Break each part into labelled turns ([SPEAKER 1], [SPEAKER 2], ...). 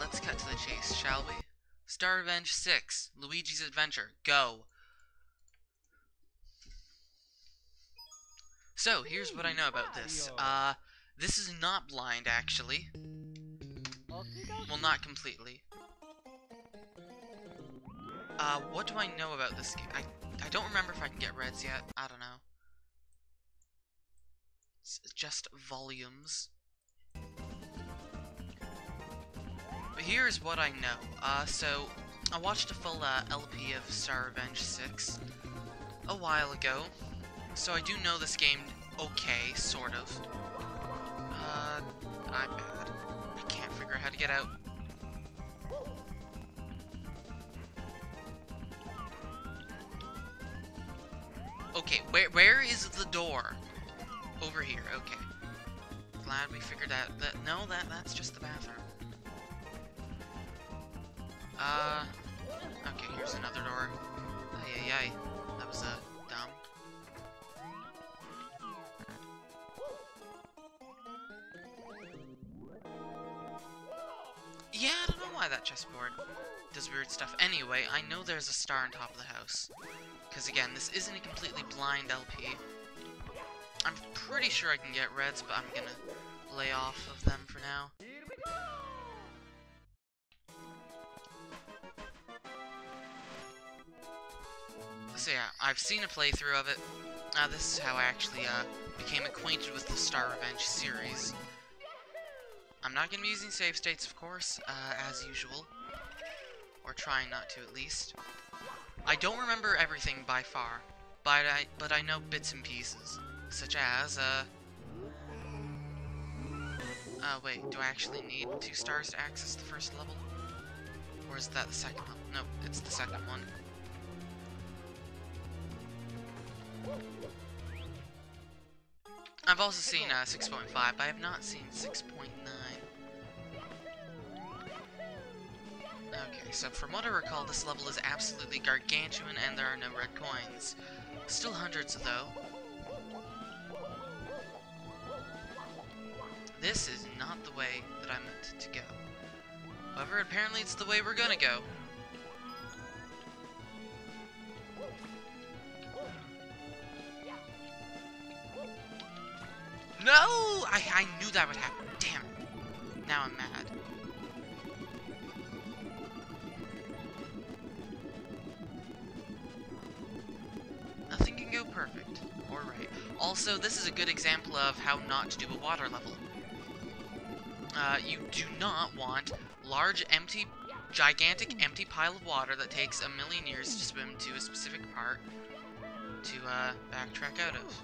[SPEAKER 1] let's cut to the chase, shall we? Star Revenge 6, Luigi's Adventure, go! So, here's what I know about this. Uh, this is not blind, actually. Well, not completely. Uh, what do I know about this game? I, I don't remember if I can get reds yet. I don't know. It's just volumes. Here's what I know. Uh, so, I watched a full uh, LP of Star Revenge 6 a while ago. So I do know this game okay, sort of. Uh, I'm bad. I can't figure out how to get out. House. Because again, this isn't a completely blind LP. I'm pretty sure I can get reds, but I'm gonna lay off of them for now. So yeah, I've seen a playthrough of it. Uh, this is how I actually uh, became acquainted with the Star Revenge series. I'm not going to be using save states, of course, uh, as usual. Or trying not to, at least. I don't remember everything by far, but I, but I know bits and pieces. Such as, uh... Uh, wait, do I actually need two stars to access the first level? Or is that the second one? No, it's the second one. I've also seen uh, 6.5, but I have not seen 6.9. Okay, so from what I recall, this level is absolutely gargantuan and there are no red coins. Still hundreds, though. This is not the way that I meant to go. However, apparently it's the way we're gonna go. No! I, I knew that would happen. Damn it. Now I'm mad. Nothing can go perfect. Or right. Also, this is a good example of how not to do a water level. Uh, you do not want large, empty, gigantic, empty pile of water that takes a million years to swim to a specific part to, uh, backtrack out of.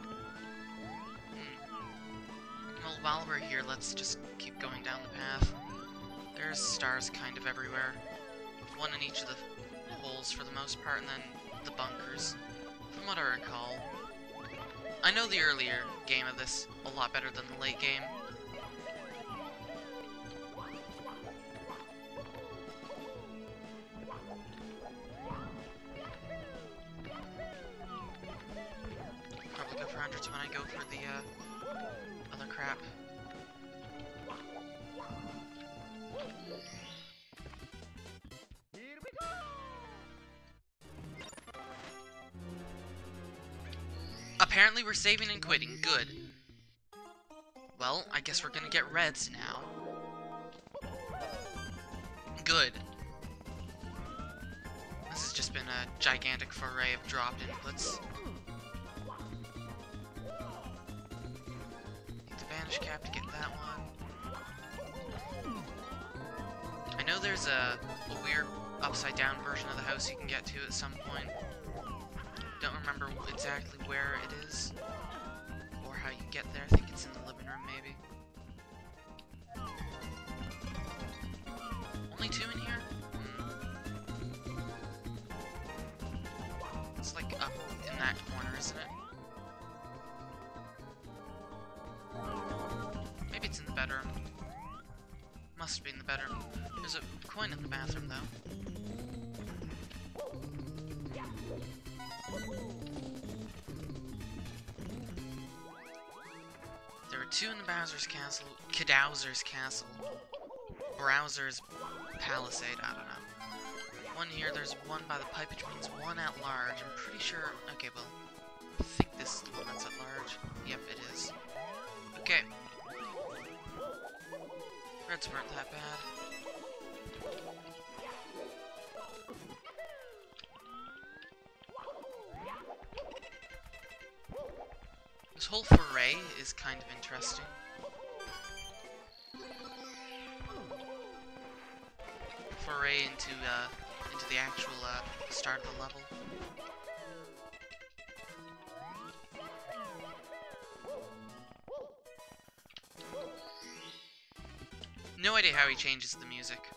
[SPEAKER 1] Well, while we're here, let's just keep going down the path. There's stars kind of everywhere. One in each of the holes for the most part, and then the bunkers. From what I recall. I know the earlier game of this a lot better than the late game. Probably go for hundreds when I go for the, uh, other crap. Apparently we're saving and quitting. Good. Well, I guess we're gonna get reds now. Good. This has just been a gigantic foray of dropped inputs. Need the Vanish cap to get that one. I know there's a, a weird upside down version of the house you can get to at some point. I don't remember exactly where it is or how you get there. I think it's in the living room, maybe. Only two in here? Hmm. It's like up in that corner, isn't it? Maybe it's in the bedroom. Must be in the bedroom. There's a coin in the bathroom, though. There are two in the Bowser's Castle. Kadowser's Castle. Browser's Palisade, I don't know. One here, there's one by the pipe, which means one at large. I'm pretty sure... Okay, well, I think this is the one that's at large. Yep, it is. Okay. Reds weren't that bad. This whole foray is kind of interesting. Foray into uh, into the actual uh, start of the level. No idea how he changes the music.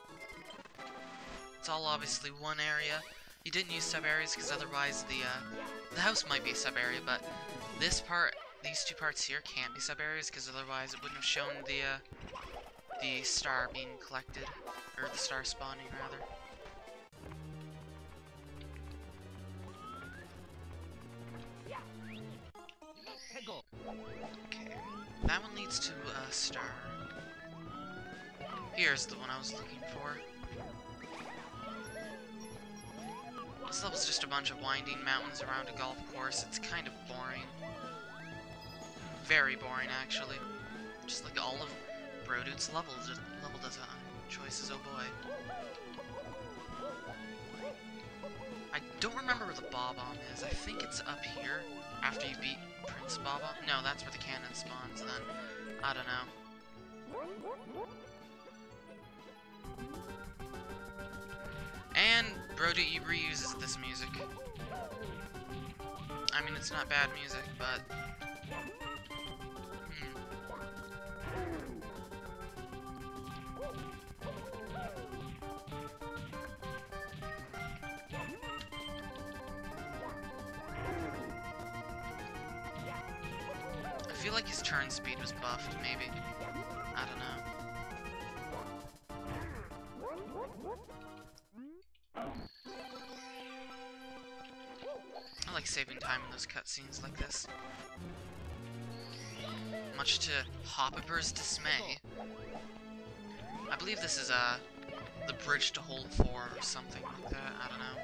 [SPEAKER 1] It's all obviously one area. He didn't use sub-areas because otherwise the, uh, the house might be a sub-area, but this part, these two parts here can't be sub-areas because otherwise it wouldn't have shown the, uh, the star being collected, or the star spawning rather. Okay, that one leads to a star. Here's the one I was looking for. This level's just a bunch of winding mountains around a golf course. It's kind of boring. Very boring, actually. Just like all of Brodute's level, level design choices, oh boy. I don't remember where the Bob-omb is. I think it's up here after you beat Prince Bob-omb. No, that's where the cannon spawns then. I don't know. And Brodude reuses this music. I mean, it's not bad music, but... Hmm. I feel like his turn speed was buffed, maybe. Like saving time in those cutscenes like this. Much to Hoppiper's dismay. I believe this is, uh, the bridge to Hold 4 or something like that, I don't know.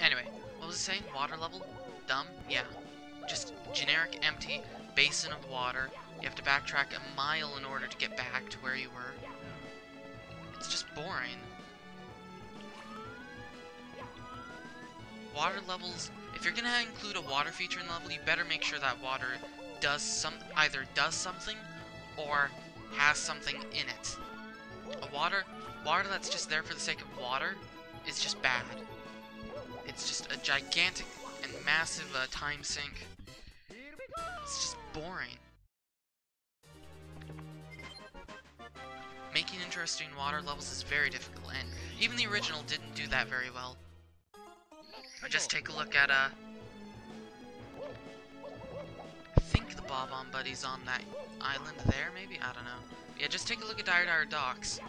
[SPEAKER 1] Anyway, what was it saying? Water level? Dumb? Yeah. Just generic, empty basin of water. You have to backtrack a mile in order to get back to where you were. It's just boring. Water levels, if you're gonna include a water feature in the level, you better make sure that water does some either does something or has something in it. A water water that's just there for the sake of water is just bad. It's just a gigantic and massive uh, time sink. It's just boring. Making interesting water levels is very difficult, and even the original didn't do that very well. Just take a look at, uh... I think the Bob-omb Buddy's on that island there, maybe? I don't know. Yeah, just take a look at Dire Dire Docks.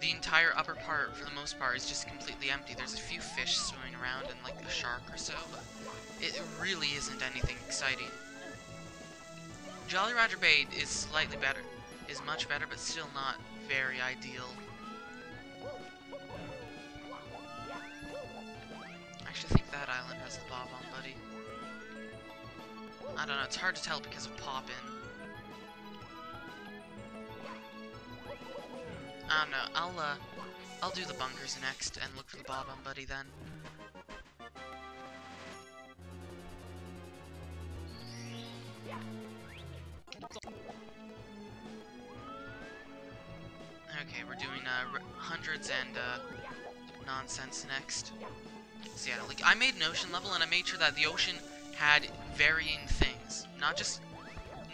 [SPEAKER 1] The entire upper part, for the most part, is just completely empty. There's a few fish swimming around and, like, a shark or so, but it really isn't anything exciting. Jolly Roger Bay is slightly better. Is much better, but still not very ideal. Actually, think that island has the Bob-omb Buddy. I don't know, it's hard to tell because of Poppin. I don't know, I'll, uh, I'll do the bunkers next and look for the Bob-omb Buddy then. Okay, we're doing uh, hundreds and uh, nonsense next. Yeah, like I made an ocean level and I made sure that the ocean had varying things, not just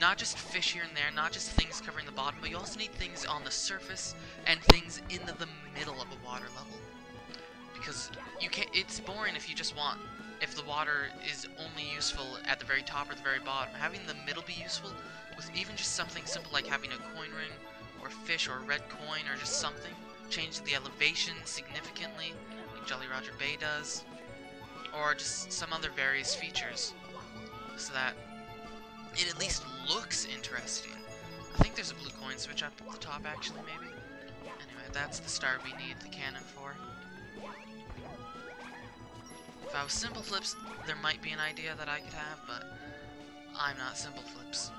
[SPEAKER 1] not just fish here and there, not just things covering the bottom, but you also need things on the surface and things in the, the middle of a water level. Because you can't. It's boring if you just want if the water is only useful at the very top or the very bottom. Having the middle be useful with even just something simple like having a coin ring or fish or a red coin or just something. Change the elevation significantly, like Jolly Roger Bay does. Or just some other various features. So that it at least looks interesting. I think there's a blue coin switch up at the top, actually, maybe? Anyway, that's the star we need the cannon for. If I was SimpleFlips, there might be an idea that I could have, but I'm not SimpleFlips.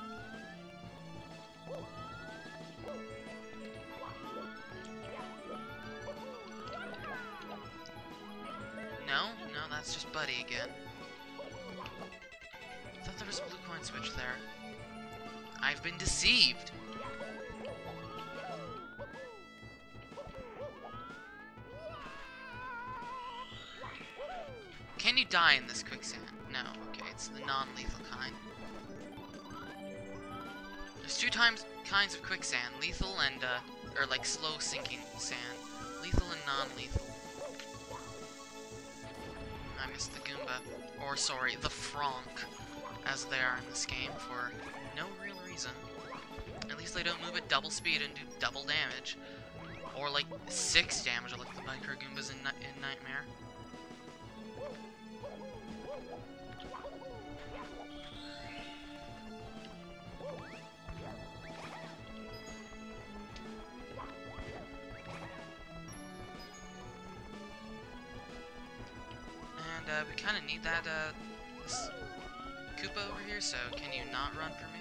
[SPEAKER 1] No? No, that's just Buddy again. I thought there was a blue coin switch there. I've been deceived! Can you die in this quicksand? No. Okay, it's the non-lethal kind. There's two times kinds of quicksand, lethal and, uh, or like slow sinking sand. Lethal and non-lethal. I missed the Goomba. Or, sorry, the Frank, as they are in this game, for no real reason. At least they don't move at double speed and do double damage. Or, like, six damage, like the Micro Goombas in, in Nightmare. Uh, we kind of need that, uh, this Koopa over here, so can you not run for me?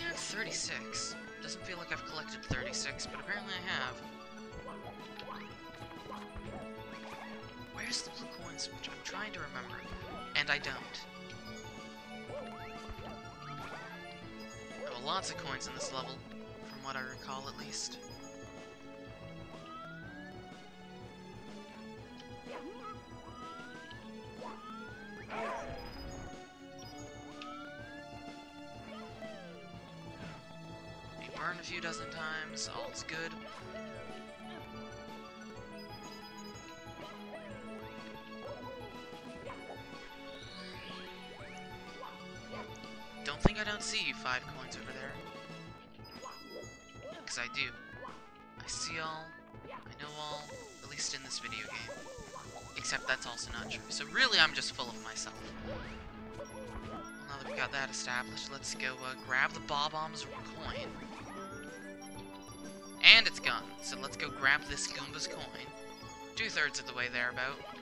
[SPEAKER 1] You have 36? Doesn't feel like I've collected 36, but apparently I have. Where's the blue coins, which I'm trying to remember, and I don't. There are lots of coins in this level, from what I recall at least. A few dozen times, all's good. Don't think I don't see you five coins over there. Because I do. I see all, I know all, at least in this video game. Except that's also not true. So really I'm just full of myself. Well, now that we got that established, let's go uh, grab the Bob-omb's coin. And it's gone. So let's go grab this Goomba's coin. Two-thirds of the way there, about.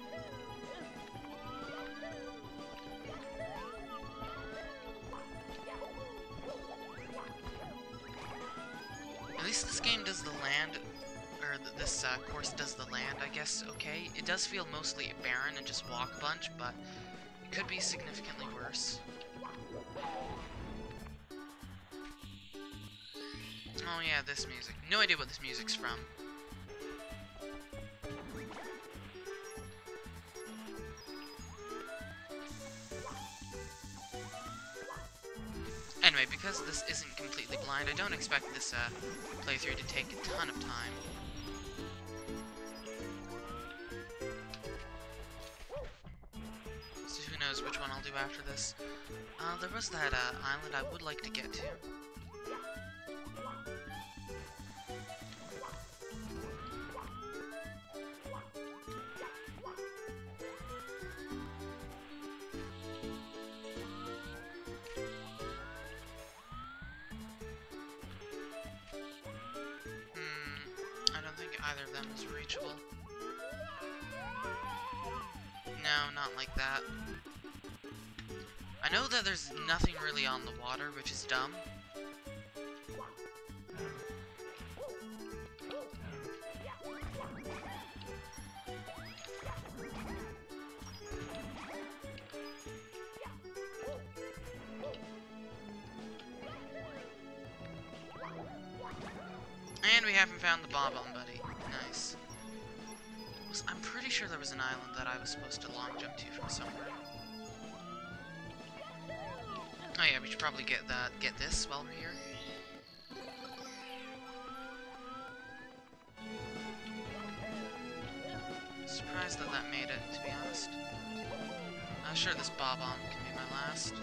[SPEAKER 1] This uh, course does the land, I guess, okay. It does feel mostly barren and just walk a bunch, but it could be significantly worse. Oh yeah, this music. No idea what this music's from. Anyway, because this isn't completely blind, I don't expect this uh, playthrough to take a ton of time. After this. Uh, there was that uh, island I would like to get to. Should probably get that, get this while we're here. Surprised that that made it, to be honest. I'm sure this Bob-omb can be my last.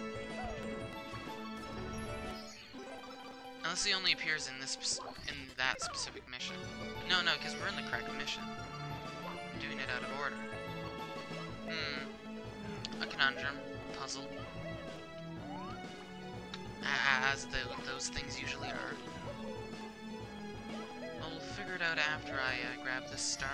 [SPEAKER 1] Unless he only appears in this in that specific mission. No, no, because we're in the correct mission. I'm doing it out of order. Hmm. A conundrum. Puzzle. As the, those things usually are. We'll figure it out after I uh, grab this star.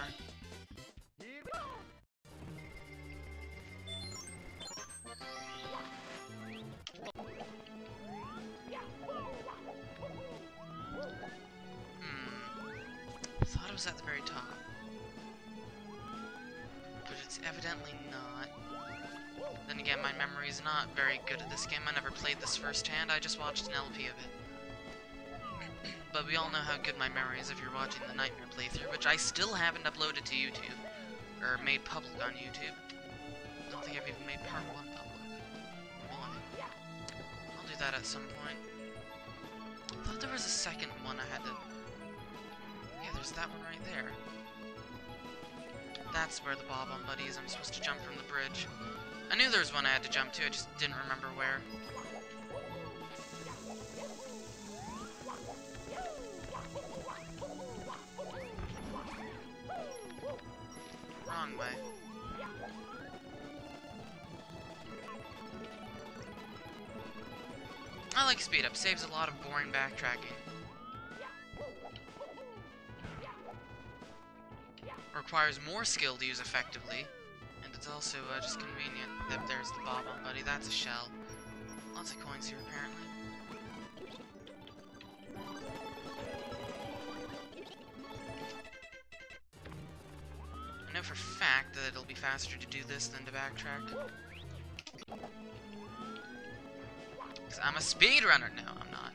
[SPEAKER 1] My not very good at this game. I never played this firsthand, I just watched an LP of it. but we all know how good my memory is if you're watching the Nightmare playthrough, which I still haven't uploaded to YouTube. Or made public on YouTube. I don't think I've even made part 1 public. Why? I'll do that at some point. I thought there was a second one I had to... Yeah, there's that one right there. That's where the Bob-omb Buddy is. I'm supposed to jump from the bridge. I knew there was one I had to jump to, I just didn't remember where. Wrong way. I like speed up, saves a lot of boring backtracking. Requires more skill to use effectively, it's also uh, just convenient. Yep, there's the Bob-omb Buddy, that's a shell. Lots of coins here, apparently. I know for a fact that it'll be faster to do this than to backtrack. Because I'm a speedrunner! No, I'm not.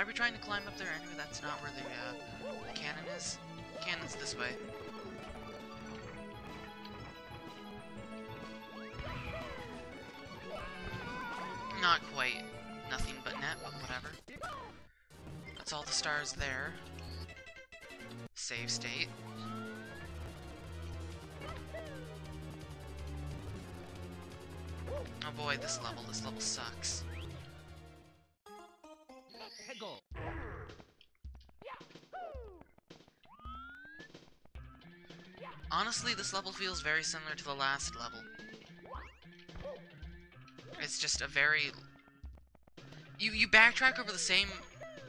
[SPEAKER 1] Why are we trying to climb up there anyway? That's not where the, uh, the cannon is. Cannon's this way. Not quite nothing but net, but whatever. That's all the stars there. Save state. Oh boy, this level, this level sucks. Honestly, this level feels very similar to the last level. It's just a very... You, you backtrack over the same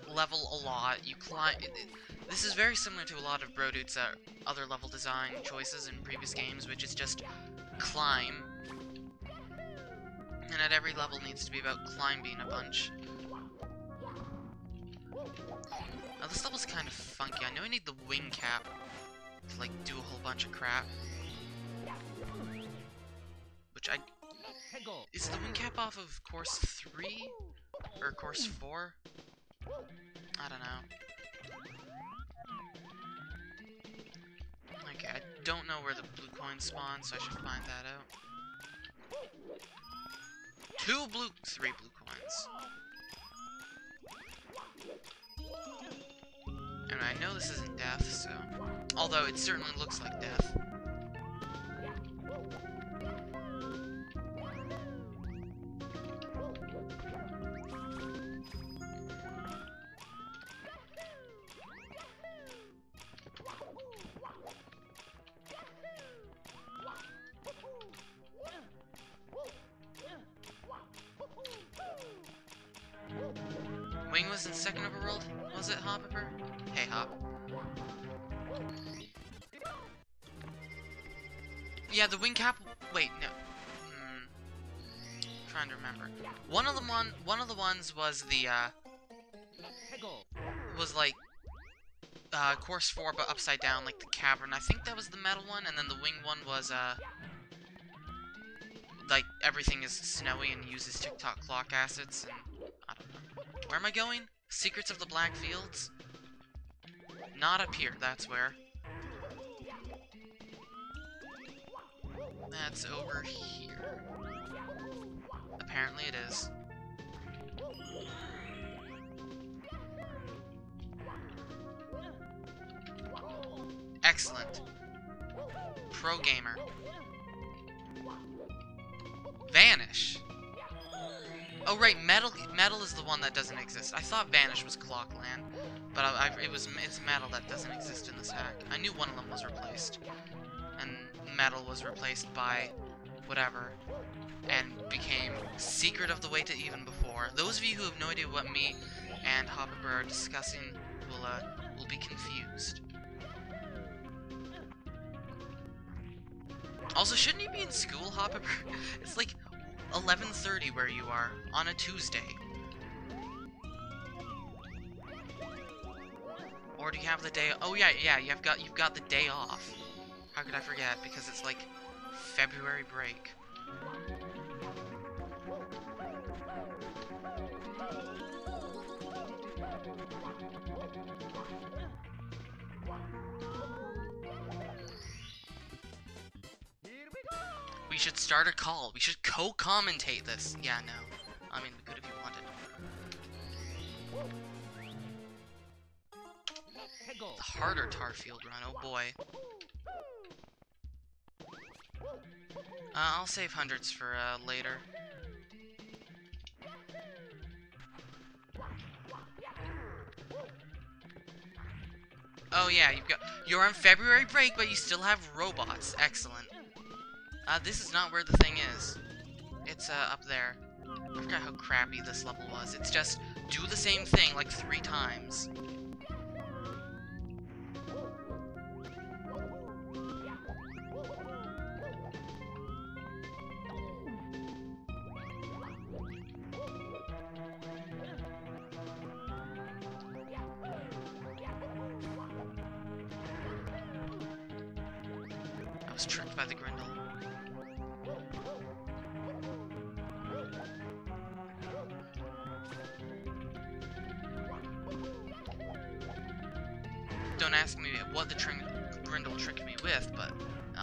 [SPEAKER 1] level a lot, you climb... This is very similar to a lot of Brodute's uh, other level design choices in previous games, which is just climb. And at every level needs to be about climbing a bunch. Now this level's kind of funky. I know I need the wing cap to like do a whole bunch of crap. Which I is the wing cap off of course three or course four? I don't know. Okay, I don't know where the blue coins spawn, so I should find that out. Two blue, three blue coins. And I know this isn't death, so... Although it certainly looks like death. Was in second overworld? Was it Hopper? Hey Hop. Yeah, the wing cap. Wait, no. Hmm. Trying to remember. One of the one, one of the ones was the uh, was like uh, course four, but upside down, like the cavern. I think that was the metal one, and then the wing one was uh, like everything is snowy and uses Tick Tock Clock acids. And. Where am I going? Secrets of the Black Fields. Not up here. That's where. That's over here. Apparently it is. Excellent. Pro gamer. Vanish. Oh right, Metal Metal is the one that doesn't exist. I thought Vanish was Clockland, but I, I, it was it's Metal that doesn't exist in this hack. I knew one of them was replaced, and Metal was replaced by whatever, and became Secret of the Way to Even before. Those of you who have no idea what me and Hopper are discussing will uh, will be confused. Also, shouldn't you be in school, Hopper? it's like 11.30 where you are, on a Tuesday. Or do you have the day... Oh, yeah, yeah, you've got, you've got the day off. How could I forget? Because it's, like, February break. Should start a call. We should co-commentate this. Yeah, no. I mean, we could if you wanted. The harder Tarfield run, oh boy. Uh, I'll save hundreds for uh, later. Oh yeah, you've got you're on February break, but you still have robots. Excellent. Uh, this is not where the thing is. It's, uh, up there. I forgot how crappy this level was. It's just, do the same thing, like, three times.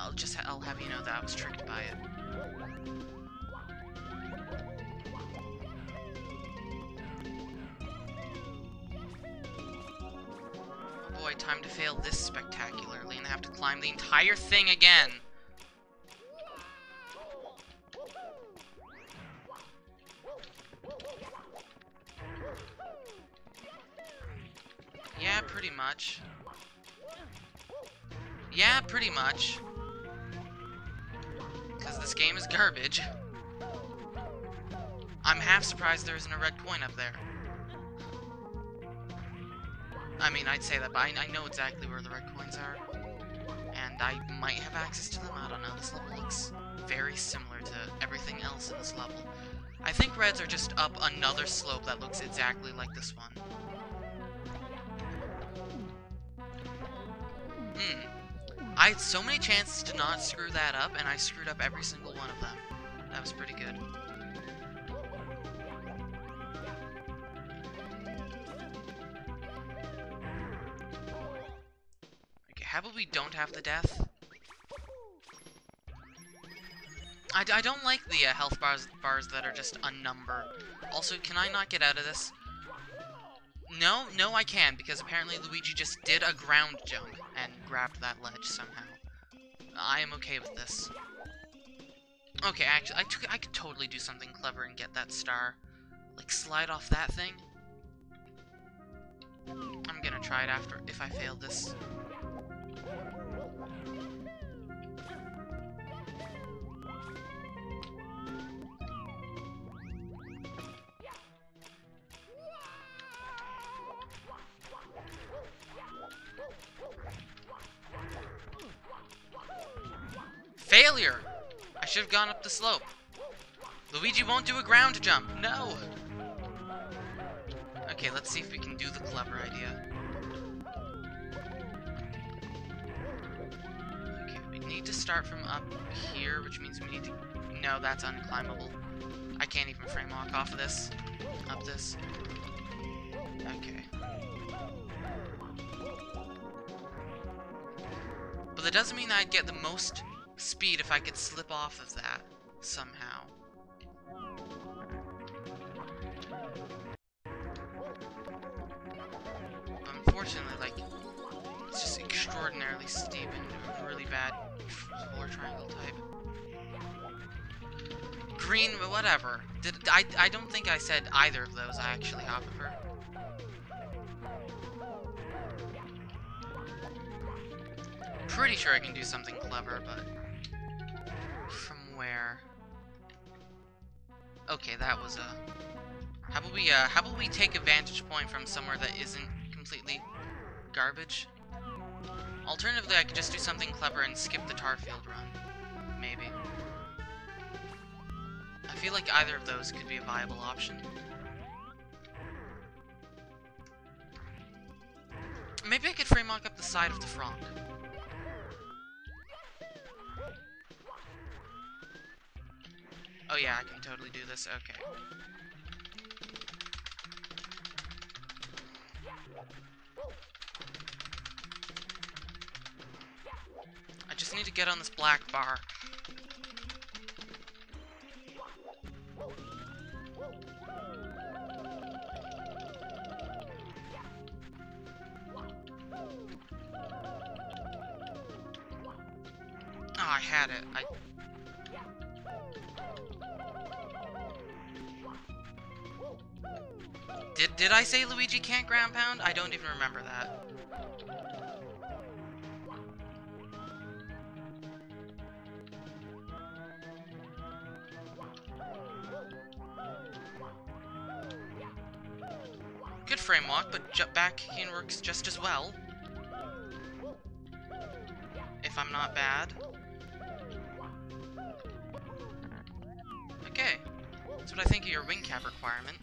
[SPEAKER 1] I'll just ha I'll have you know that I was tricked by it. Oh boy, time to fail this spectacularly and I have to climb the entire thing again. Yeah, pretty much. Yeah, pretty much. Because this game is garbage. I'm half surprised there isn't a red coin up there. I mean, I'd say that, but I, I know exactly where the red coins are. And I might have access to them, I don't know. This level looks very similar to everything else in this level. I think reds are just up another slope that looks exactly like this one. Hmm. I had so many chances to not screw that up, and I screwed up every single one of them. That was pretty good. Okay, how about we don't have the death? I, I don't like the uh, health bars, bars that are just a number. Also, can I not get out of this? No, no I can, because apparently Luigi just did a ground jump and grabbed that ledge somehow. I am okay with this. Okay, actually, I, took, I could totally do something clever and get that star. Like, slide off that thing. I'm gonna try it after, if I fail this. Failure! I should have gone up the slope. Luigi won't do a ground jump. No! Okay, let's see if we can do the clever idea. Okay, we need to start from up here, which means we need to... No, that's unclimbable. I can't even frame walk off of this. Up this. Okay. But that doesn't mean I'd get the most speed if I could slip off of that somehow. Unfortunately, like, it's just extraordinarily steep and really bad floor triangle type. green, but whatever. Did I? I don't think I said either of those. I actually, Hopper. Pretty sure I can do something clever, but from where? Okay, that was a. How about we? Uh, how about we take a vantage point from somewhere that isn't completely garbage? Alternatively, I could just do something clever and skip the Tarfield run. Maybe. I feel like either of those could be a viable option. Maybe I could frame walk up the side of the front. Oh yeah, I can totally do this, okay. I just need to get on this black bar. Oh, I had it. I... Did, did I say Luigi can't ground pound? I don't even remember that. Good frame walk, but back kicking works just as well. If I'm not bad. Okay. That's what I think of your wing cap requirement.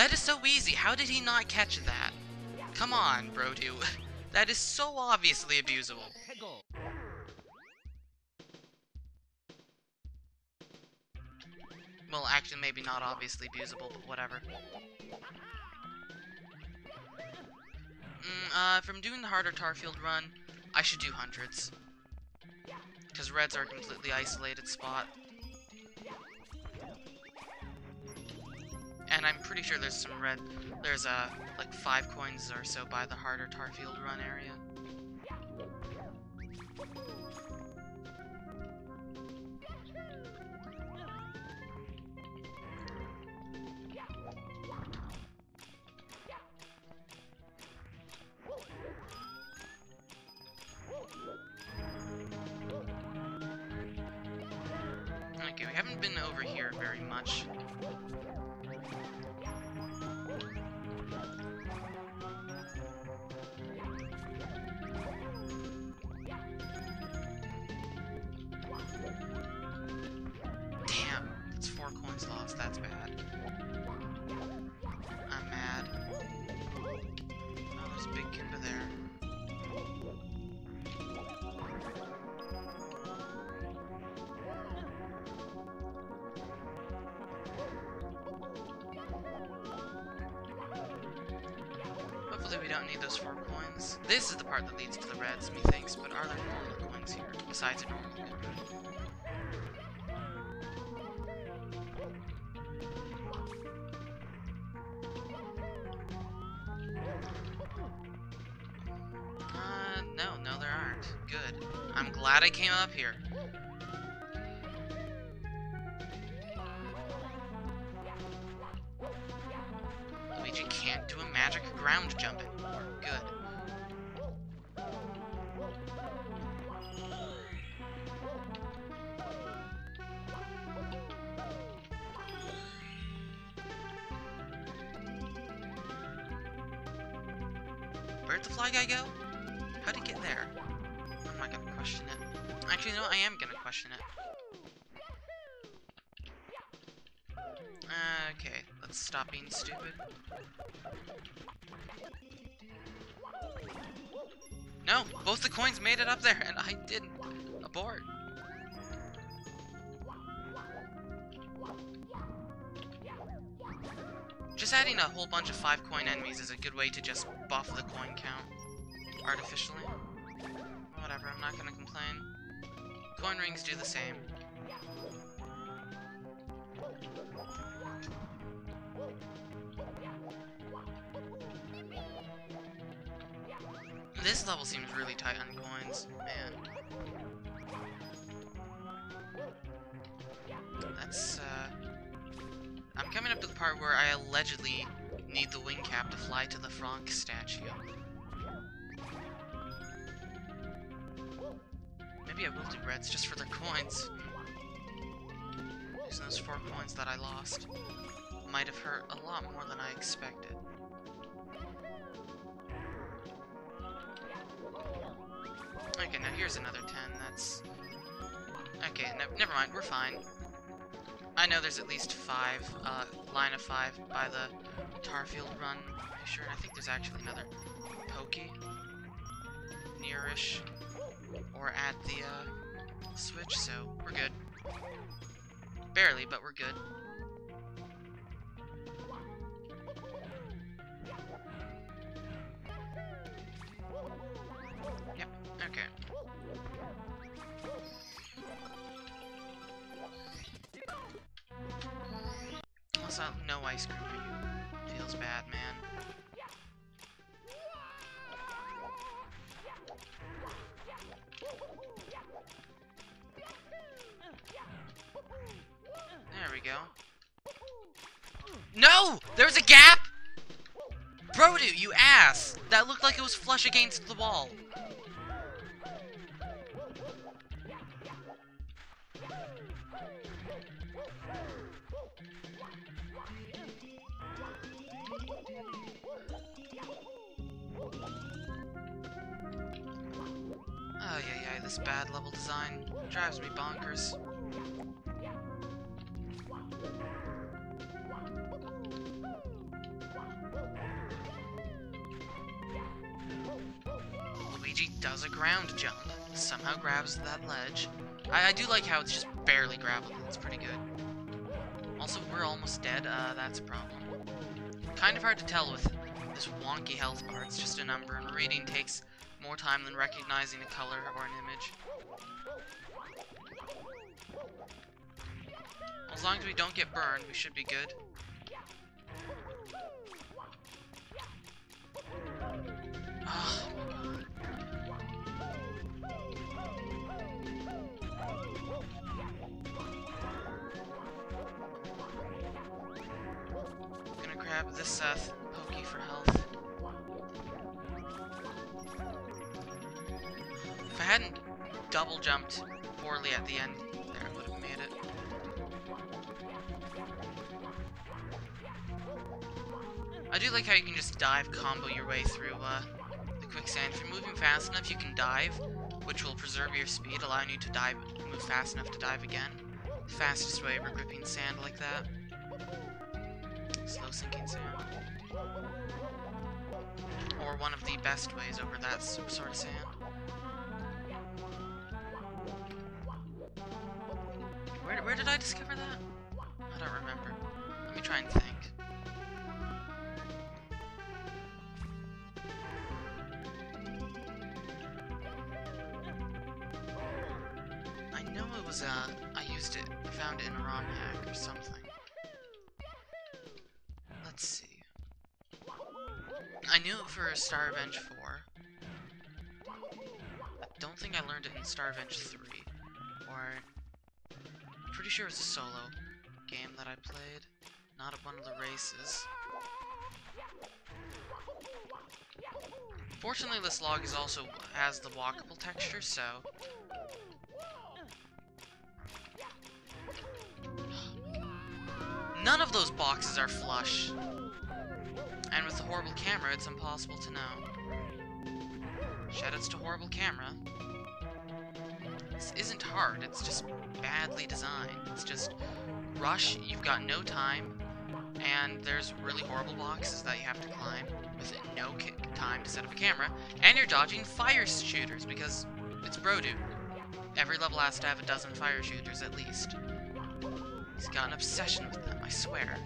[SPEAKER 1] That is so easy. How did he not catch that? Come on, bro, Brodute. that is so obviously abusable. Well, actually, maybe not obviously abusable, but whatever. Mm, uh, I'm doing the harder Tarfield run, I should do hundreds. Because reds are a completely isolated spot. And I'm pretty sure there's some red, there's uh, like five coins or so by the harder Tarfield run area. Okay, we haven't been over here very much. Glad I came up here. I didn't. Abort. Just adding a whole bunch of five coin enemies is a good way to just buff the coin count artificially. Whatever, I'm not gonna complain. Coin rings do the same. This level seems really tight on coins, man. That's, uh... I'm coming up to the part where I allegedly need the wing cap to fly to the Franck statue. Maybe I will do reds just for the coins. Using those four coins that I lost might have hurt a lot more than I expected. Okay, now here's another 10. That's... Okay, ne never mind. We're fine. I know there's at least five, uh, line of five by the Tarfield run. Sure, I think there's actually another Pokey nearish or at the, uh, switch, so we're good. Barely, but we're good. Yep, okay. No ice cream for you. Feels bad, man. There we go. No! There's a gap! Brodute, you ass! That looked like it was flush against the wall. This bad level design drives me bonkers. Luigi does a ground jump, somehow grabs that ledge. I, I do like how it's just barely grabbable, it's pretty good. Also, we're almost dead, uh, that's a problem. Kind of hard to tell with this wonky health bar, it's just a number, and reading takes more time than recognizing a color or an image. As long as we don't get burned, we should be good. Oh, Gonna grab this uh, hadn't double jumped poorly at the end, there I would have made it. I do like how you can just dive combo your way through uh, the quicksand. If you're moving fast enough, you can dive, which will preserve your speed, allowing you to dive, move fast enough to dive again. Fastest way of gripping sand like that. Slow sinking sand. Or one of the best ways over that sort of sand. Where, where did I discover that? I don't remember. Let me try and think. I know it was, uh, I used it, I found it in a ROM hack or something. Let's see. I knew it for Star Revenge 4. I don't think I learned it in Star Revenge 3. Or pretty sure it's a solo game that I played, not one of the races. Fortunately, this log is also has the walkable texture, so none of those boxes are flush. And with the horrible camera, it's impossible to know. Shoutouts to horrible camera. This isn't hard, it's just badly designed. It's just rush, you've got no time, and there's really horrible boxes that you have to climb with no time to set up a camera, and you're dodging fire shooters because it's Brodute. Every level has to have a dozen fire shooters at least. He's got an obsession with them, I swear.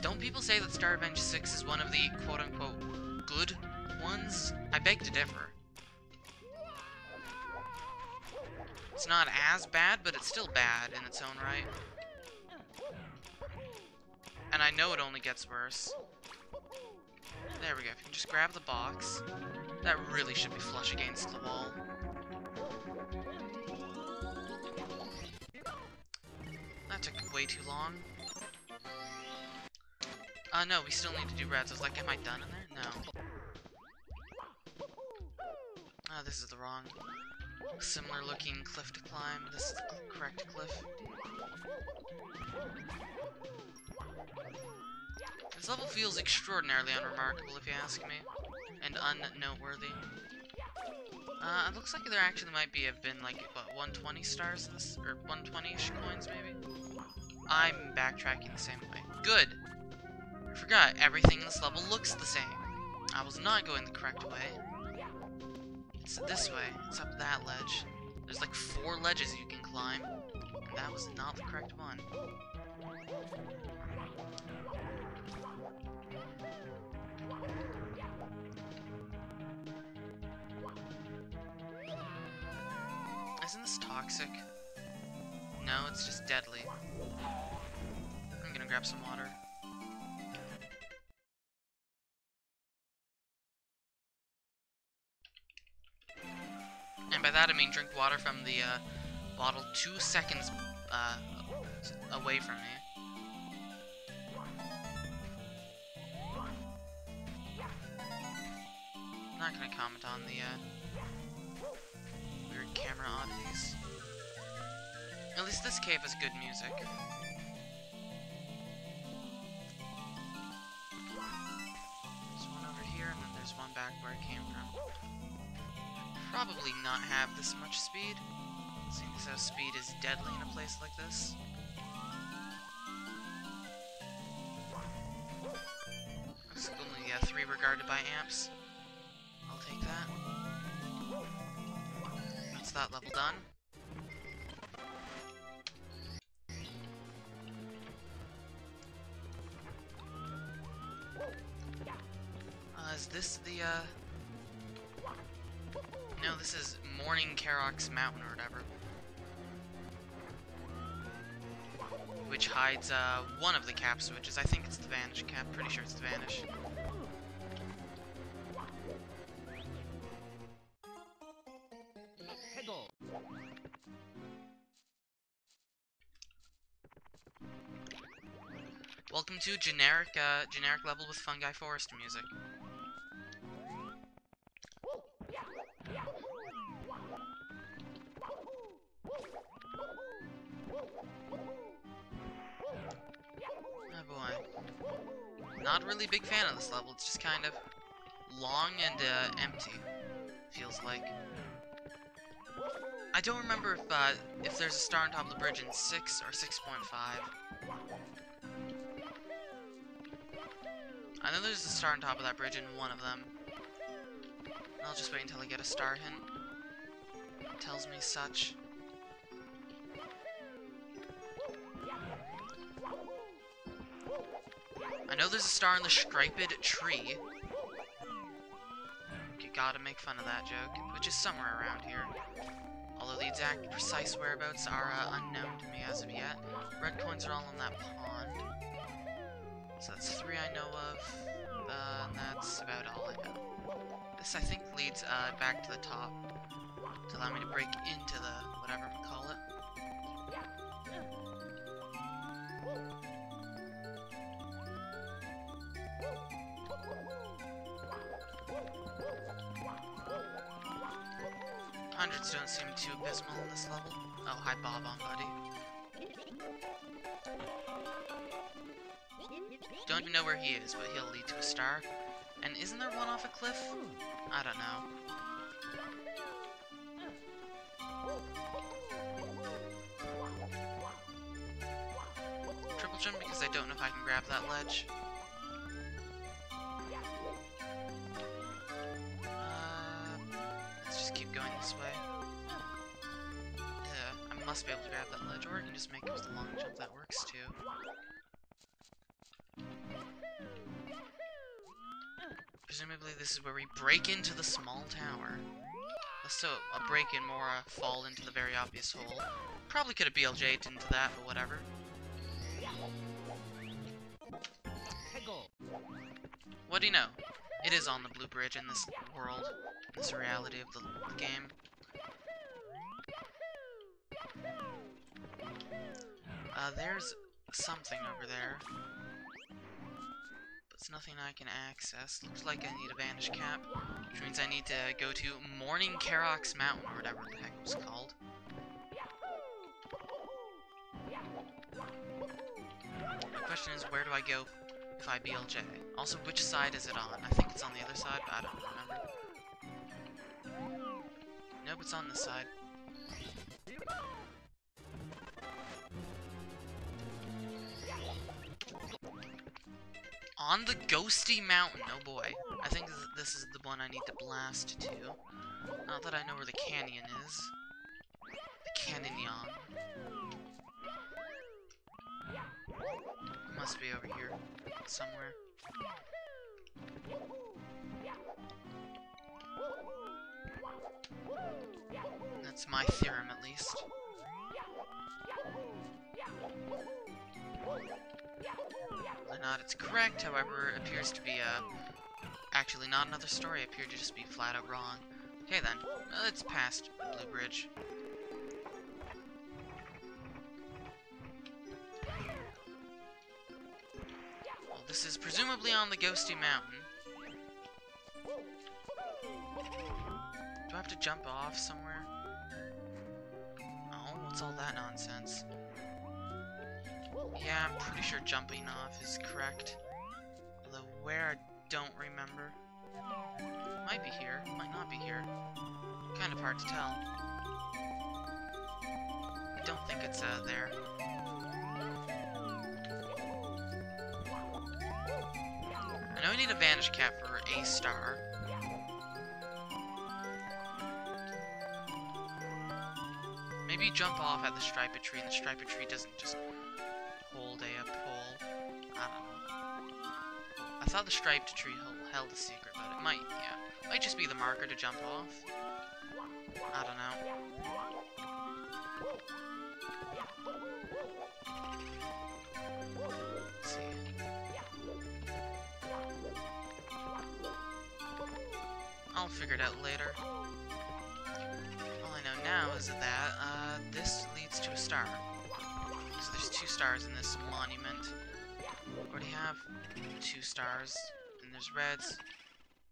[SPEAKER 1] Don't people say that Star Revenge 6 is one of the quote-unquote good ones? I beg to differ. It's not as bad, but it's still bad in its own right. And I know it only gets worse. There we go. If you can just grab the box. That really should be flush against the wall. that took way too long. Uh, no, we still need to do reds. I was like, am I done in there? No. Ah, this is the wrong. Similar looking cliff to climb. This is the correct cliff. This level feels extraordinarily unremarkable, if you ask me, and unnoteworthy. Uh, it looks like there actually might be have been like what 120 stars in this, or 120ish coins maybe. I'm backtracking the same way. Good. I forgot everything in this level looks the same. I was not going the correct way. It's this way. It's up that ledge. There's like four ledges you can climb, and that was not the correct one. Isn't this toxic? No, it's just deadly. I'm gonna grab some water. That I mean drink water from the uh, bottle two seconds uh, away from me. I'm not gonna comment on the uh, weird camera oddities. At least this cave has good music. Probably not have this much speed, seeing as how speed is deadly in a place like this. Like only uh, three regarded by amps. I'll take that. That's that level done. Uh, is this the, uh... No, this is Morning Karox Mountain or whatever. Which hides, uh, one of the caps, which is, I think it's the Vanish cap. Pretty sure it's the Vanish. Welcome to generic, uh, generic level with fungi forest music. Really big fan of this level, it's just kind of long and uh, empty, feels like. I don't remember if, uh, if there's a star on top of the bridge in 6 or 6.5. I know there's a star on top of that bridge in one of them. I'll just wait until I get a star hint. Tells me such. Know there's a star in the striped tree. You gotta make fun of that joke, which is somewhere around here. Although the exact precise whereabouts are uh, unknown to me as of yet. Red coins are all in that pond. So that's three I know of, uh, and that's about all I know. This, I think, leads uh, back to the top to allow me to break into the whatever we call it. Don't seem too abysmal in this level. Oh, hi Bob-omb buddy. Don't even know where he is, but he'll lead to a star. And isn't there one off a cliff? I don't know. Triple jump because I don't know if I can grab that ledge. Uh, let's just keep going this way. Must be able to grab that ledge, or I can just make it with the long jump, that works too. Presumably this is where we break into the small tower. So, a break-in more uh, fall into the very obvious hole. Probably could have BLJ'd into that, but whatever. What do you know? It is on the Blue Bridge in this world, this reality of the, the game. Uh, there's something over there. But it's nothing I can access. Looks like I need a Vanish Cap. Which means I need to go to Morning Karox Mountain, or whatever the heck it was called. The question is, where do I go if I BLJ? Also, which side is it on? I think it's on the other side, but I don't remember. Nope, it's on this side. On the Ghosty Mountain, oh boy. I think this is the one I need to blast to. Not that I know where the canyon is. The canyon. Must be over here somewhere. That's my theorem, at least. Whether or not it's correct, however, appears to be a... Actually, not another story, appeared to just be flat out wrong. Okay then, uh, let's past Blue Bridge. Well, this is presumably on the Ghosty Mountain. Do I have to jump off somewhere? Oh, what's all that nonsense? Yeah, I'm pretty sure jumping off is correct. Although where, I don't remember. Might be here, might not be here. Kind of hard to tell. I don't think it's uh, there. I know I need a Vanish Cap for a star. Maybe jump off at the Striped Tree, and the Striped Tree doesn't just thought the Striped Tree held a secret, but it might, yeah. Might just be the marker to jump off. I don't know. Let's see. I'll figure it out later. All I know now is that uh, this leads to a star. So there's two stars in this monument. Already have two stars, and there's reds,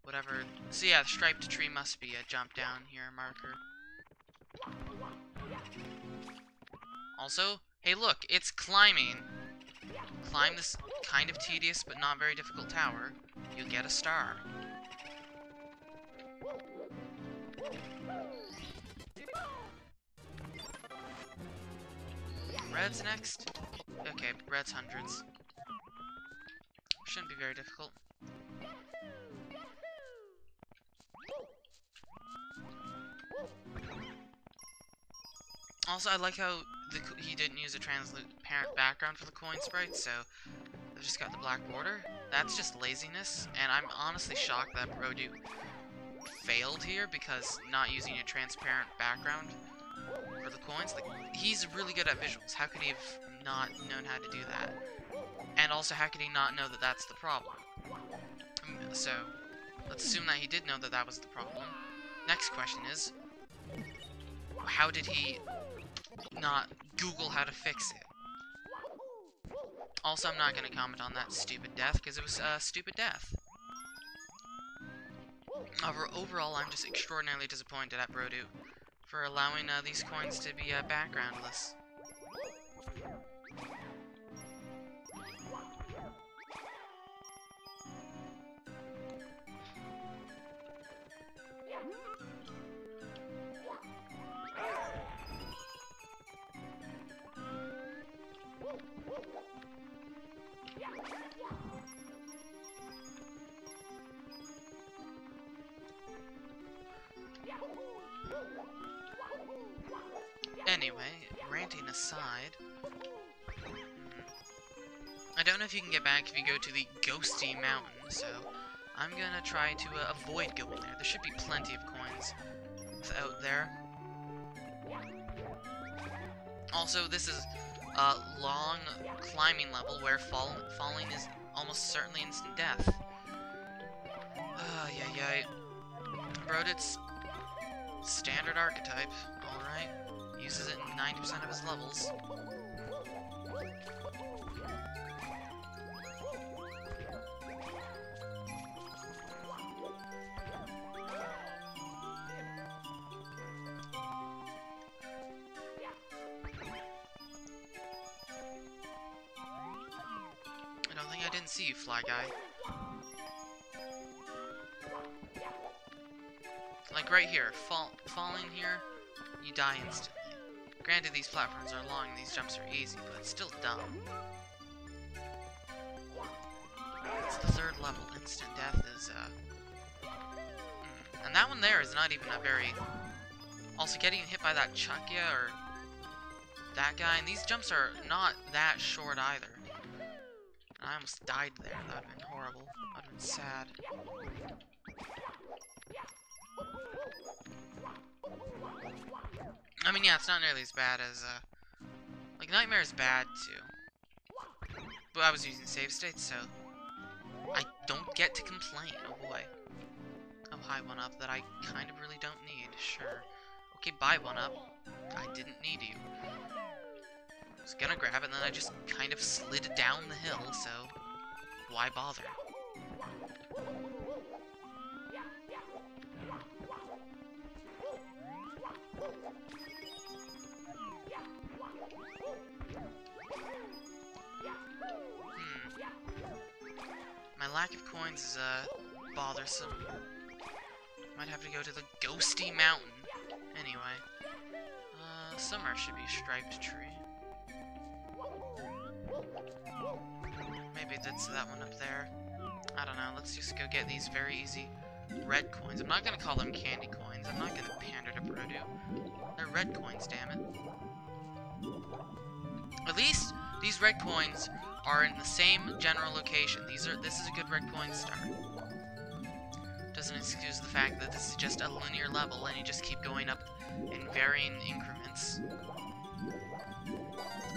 [SPEAKER 1] whatever. So yeah, the striped tree must be a jump down here marker. Also, hey look, it's climbing. Climb this kind of tedious but not very difficult tower, you'll get a star. Red's next? Okay, red's hundreds. Shouldn't be very difficult. Also, I like how the, he didn't use a transparent background for the coin sprites, so they've just got the black border. That's just laziness, and I'm honestly shocked that Brodute failed here because not using a transparent background for the coins, like, he's really good at visuals. How could he have not known how to do that? And also, how could he not know that that's the problem? Mm, so, let's assume that he did know that that was the problem. Next question is, how did he not Google how to fix it? Also, I'm not going to comment on that stupid death, because it was a uh, stupid death. However, overall, I'm just extraordinarily disappointed at Brodute for allowing uh, these coins to be uh, backgroundless. Ranting aside, I don't know if you can get back if you go to the Ghosty Mountain, so I'm gonna try to uh, avoid going there. There should be plenty of coins out there. Also, this is a long climbing level where fall falling is almost certainly instant death. Ah, uh, yeah, yeah. Brodute's standard archetype, alright uses it in 90% of his levels. I don't think I didn't see you, Fly Guy. Like right here, fall, fall in here, you die instantly. Granted, these platforms are long and these jumps are easy, but it's still dumb. It's the third level. Instant death is, uh... Mm. And that one there is not even a very... Also, getting hit by that Chuckya or that guy, and these jumps are not that short either. I almost died there. That would have been horrible. That would have been sad. I mean, yeah, it's not nearly as bad as, uh... Like, Nightmare is bad, too. But I was using save states, so... I don't get to complain. Oh, boy. I'll high one up that I kind of really don't need. Sure. Okay, buy one up. I didn't need you. I was gonna grab it, and then I just kind of slid down the hill, so... Why bother? Lack of coins is, uh, bothersome. Might have to go to the ghosty mountain. Anyway. Uh, somewhere should be striped tree. Maybe that's that one up there. I don't know, let's just go get these very easy red coins. I'm not gonna call them candy coins. I'm not gonna pander to Proto. They're red coins, damn it. At least, these red coins are in the same general location. These are this is a good red coin star. Doesn't excuse the fact that this is just a linear level and you just keep going up in varying increments.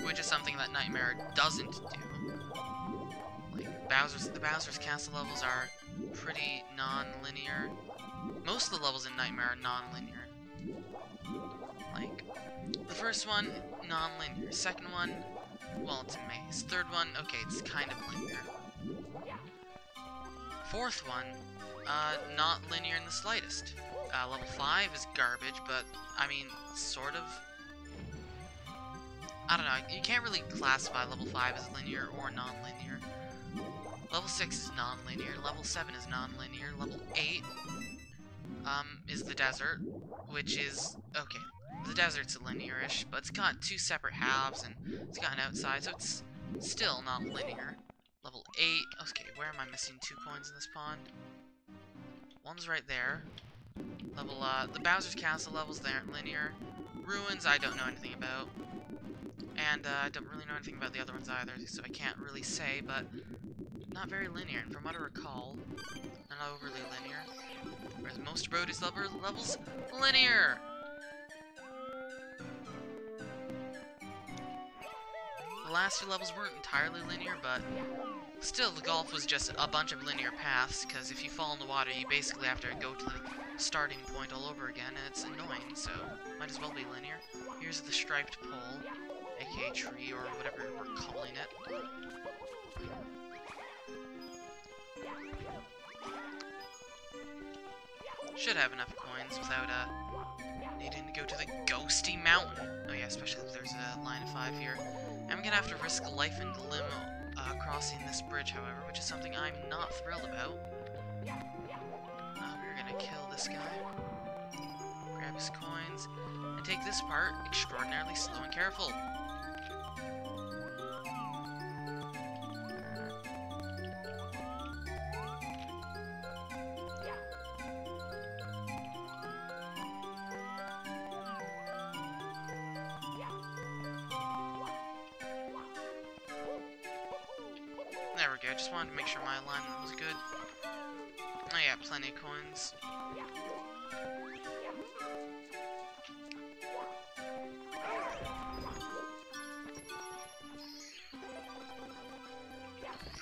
[SPEAKER 1] Which is something that Nightmare doesn't do. Like Bowser's the Bowser's Castle levels are pretty non-linear. Most of the levels in Nightmare are non-linear. Like the first one, non-linear. Second one, well, it's a maze. Third one, okay, it's kind of linear. Fourth one, uh, not linear in the slightest. Uh, level 5 is garbage, but, I mean, sort of. I don't know, you can't really classify level 5 as linear or non-linear. Level 6 is non-linear, level 7 is non-linear, level 8 um, is the desert, which is, okay, the desert's linear-ish, but it's got two separate halves, and it's got an outside, so it's still not linear. Level 8, okay, where am I missing two coins in this pond? One's right there. Level, uh, the Bowser's Castle levels, they aren't linear. Ruins, I don't know anything about. And, uh, I don't really know anything about the other ones either, so I can't really say, but not very linear, and from what I recall, not overly linear. Whereas most Brody's levels, linear! Last few levels weren't entirely linear, but still, the golf was just a bunch of linear paths, because if you fall in the water, you basically have to go to the starting point all over again, and it's annoying, so might as well be linear. Here's the striped pole, aka tree, or whatever we're calling it. Should have enough coins without, uh, needing to go to the ghosty mountain. Oh yeah, especially if there's a line of five here. I'm gonna have to risk life and limb uh, crossing this bridge, however, which is something I'm not thrilled about. Uh, we're gonna kill this guy, grab his coins, and take this part extraordinarily slow and careful. Just wanted to make sure my alignment was good. Oh yeah, plenty of coins.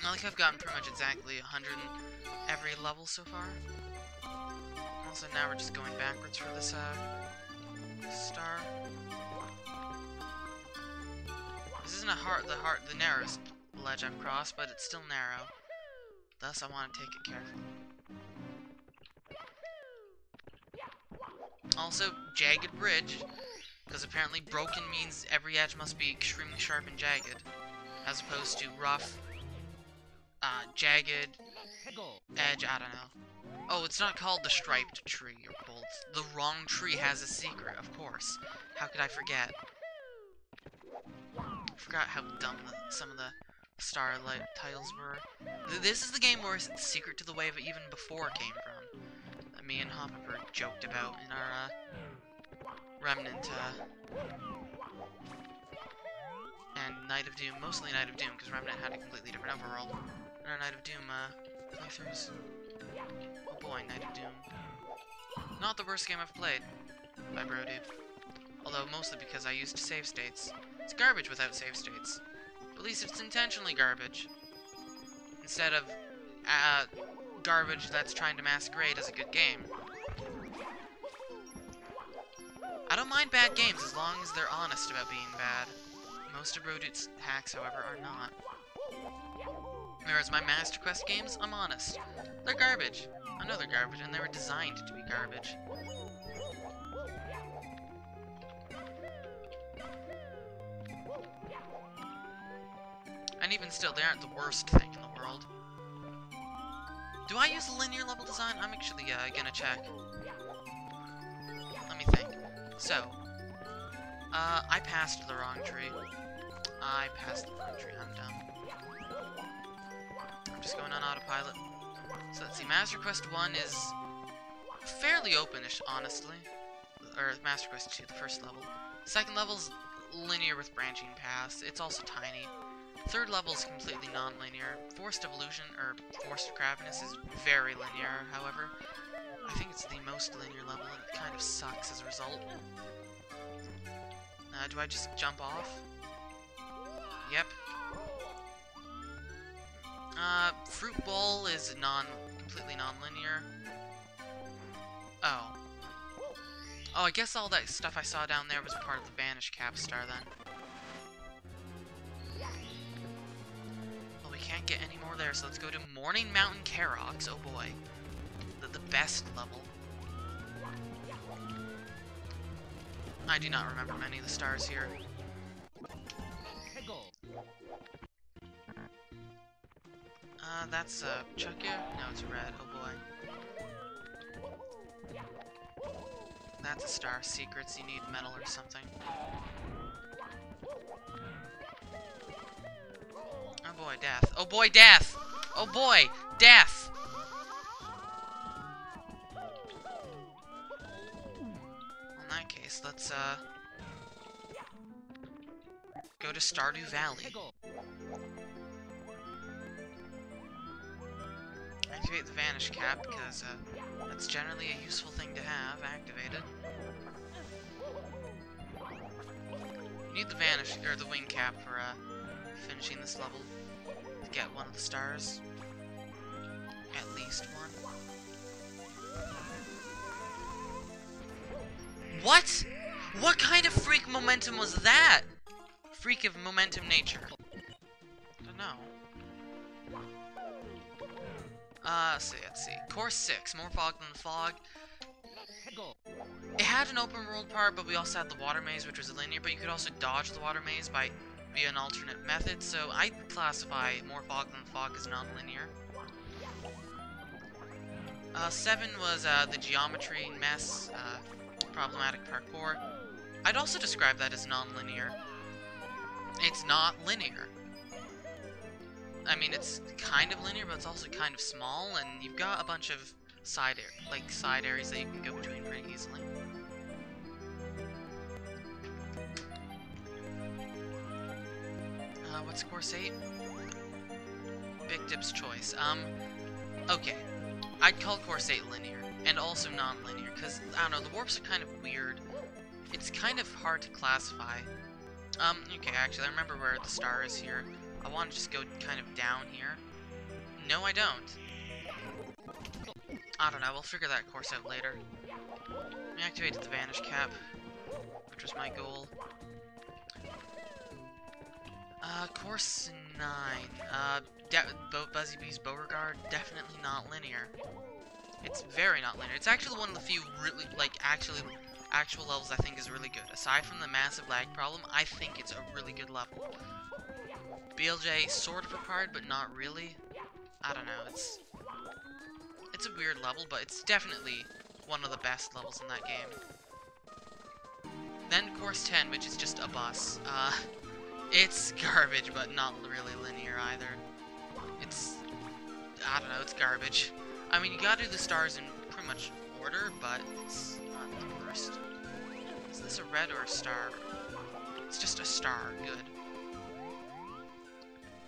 [SPEAKER 1] I like I've gotten pretty much exactly 100 every level so far. Also, now we're just going backwards for this, uh, star. This isn't a heart, the heart, the narrowest ledge I've crossed, but it's still narrow. Thus, I want to take it carefully. Also, jagged bridge, because apparently broken means every edge must be extremely sharp and jagged, as opposed to rough, uh, jagged edge, I don't know. Oh, it's not called the striped tree or bolt. The wrong tree has a secret, of course. How could I forget? I Forgot how dumb the, some of the starlight tiles were. Th this is the game where secret to the wave even before came from. That me and Hopper joked about in our uh, Remnant uh, and Night of Doom, mostly Night of Doom, because Remnant had a completely different overworld. In our Night of Doom uh, playthroughs. Oh boy, Night of Doom. Not the worst game I've played by Brodute. Although mostly because I used save states. It's garbage without save states. At least it's intentionally garbage. Instead of uh, garbage that's trying to masquerade as a good game. I don't mind bad games as long as they're honest about being bad. Most of Brodute's hacks, however, are not. Whereas my Master Quest games, I'm honest. They're garbage. I know they're garbage, and they were designed to be garbage. Even still, they aren't the worst thing in the world. Do I use linear level design? I'm actually uh, gonna check. Let me think. So, uh, I passed the wrong tree. I passed the wrong tree, I'm dumb. I'm just going on autopilot. So let's see, Master Quest 1 is fairly openish, honestly. Or Master Quest 2, the first level. Second level's linear with branching paths. It's also tiny. Third level is completely non-linear. Forced Evolution, or Forced Craviness, is very linear, however. I think it's the most linear level, and it kind of sucks as a result. Uh, do I just jump off? Yep. Uh, Fruit Bowl is non completely non-linear. Oh. Oh, I guess all that stuff I saw down there was part of the Vanish Cap Star then. Can't get any more there, so let's go to Morning Mountain Karox. Oh boy. The, the best level. I do not remember many of the stars here. Uh, that's, uh, Chuckya? No, it's red. Oh boy. That's a star. Secrets, you need metal or something. Oh boy, death. Oh boy, death! Oh boy, death! In that case, let's, uh... Go to Stardew Valley. Activate the Vanish Cap, because, uh, that's generally a useful thing to have activated. You need the Vanish, or the Wing Cap for, uh, finishing this level. To get one of the stars. At least one. What? What kind of freak momentum was that? Freak of momentum nature. I don't know. Uh, let's see, let's see. Course 6, more fog than the fog. It had an open world part, but we also had the water maze, which was linear, but you could also dodge the water maze by via an alternate method, so I classify more fog than fog as non-linear. Uh, 7 was uh, the geometry mess, uh, problematic parkour. I'd also describe that as non-linear. It's not linear. I mean, it's kind of linear, but it's also kind of small, and you've got a bunch of side like side areas that you can go between pretty easily. Uh, what's course 8? Big Dip's choice. Um, okay. I'd call course 8 linear, and also non-linear, because, I don't know, the warps are kind of weird. It's kind of hard to classify. Um, okay, actually, I remember where the star is here. I want to just go kind of down here. No, I don't. I don't know, we'll figure that course out later. We activated the Vanish Cap, which was my goal. Uh, course 9. Uh, Bo Buzzy Bee's Beauregard, definitely not linear. It's very not linear. It's actually one of the few really, like, actually, actual levels I think is really good. Aside from the massive lag problem, I think it's a really good level. BLJ sort of required, but not really. I don't know, it's... It's a weird level, but it's definitely one of the best levels in that game. Then Course 10, which is just a bus. Uh, it's garbage, but not really linear either. It's... I don't know, it's garbage. I mean, you gotta do the stars in pretty much order, but it's not the worst. Is this a red or a star? It's just a star. Good.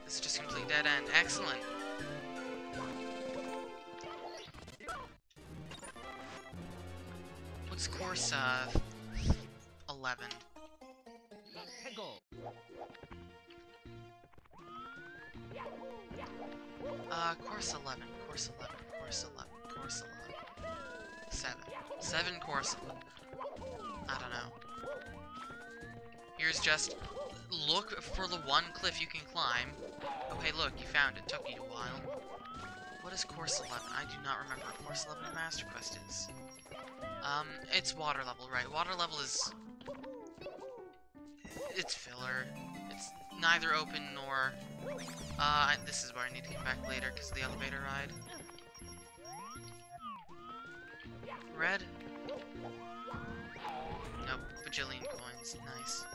[SPEAKER 1] This is just complete dead end. Excellent. What's course, uh, 11? Uh, course 11, course 11, course 11, course 11. 7. 7 course 11. I don't know. Here's just, look for the one cliff you can climb. Oh hey look, you found it. Took you a while. What is course 11? I do not remember what course 11 in Master Quest is. Um, it's water level, right? Water level is... It's filler. It's neither open nor... Uh, this is where I need to get back later because of the elevator ride. Red? Nope, bajillion coins. Nice.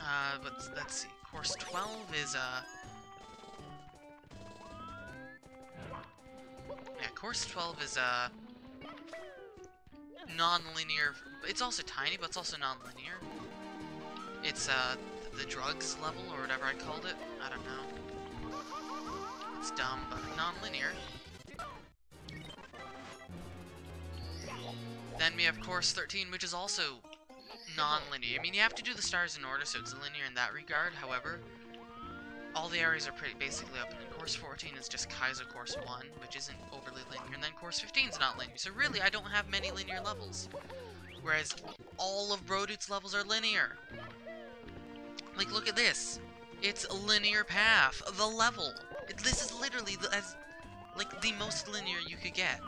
[SPEAKER 1] Uh, but let's see. Course 12 is, uh... Yeah, course 12 is, uh... Non-linear... It's also tiny, but it's also non-linear. It's, uh, the drugs level, or whatever I called it. I don't know. It's dumb, but non-linear. Then we have course 13, which is also non-linear. I mean, you have to do the stars in order, so it's linear in that regard. However, all the areas are pretty basically open. And course 14 is just Kaizo Course 1, which isn't overly linear. And then course 15 is not linear. So really, I don't have many linear levels. Whereas all of Brodute's levels are linear. Like, look at this. It's a linear path. The level. It, this is literally the, as, like, the most linear you could get.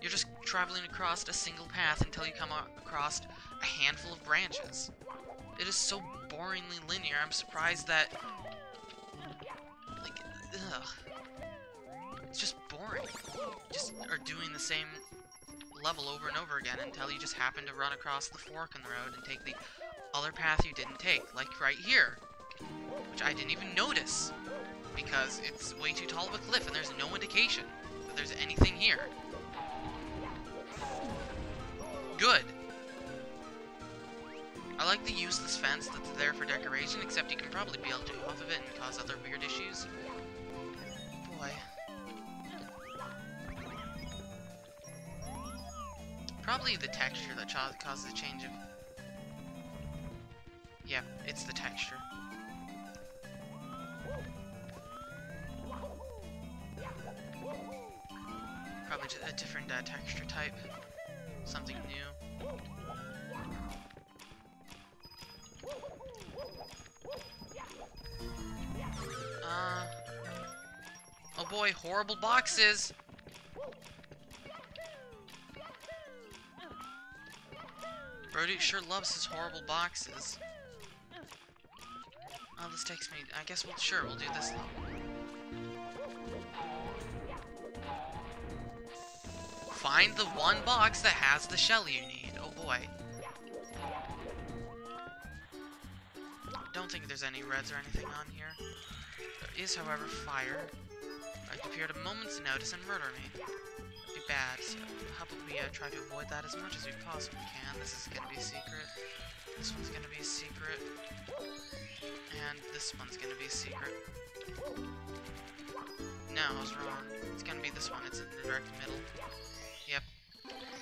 [SPEAKER 1] You're just traveling across a single path until you come across a handful of branches. It is so boringly linear, I'm surprised that... Like, ugh. It's just boring. You just are doing the same level over and over again until you just happen to run across the fork in the road and take the other path you didn't take, like right here. Which I didn't even notice, because it's way too tall of a cliff and there's no indication that there's anything here. Good. I like the useless fence that's there for decoration, except you can probably be able to off of it and cause other weird issues. Boy. Probably the texture that causes a change of... Yeah, it's the texture. Probably a different uh, texture type something new. Boy, horrible boxes! Brody sure loves his horrible boxes. Oh, this takes me... I guess we'll... Sure, we'll do this level. Find the one box that has the shell you need. Oh boy. Don't think there's any reds or anything on here. There is, however, fire. That appear at a moment's notice and murder me. That'd be bad, so how about we uh, try to avoid that as much as we possibly can. This is gonna be a secret. This one's gonna be a secret. And this one's gonna be a secret. No, I was wrong. It's gonna be this one. It's in the direct middle. Yep.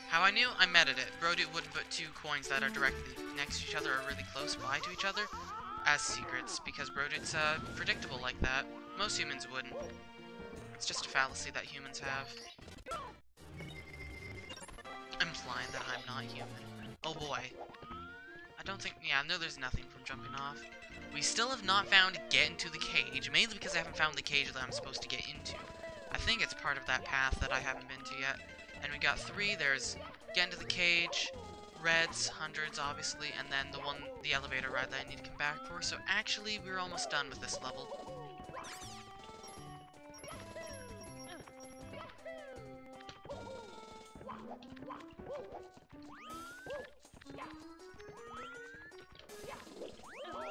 [SPEAKER 1] How I knew? I meted it. Brodu wouldn't put two coins that are directly next to each other or really close by to each other as secrets, because Brodute's uh, predictable like that. Most humans wouldn't. It's just a fallacy that humans have. I'm implying that I'm not human. Oh boy. I don't think- yeah, I know there's nothing from jumping off. We still have not found get into the cage, mainly because I haven't found the cage that I'm supposed to get into. I think it's part of that path that I haven't been to yet. And we got three. There's get into the cage, reds, hundreds, obviously, and then the one, the elevator ride that I need to come back for. So actually, we're almost done with this level.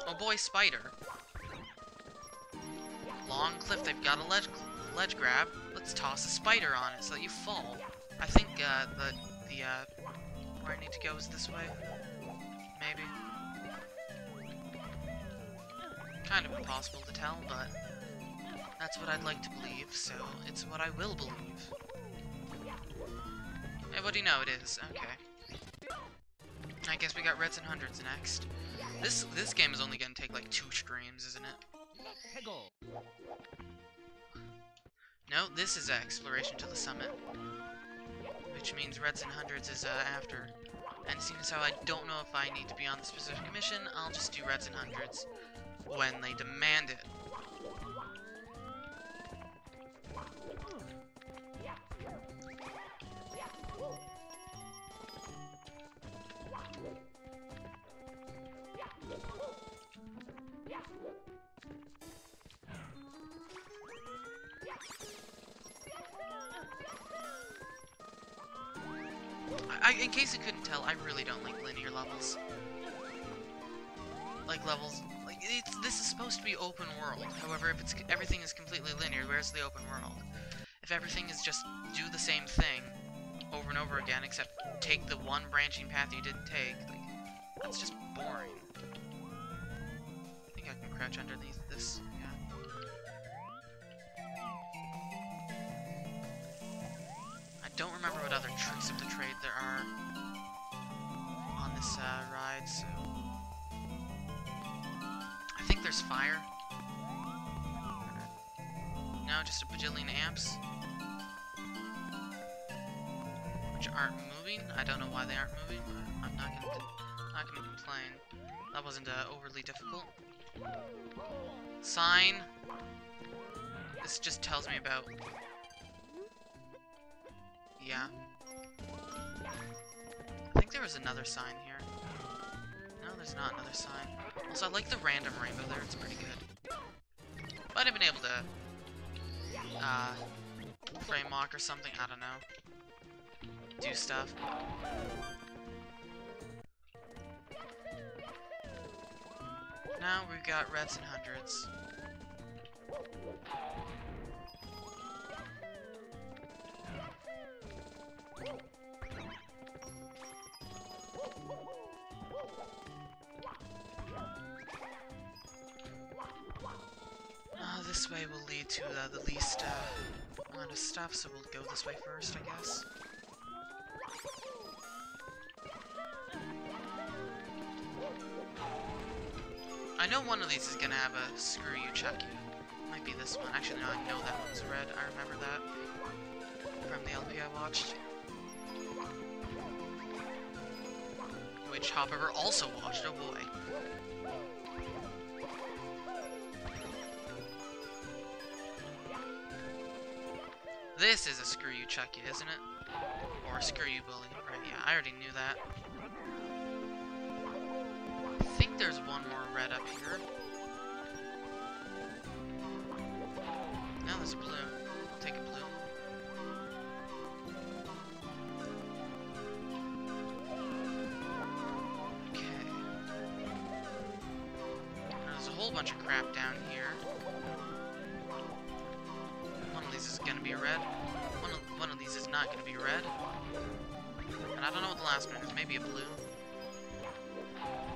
[SPEAKER 1] Oh boy, spider. Long cliff, they've got a ledge, ledge grab. Let's toss a spider on it so that you fall. I think uh, the, the uh, where I need to go is this way. Maybe. Kind of impossible to tell, but that's what I'd like to believe, so it's what I will believe. You know it is? Okay. I guess we got reds and hundreds next. This this game is only gonna take like two streams, isn't it? No, this is exploration to the summit. Which means reds and hundreds is uh, after. And seeing as how I don't know if I need to be on the specific mission, I'll just do reds and hundreds when they demand it. I, in case you couldn't tell, I really don't like linear levels. Like levels, like it's this is supposed to be open world. However, if it's everything is completely linear, where's the open world? If everything is just do the same thing over and over again, except take the one branching path you didn't take, like that's just boring. I think I can crouch underneath this. Don't remember what other tricks of the trade there are on this uh, ride, so... I think there's fire. No, just a bajillion amps. Which aren't moving. I don't know why they aren't moving, I'm not gonna, not gonna complain. That wasn't uh, overly difficult. Sign. This just tells me about yeah. I think there was another sign here. No, there's not another sign. Also, I like the random rainbow there. It's pretty good. Might have been able to, uh, frame walk or something. I don't know. Do stuff. Now we've got reds and hundreds. This way will lead to uh, the least uh, amount of stuff, so we'll go this way first, I guess. I know one of these is gonna have a screw you Chucky. Might be this one. Actually, no, I know that one's red. I remember that from the LP I watched. Which Hopper also watched, oh boy. This is a screw you Chucky, isn't it? Or a screw you bully. Right, yeah, I already knew that. I think there's one more red up here. No, there's a blue. I'll take a blue. Okay. There's a whole bunch of crap down last one. Maybe a blue.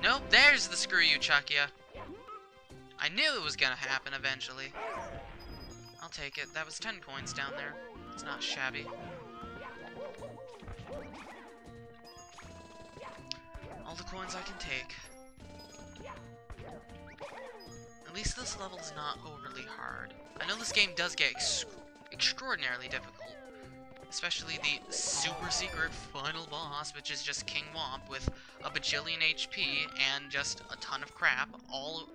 [SPEAKER 1] Nope, there's the screw you, Chuckia. I knew it was gonna happen eventually. I'll take it. That was 10 coins down there. It's not shabby. All the coins I can take. At least this level is not overly hard. I know this game does get extraordinarily difficult. Especially the super secret final boss, which is just King Womp with a bajillion HP and just a ton of crap all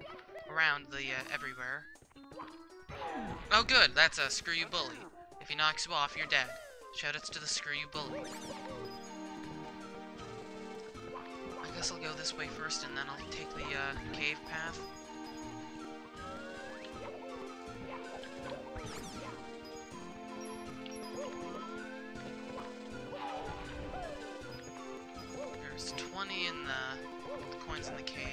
[SPEAKER 1] around the uh, everywhere. Oh good, that's a Screw You Bully. If he knocks you off, you're dead. Shoutouts to the Screw You Bully. I guess I'll go this way first, and then I'll take the uh, cave path. There's 20 in the, the coins in the cave.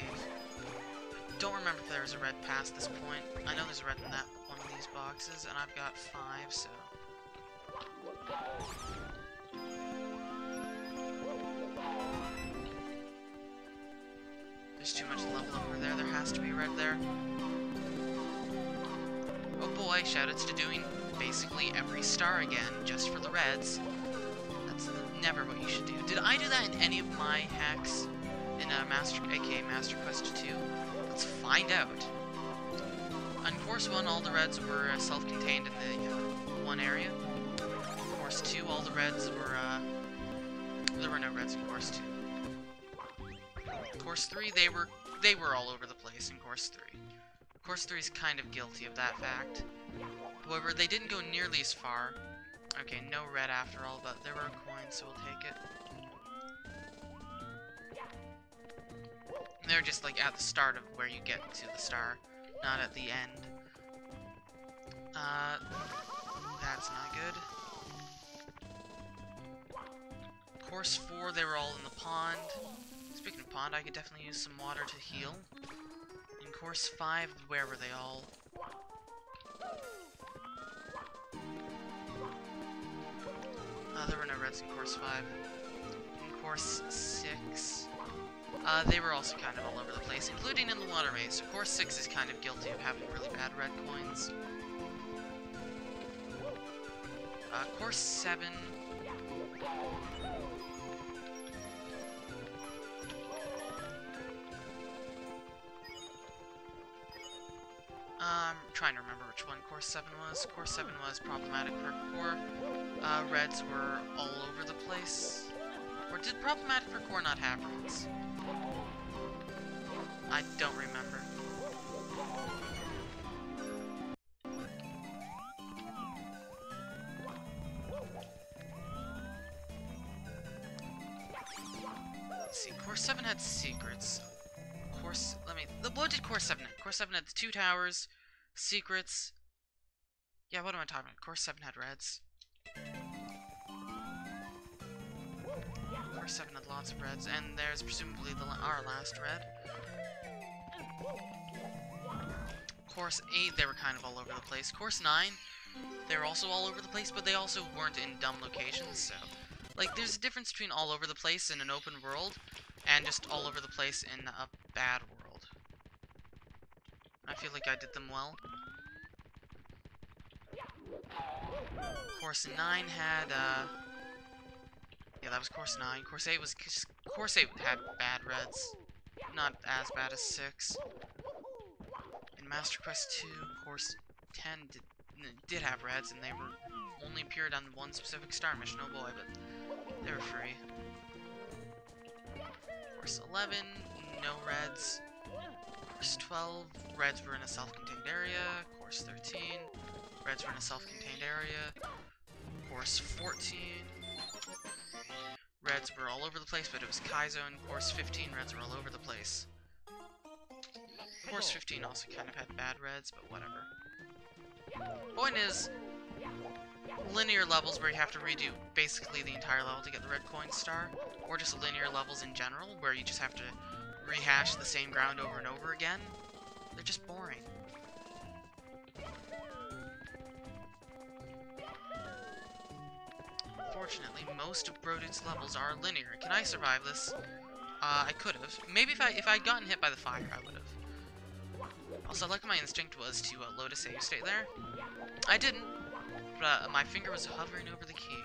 [SPEAKER 1] I Don't remember if there's a red past this point. I know there's a red in that one of these boxes, and I've got five, so... There's too much level over there. There has to be red there. Oh boy, shoutouts to doing basically every star again, just for the reds. Never what you should do. Did I do that in any of my hacks in uh, Master, aka Master Quest 2? Let's find out. On course 1, all the reds were uh, self-contained in the uh, one area. Course 2, all the reds were, uh, there were no reds in course 2. Course 3, they were they were all over the place in Course 3. Course 3 is kind of guilty of that fact. However, they didn't go nearly as far. Okay, no red after all, but there were coins, so we'll take it. They're just like at the start of where you get to the star, not at the end. Uh, that's not good. Course 4, they were all in the pond. Speaking of pond, I could definitely use some water to heal. In course 5, where were they all? There were no reds in course 5. In course 6, uh, they were also kind of all over the place, including in the water maze. So course 6 is kind of guilty of having really bad red coins. Uh, course 7, which one Course 7 was. Course 7 was problematic parkour. Uh, reds were all over the place. Or did problematic parkour not have reds? I don't remember. See, Course 7 had secrets. Course, let me, what did Course 7 have? Course 7 had the two towers, secrets. Yeah, what am I talking about? Course 7 had reds. Of Course 7 had lots of reds, and there's presumably the, our last red. Course 8, they were kind of all over the place. Course 9, they were also all over the place, but they also weren't in dumb locations, so... Like, there's a difference between all over the place in an open world, and just all over the place in a bad world. I feel like I did them well. Course 9 had, uh... Yeah, that was Course 9. Course 8 was... Course 8 had bad reds. Not as bad as 6. In Master Quest 2, Course 10 did, did have reds, and they were only appeared on one specific star mission. Oh boy, but they were free. Course 11, no reds. Course 12, reds were in a self-contained area. Course 13, reds were in a self-contained area. Course 14, reds were all over the place, but it was Kaizo. Course 15, reds were all over the place. Course 15 also kind of had bad reds, but whatever. Point is, linear levels where you have to redo basically the entire level to get the red coin star, or just linear levels in general where you just have to rehash the same ground over and over again, they're just boring. Fortunately, most of Brodute's levels are linear. Can I survive this? Uh, I could have. Maybe if I if I'd gotten hit by the fire, I would have. Also, like my instinct was to uh, load a save state there. I didn't, but uh, my finger was hovering over the key.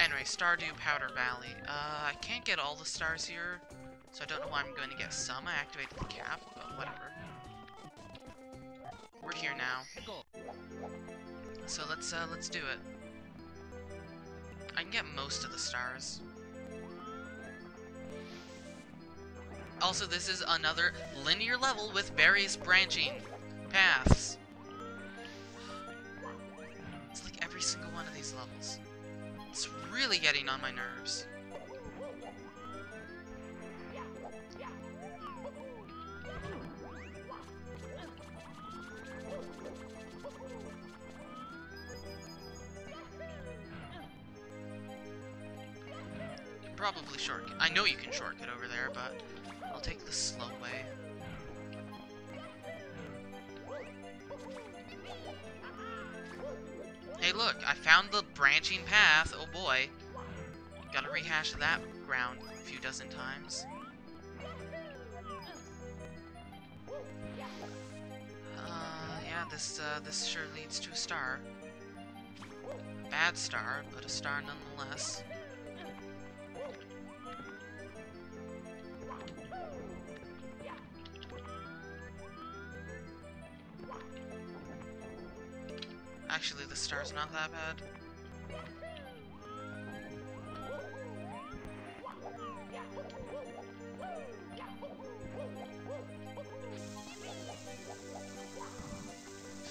[SPEAKER 1] Anyway, Stardew Powder Valley. Uh, I can't get all the stars here, so I don't know why I'm going to get some. I activated the cap, but whatever. We're here now. So let's, uh, let's do it. I can get most of the stars. Also, this is another linear level with various branching paths. It's like every single one of these levels. It's really getting on my nerves. Probably shortcut. I know you can shortcut over there, but I'll take the slow way. Hey look, I found the branching path. Oh boy. Gotta rehash that ground a few dozen times. Uh, yeah, this, uh, this sure leads to a star. Bad star, but a star nonetheless. Actually, the star's not that bad.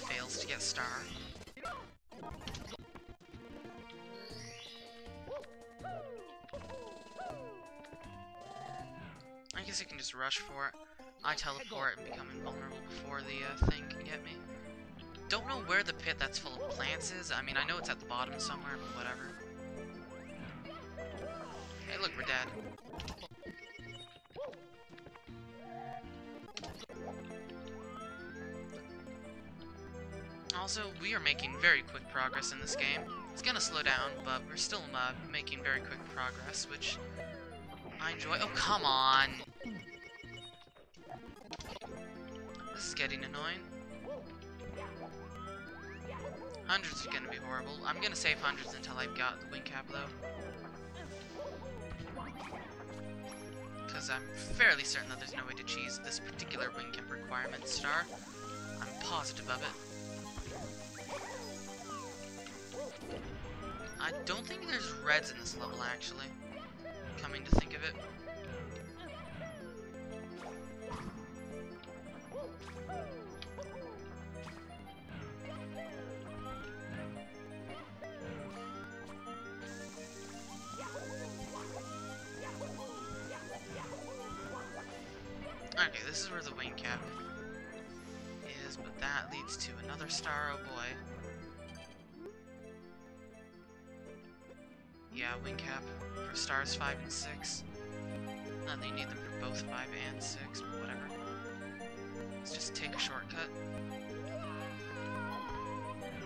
[SPEAKER 1] Fails to get star. I guess I can just rush for it. I teleport and become invulnerable before the uh, thing can get me don't know where the pit that's full of plants is. I mean, I know it's at the bottom somewhere, but whatever. Hey, look, we're dead. Also, we are making very quick progress in this game. It's gonna slow down, but we're still uh, making very quick progress, which I enjoy. Oh, come on! This is getting annoying. Hundreds is gonna be horrible. I'm gonna save hundreds until I've got the wing cap though. Because I'm fairly certain that there's no way to cheese this particular wing cap requirement star. I'm positive of it. I don't think there's reds in this level actually, coming to think of it. Okay, this is where the wing cap is, but that leads to another star, oh boy. Yeah, wing cap for stars 5 and 6. Not that you need them for both 5 and 6, but whatever. Let's just take a shortcut.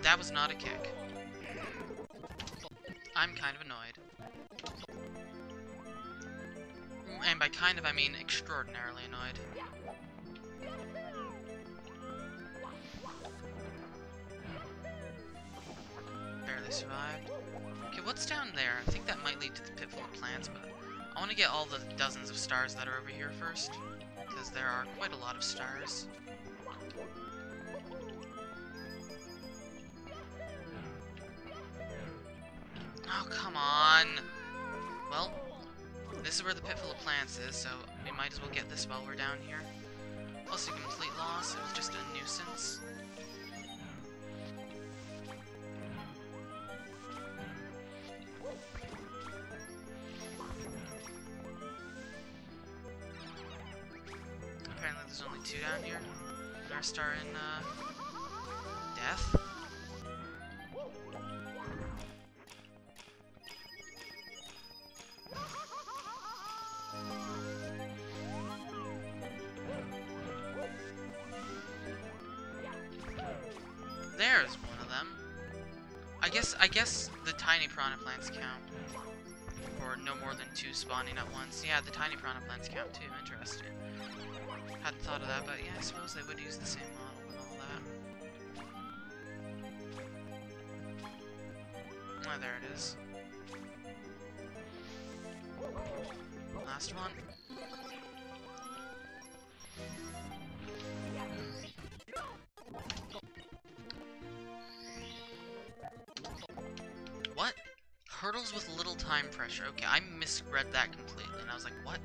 [SPEAKER 1] That was not a kick. I'm kind of annoyed. And by kind of, I mean extraordinarily annoyed. Barely survived. Okay, what's down there? I think that might lead to the pit full of plants, but I want to get all the dozens of stars that are over here first, because there are quite a lot of stars. Oh, come on! Well, this is where the pit full of plants is, so we might as well get this while we're down here. Plus a complete loss, it was just a nuisance. Apparently there's only two down here. Our star in, uh, death? There's one of them. I guess I guess the tiny piranha plants count. Or no more than two spawning at once. Yeah, the tiny piranha plants count too. Interesting. Hadn't thought of that, but yeah, I suppose they would use the same model and all that. Oh, there it is. Last one. Hurdles with little time pressure. Okay, I misread that completely, and I was like, what?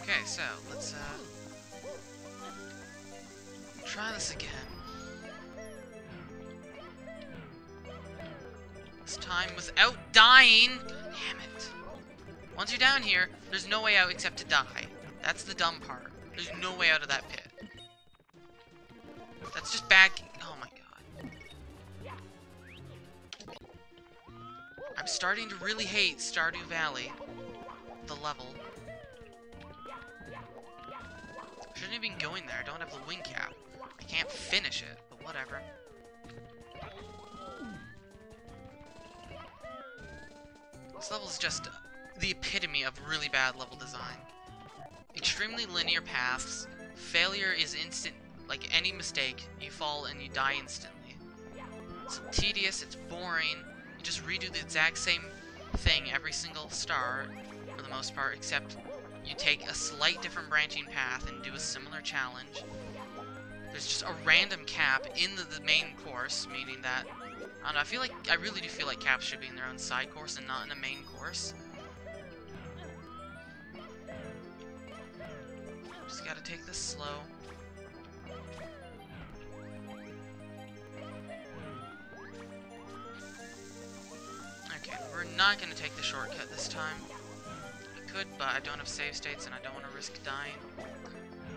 [SPEAKER 1] Okay, so, let's, uh... Try this again. This time without dying! Once you're down here, there's no way out except to die. That's the dumb part. There's no way out of that pit. That's just back. Oh my god. I'm starting to really hate Stardew Valley. The level. Shouldn't have been going there. I don't have the wing cap. I can't finish it, but whatever. This level is just the epitome of really bad level design. Extremely linear paths. Failure is instant. Like any mistake, you fall and you die instantly. It's tedious, it's boring. You just redo the exact same thing every single star, for the most part, except you take a slight different branching path and do a similar challenge. There's just a random cap in the, the main course, meaning that I don't know, I feel like, I really do feel like caps should be in their own side course and not in a main course. Just gotta take this slow. Okay, we're not gonna take the shortcut this time. I could, but I don't have save states and I don't want to risk dying.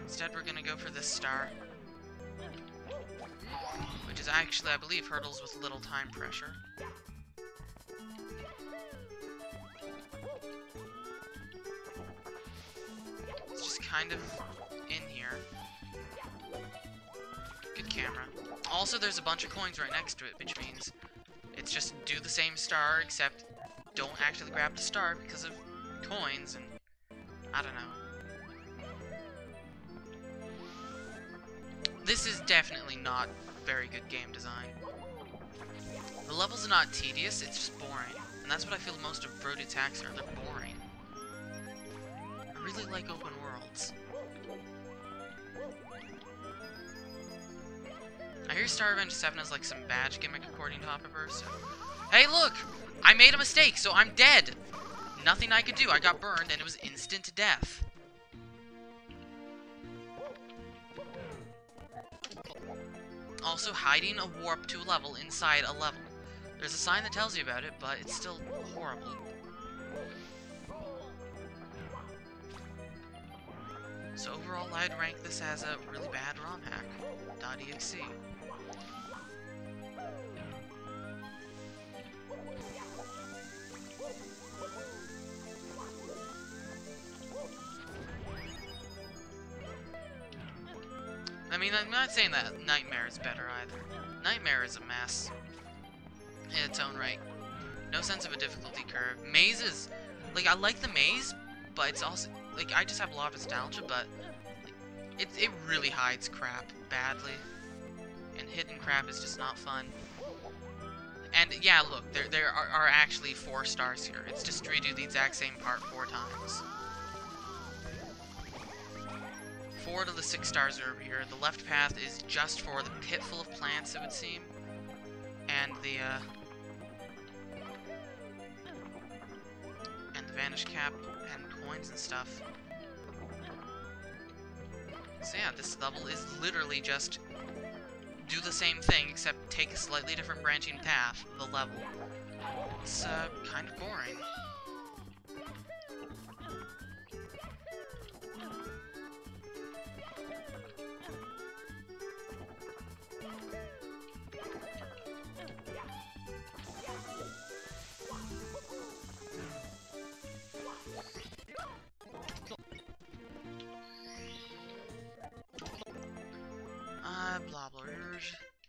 [SPEAKER 1] Instead, we're gonna go for this star. Which is actually, I believe, hurdles with little time pressure. Kind of in here. Good camera. Also, there's a bunch of coins right next to it, which means it's just do the same star, except don't actually grab the star because of coins, and I don't know. This is definitely not very good game design. The levels are not tedious, it's just boring. And that's what I feel most of Road Attacks are, they're boring. I really like open worlds. I hear Star Revenge 7 is like some badge gimmick according to Hoppiver, so... Hey look! I made a mistake, so I'm dead! Nothing I could do, I got burned and it was instant death. Also, hiding a warp to a level inside a level. There's a sign that tells you about it, but it's still horrible. So overall, I'd rank this as a really bad ROM hack. .exe. I mean, I'm not saying that Nightmare is better either. Nightmare is a mess in its own right. No sense of a difficulty curve. Mazes, like, I like the maze, but it's also, like, I just have a lot of nostalgia, but it, it really hides crap badly. And hidden crap is just not fun. And yeah, look, there, there are, are actually four stars here. It's just redo the exact same part four times. four of the six stars are over here. The left path is just for the pit full of plants, it would seem. And the, uh... And the vanish cap coins and stuff. So yeah, this level is literally just do the same thing, except take a slightly different branching path, the level. It's, uh, kind of boring.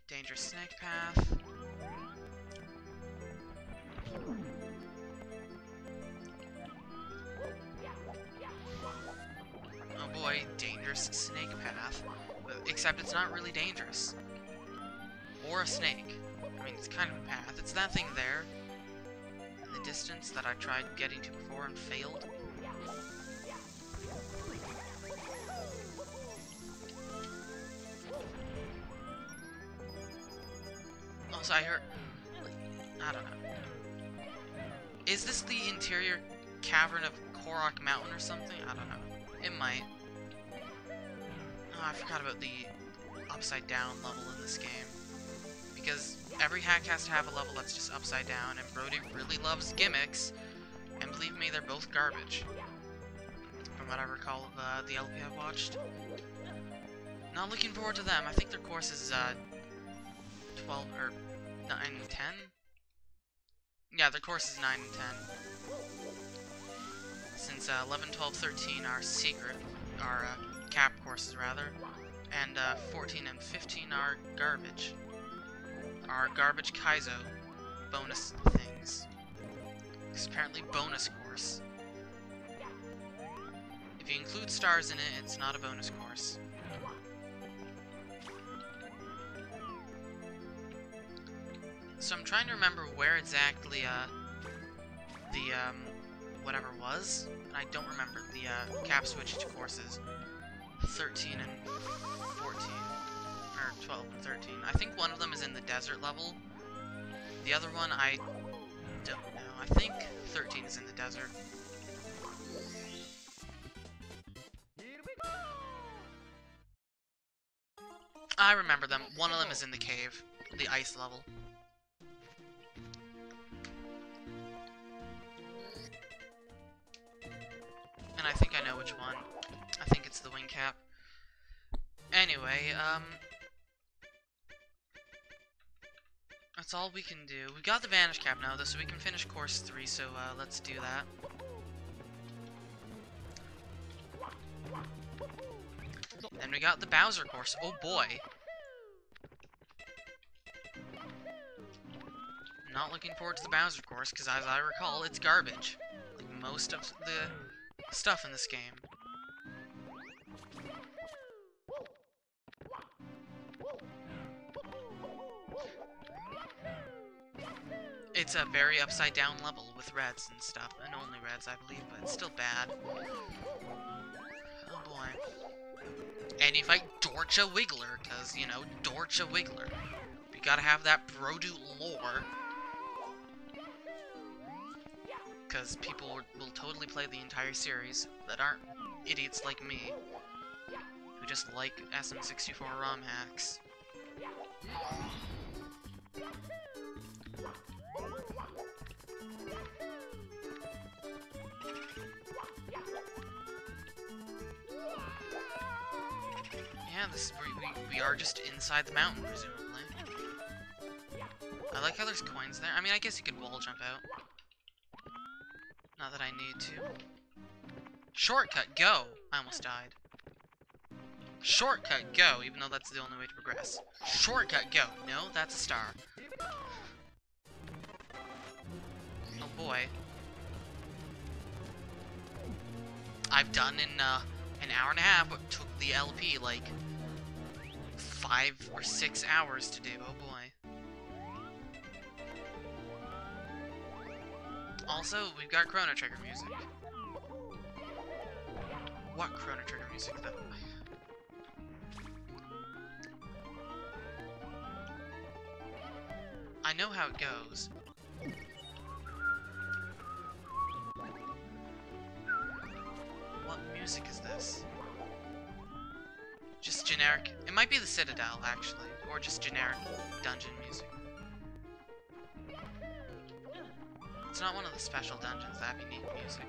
[SPEAKER 1] Dangerous snake path. Oh boy, dangerous snake path. Except it's not really dangerous. Or a snake. I mean, it's kind of a path. It's that thing there. In the distance that I tried getting to before and failed. Also, I heard... I don't know. Is this the interior cavern of Korok Mountain or something? I don't know. It might. Oh, I forgot about the upside down level in this game. Because every hack has to have a level that's just upside down, and Brody really loves gimmicks, and believe me, they're both garbage. From what I recall of uh, the LP I've watched. Not looking forward to them. I think their course is uh, 12 or 9 10? Yeah, the course is 9 and 10. Since uh, 11, 12, 13 are secret, are uh, cap courses rather, and uh, 14 and 15 are garbage. Are garbage Kaizo bonus things. It's apparently bonus course. If you include stars in it, it's not a bonus course. So I'm trying to remember where exactly, uh, the, um, whatever was. And I don't remember the, uh, cap switch courses. 13 and 14. Or 12 and 13. I think one of them is in the desert level. The other one, I don't know. I think 13 is in the desert. I remember them. One of them is in the cave. The ice level. And I think I know which one. I think it's the wing cap. Anyway, um... That's all we can do. We got the Vanish Cap now, though, so we can finish Course 3, so uh, let's do that. Then we got the Bowser course. Oh boy. Not looking forward to the Bowser course, because as I recall, it's garbage. Like most of the stuff in this game. It's a very upside down level with reds and stuff, and only reds I believe, but it's still bad. Oh boy. And you fight Dorcha Wiggler, because, you know, Dorcha Wiggler. You gotta have that Brodu lore because people will totally play the entire series that aren't idiots like me, who just like SM64 ROM hacks. Yeah, this is where we, we are just inside the mountain, presumably. I like how there's coins there. I mean, I guess you could wall jump out. Not that I need to. Shortcut, go! I almost died. Shortcut, go, even though that's the only way to progress. Shortcut, go. No, that's a star. Oh boy. I've done in uh, an hour and a half what took the LP like five or six hours to do. Oh boy. Also, we've got Chrono Trigger music. What Chrono Trigger music, though? I know how it goes. What music is this? Just generic. It might be the Citadel, actually. Or just generic dungeon music. It's not one of the special dungeons that have unique music.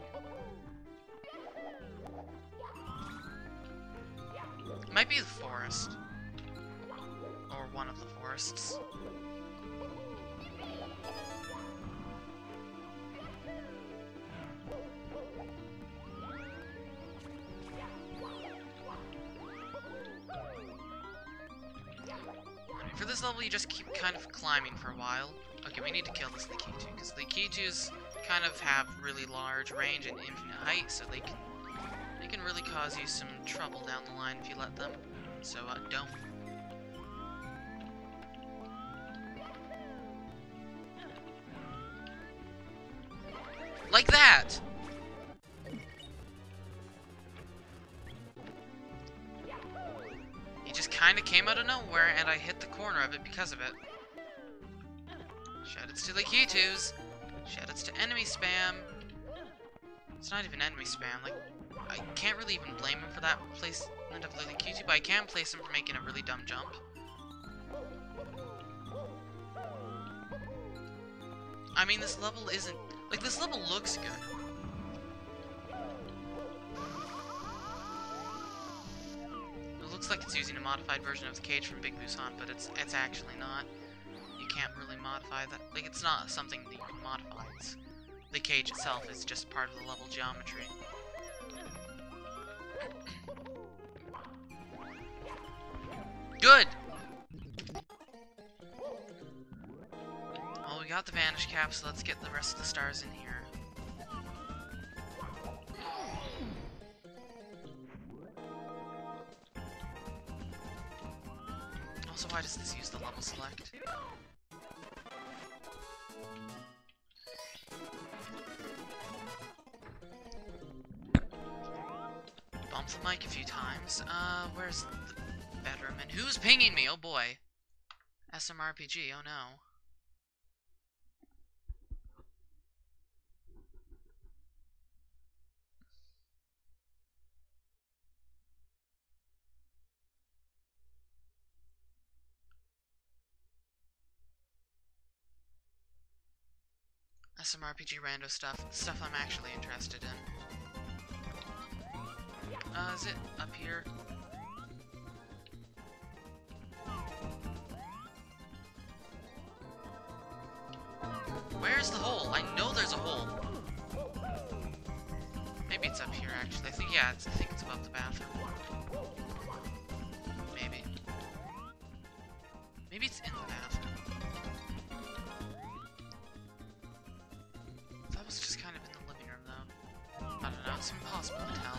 [SPEAKER 1] It might be the forest. Or one of the forests. For this level, you just keep kind of climbing for a while. Okay, we need to kill this Lakitu, because Lakitus kind of have really large range and infinite height, so they can they can really cause you some trouble down the line if you let them. So, uh, don't. Like that! He just kinda came out of nowhere, and I hit the corner of it because of it. Shoutouts to the Q2s. Shoutouts to enemy spam! It's not even enemy spam, like... I can't really even blame him for that placement of Lakitu, but I can place him for making a really dumb jump. I mean, this level isn't... Like, this level looks good. It looks like it's using a modified version of the cage from Big Boo's Haunt, but it's it's actually not. Can't really modify that. Like, it's not something that you can modify. It's, the cage itself is just part of the level geometry. Good! Well, we got the Vanish Cap, so let's get the rest of the stars in here. Also, why does this use the level select? Bump the mic a few times. Uh, where's the bedroom? And who's pinging me? Oh boy. SMRPG, oh no. SMRPG rando stuff. Stuff I'm actually interested in. Uh, is it up here? Where's the hole? I know there's a hole. Maybe it's up here, actually. I think, yeah, I think it's above the bathroom. Maybe. Maybe it's in the bathroom. It's impossible to tell.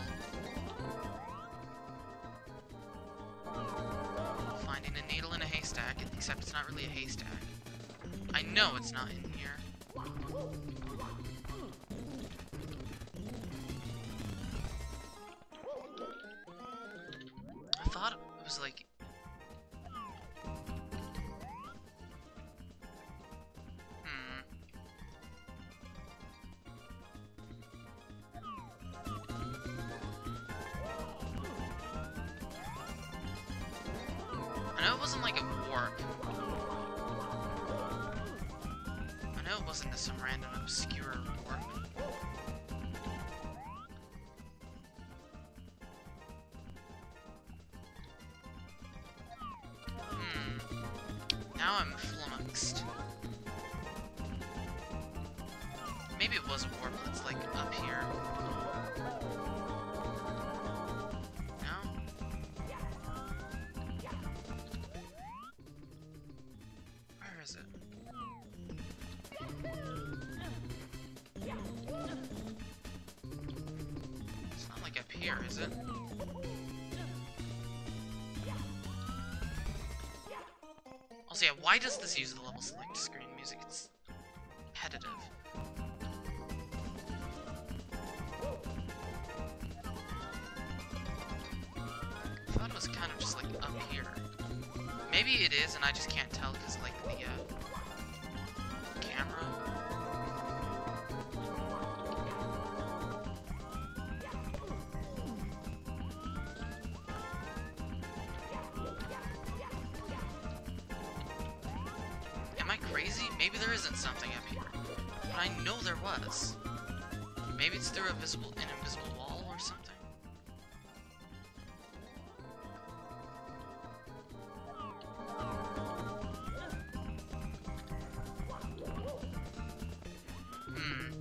[SPEAKER 1] Finding a needle in a haystack, except it's not really a haystack. I know it's not in here. I thought it was like... why does this use the level select screen music? It's was. Maybe it's through a visible, an invisible wall or something. Hmm.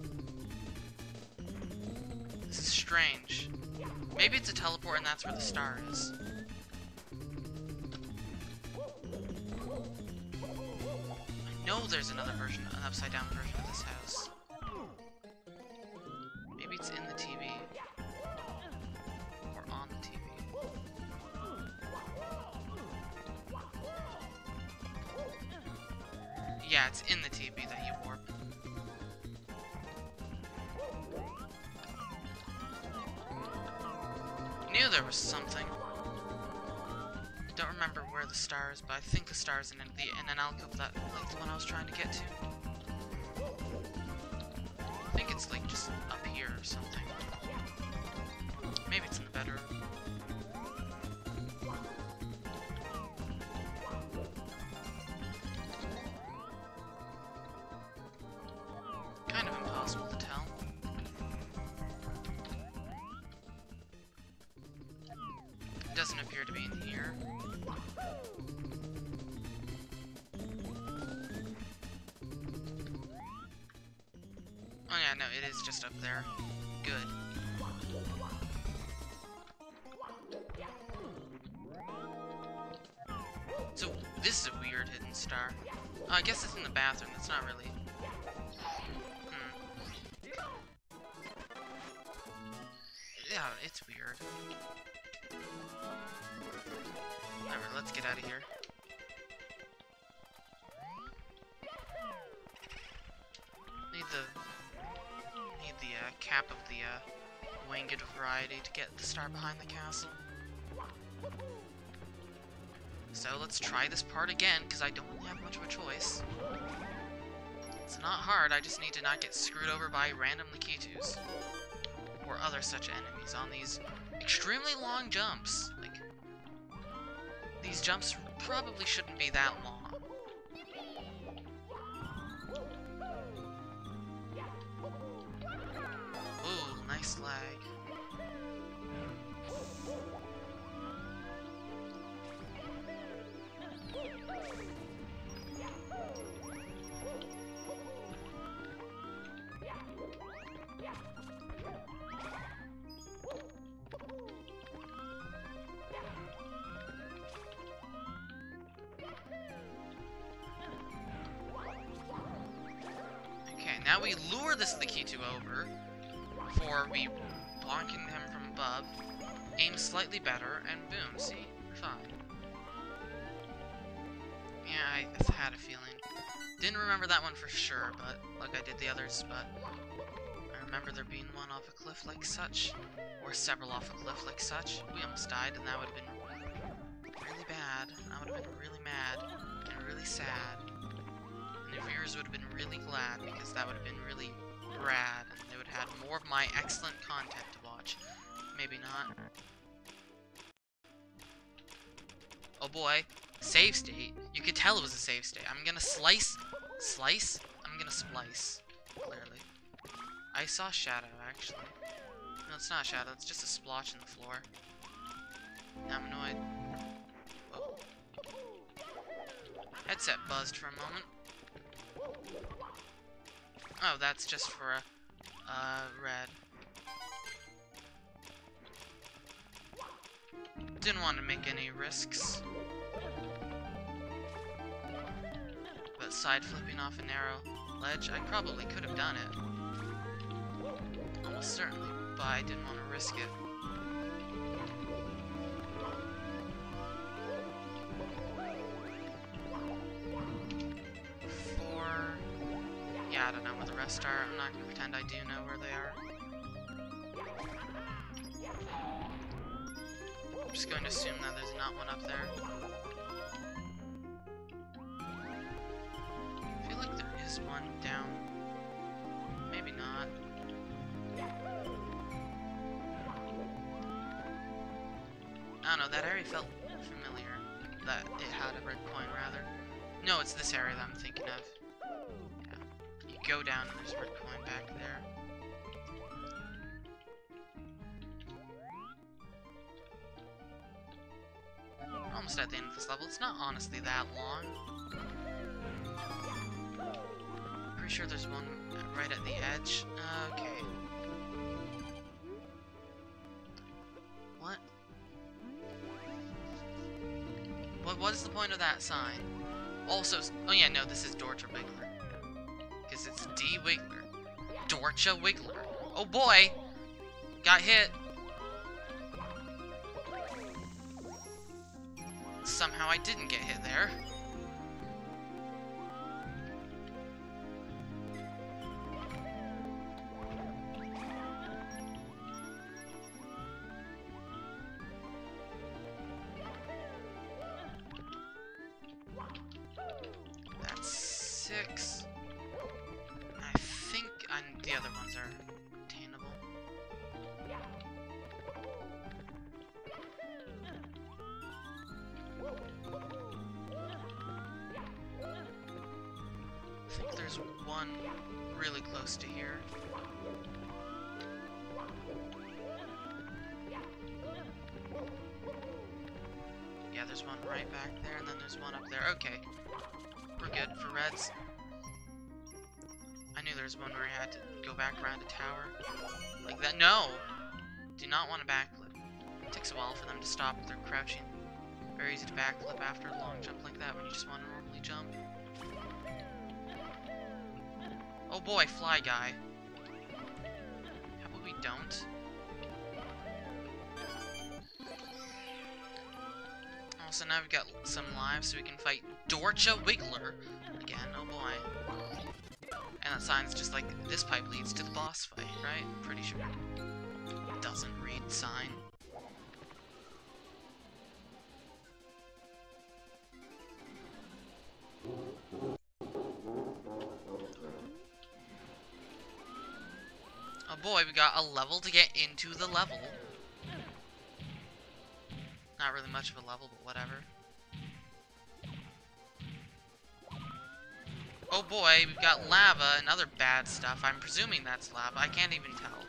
[SPEAKER 1] This is strange. Maybe it's a teleport and that's where the star is. I know there's another version, an upside down version It's in the TV that you warp. Knew there was something. I don't remember where the star is, but I think the star is in, the, in an alcove that, like the one I was trying to get to. I think it's like just up here or something. Maybe it's in no, it is just up there. Good. So, this is a weird hidden star. Oh, I guess it's in the bathroom, that's not really... Hmm. Yeah, it's weird. Whatever, let's get out of here. Uh, winged variety to get the star behind the castle. So let's try this part again, because I don't have much of a choice. It's not hard, I just need to not get screwed over by random Lakitus. Or other such enemies on these extremely long jumps. Like, these jumps probably shouldn't be that long. Sure, but like I did the others, but I remember there being one off a cliff like such, or several off a cliff like such. We almost died, and that would have been really bad. I would have been really mad and really sad. And the viewers would have been really glad because that would have been really rad, and they would have had more of my excellent content to watch. Maybe not. Oh boy, save state. You could tell it was a save state. I'm gonna slice, slice. I'm gonna splice. Clearly, I saw shadow actually. No, it's not shadow. It's just a splotch in the floor. I'm annoyed. Whoa. Headset buzzed for a moment. Oh, that's just for a uh, red. Didn't want to make any risks. But side flipping off a narrow ledge, I probably could have done it. Almost certainly, but I didn't want to risk it. Four. Yeah, I don't know where the rest are. I'm not gonna pretend I do know where they are. I'm just going to assume that there's not one up there. Like there is one down. Maybe not. I don't know, that area felt familiar. That it had a red coin, rather. No, it's this area that I'm thinking of. Yeah. You go down and there's a red coin back there. Almost at the end of this level. It's not honestly that long. Pretty sure there's one right at the edge. Okay. What? What what is the point of that sign? Also, oh yeah, no, this is Dorcha Wiggler. Because it's D Wiggler. Dorcha Wiggler. Oh boy! Got hit. Somehow I didn't get hit there. There's one right back there, and then there's one up there. Okay. We're good for reds. I knew there was one where I had to go back around a tower. Like that. No! Do not want to backflip. It takes a while for them to stop their crouching. Very easy to backflip after a long jump like that when you just want to normally jump. Oh boy, fly guy. How about we don't? Also, now we've got some lives, so we can fight Dorcha Wiggler again. Oh boy. And that sign's just like, this pipe leads to the boss fight, right? Pretty sure. Doesn't read sign. Oh boy, we got a level to get into the level. Not really much of a level, but whatever. Oh boy, we've got lava and other bad stuff. I'm presuming that's lava. I can't even tell.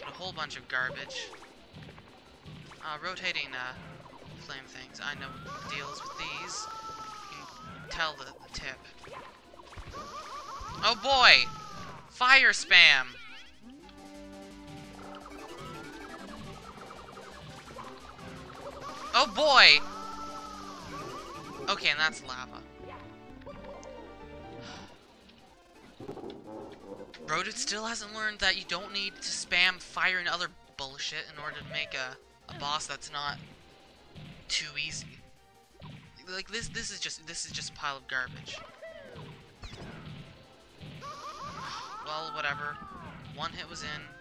[SPEAKER 1] Got a whole bunch of garbage. Uh, rotating uh, flame things. I know deals with these. You can tell the, the tip. Oh boy! Fire spam! Oh boy! Okay, and that's lava. Rodent still hasn't learned that you don't need to spam fire and other bullshit in order to make a, a boss that's not too easy. Like this this is just this is just a pile of garbage. Well, whatever. One hit was in.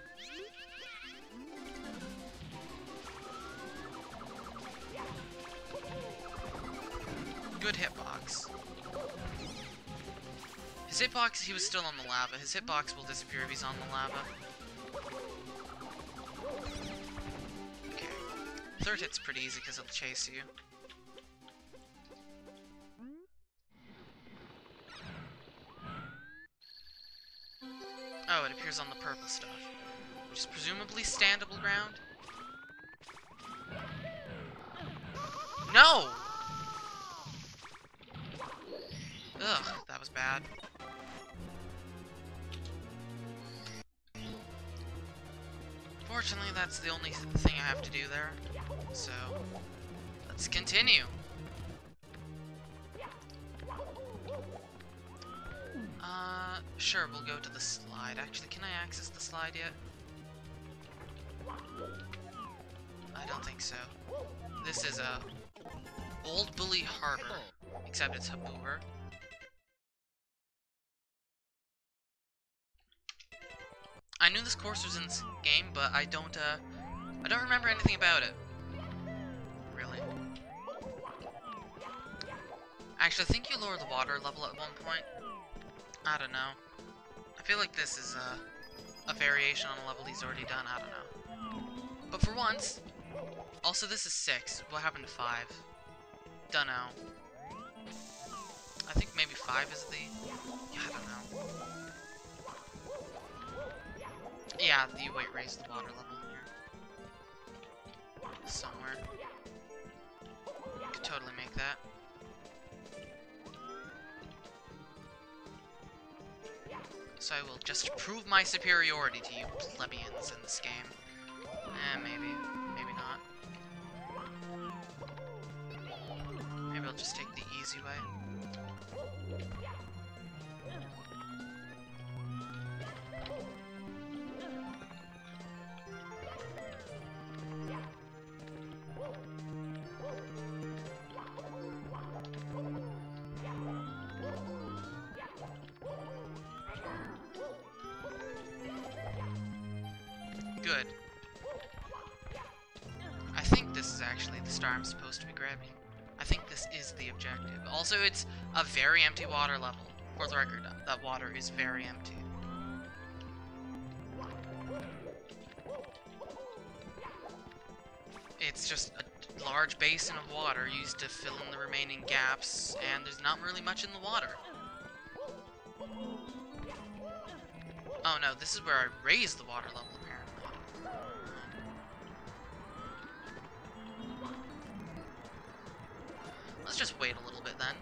[SPEAKER 1] Good hitbox. His hitbox, he was still on the lava. His hitbox will disappear if he's on the lava. Okay. Third hit's pretty easy because it'll chase you. Oh, it appears on the purple stuff. Which is presumably standable ground? No! Ugh, that was bad. Fortunately, that's the only th thing I have to do there. So, let's continue. Uh, sure, we'll go to the slide. Actually, can I access the slide yet? I don't think so. This is a Old Bully Harbor, except it's Haboober. Course was in this game, but I don't, uh, I don't remember anything about it. Really. Actually, I think you lower the water level at one point. I don't know. I feel like this is a, a variation on a level he's already done, I don't know. But for once, also this is 6. What happened to 5? Dunno. I think maybe 5 is the... Yeah, I don't know. Yeah, the weight raised the water level here. Somewhere. Could totally make that. So I will just prove my superiority to you plebeians in this game. Eh, maybe. Maybe not. Maybe I'll just take the easy way. supposed to be grabbing. I think this is the objective. Also, it's a very empty water level. For the record, that water is very empty. It's just a large basin of water used to fill in the remaining gaps, and there's not really much in the water. Oh no, this is where I raise the water level. Let's just wait a little bit then.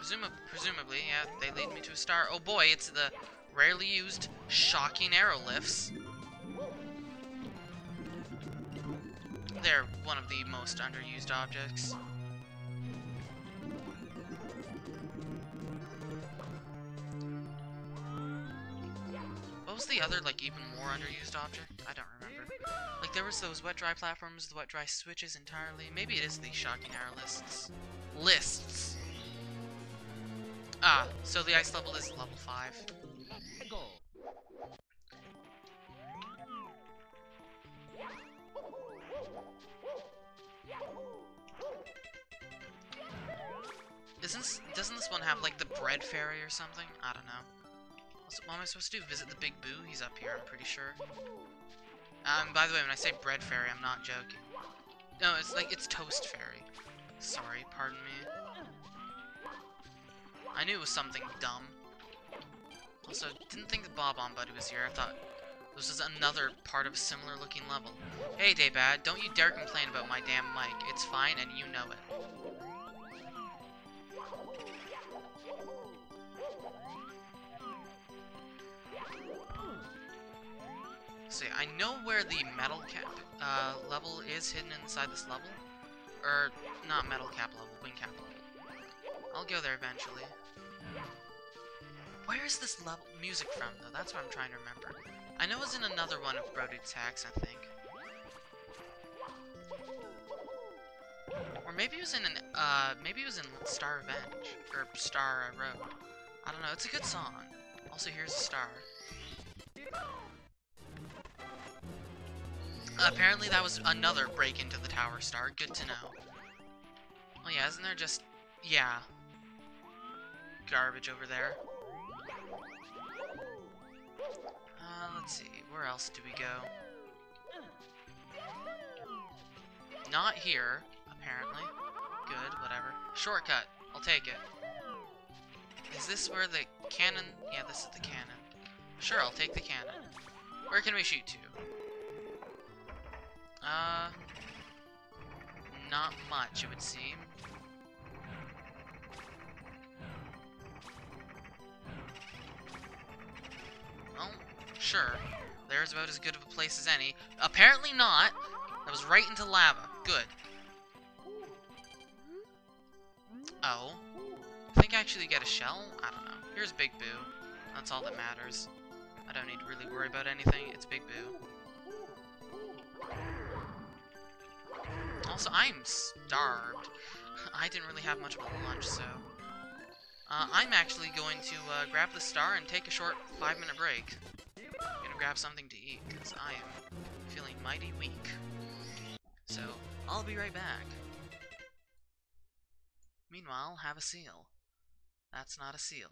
[SPEAKER 1] Presum presumably, yeah, they lead me to a star. Oh boy, it's the rarely used shocking arrow lifts. They're one of the most underused objects. What was the other, like, even more underused object? I don't remember. Like, there was those wet-dry platforms, the wet-dry switches entirely. Maybe it is the shocking arrow lists. Lists! Ah, so the ice level is level 5. Isn't doesn't this one have like the bread fairy or something? I don't know. What am I supposed to do? Visit the big boo? He's up here, I'm pretty sure. Um, by the way, when I say bread fairy, I'm not joking. No, it's like, it's toast fairy. Sorry, pardon me. I knew it was something dumb. Also, didn't think the Bob-omb Buddy was here. I thought this was another part of a similar looking level. Hey, Daybad, don't you dare complain about my damn mic. It's fine, and you know it. Yeah, I know where the metal cap uh, level is hidden inside this level. Or, not metal cap level, wing cap level. I'll go there eventually. Where is this level music from, though? That's what I'm trying to remember. I know it's in another one of Brody's hacks, I think. Or maybe it was in an, uh, maybe it was in Star Revenge, or Star Road. I don't know, it's a good song. Also, here's a star. Apparently that was another break into the Tower Star, good to know. Oh yeah, isn't there just, yeah, garbage over there? Uh, let's see, where else do we go? Not here, apparently. Good, whatever. Shortcut, I'll take it. Is this where the cannon... Yeah, this is the cannon. Sure, I'll take the cannon. Where can we shoot to? Uh... Not much, it would seem. Oh, sure. There's about as good of a place as any. Apparently not! That was right into lava. Good. Oh. I think I actually get a shell? I don't know. Here's Big Boo. That's all that matters. I don't need to really worry about anything. It's Big Boo. Also, I'm starved. I didn't really have much of a lunch, so... Uh, I'm actually going to uh, grab the star and take a short five-minute break. I'm gonna grab something to eat, because I am feeling mighty weak. So, I'll be right back. Meanwhile, have a seal. That's not a seal.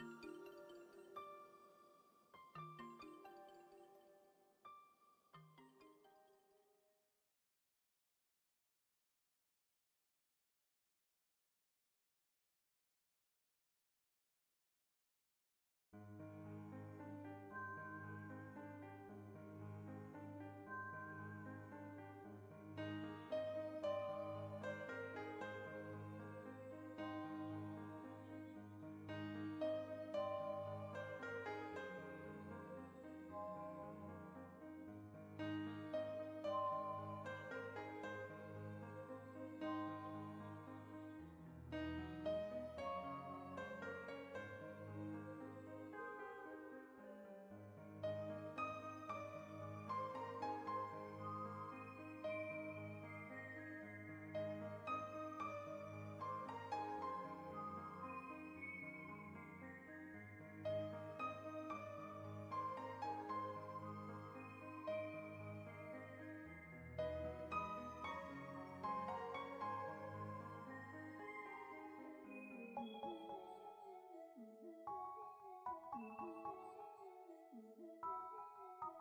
[SPEAKER 1] うん。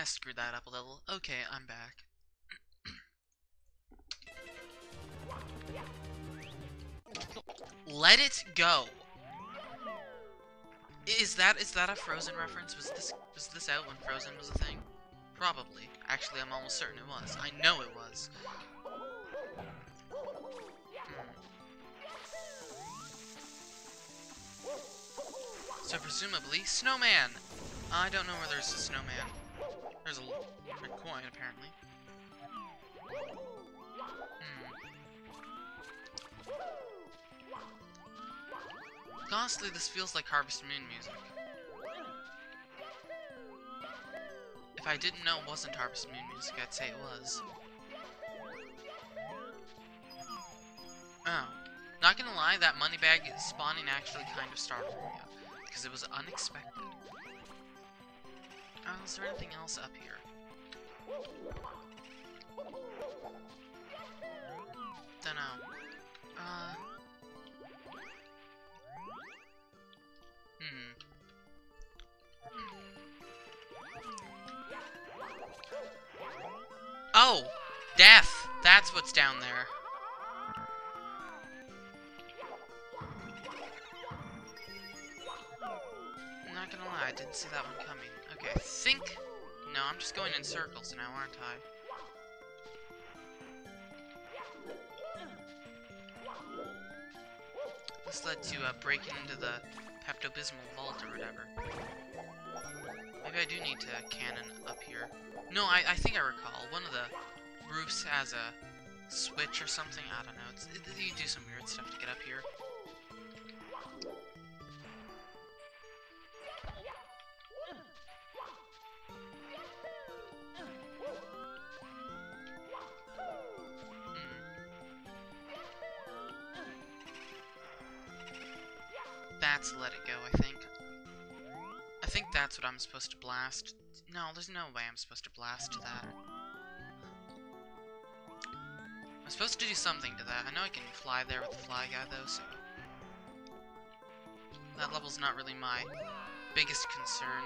[SPEAKER 1] I screwed that up a little. Okay, I'm back. Let it go. Is that is that a Frozen reference? Was this was this out when Frozen was a thing? Probably. Actually, I'm almost certain it was. I know it was. Hmm. So presumably, snowman. I don't know where there's a snowman. Apparently. Hmm. Honestly, this feels like Harvest Moon music. If I didn't know it wasn't Harvest Moon music, I'd say it was. Oh. Not gonna lie, that money bag spawning actually kind of startled me, because it was unexpected. Oh, is there anything else up here? Dunno. Uh... Hmm. Oh! Death! That's what's down there. I'm not gonna lie, I didn't see that one coming. Okay, think... No, I'm just going in circles now, aren't I? This led to uh, breaking into the Pepto-Bismol vault or whatever. Maybe I do need to cannon up here. No, I, I think I recall. One of the roofs has a switch or something. I don't know. It's, it, you do some weird stuff to get up here. Supposed to blast. No, there's no way I'm supposed to blast that. I'm supposed to do something to that. I know I can fly there with the fly guy, though, so... That level's not really my biggest concern.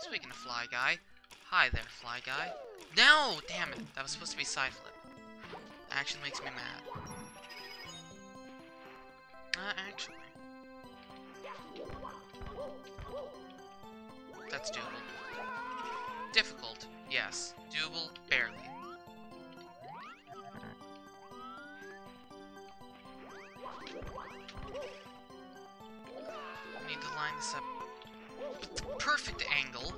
[SPEAKER 1] Speaking of Fly Guy, hi there, Fly Guy. No! Damn it, that was supposed to be side Actually makes me mad. Uh, actually. That's doable. Difficult, yes. Doable, barely. Need to line this up. Perfect angle.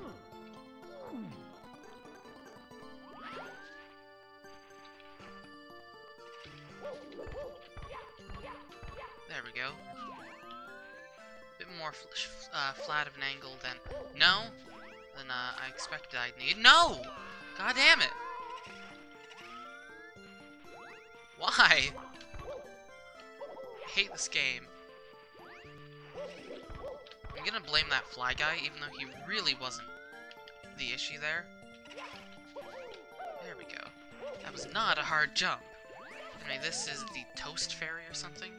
[SPEAKER 1] There we go. A Bit more fl uh, flat of an angle than no, than uh, I expected I'd need. No, god damn it! Why? I hate this game. I'm gonna blame that fly guy, even though he really wasn't the issue there. There we go. That was not a hard jump. Anyway, this is the Toast Fairy or something.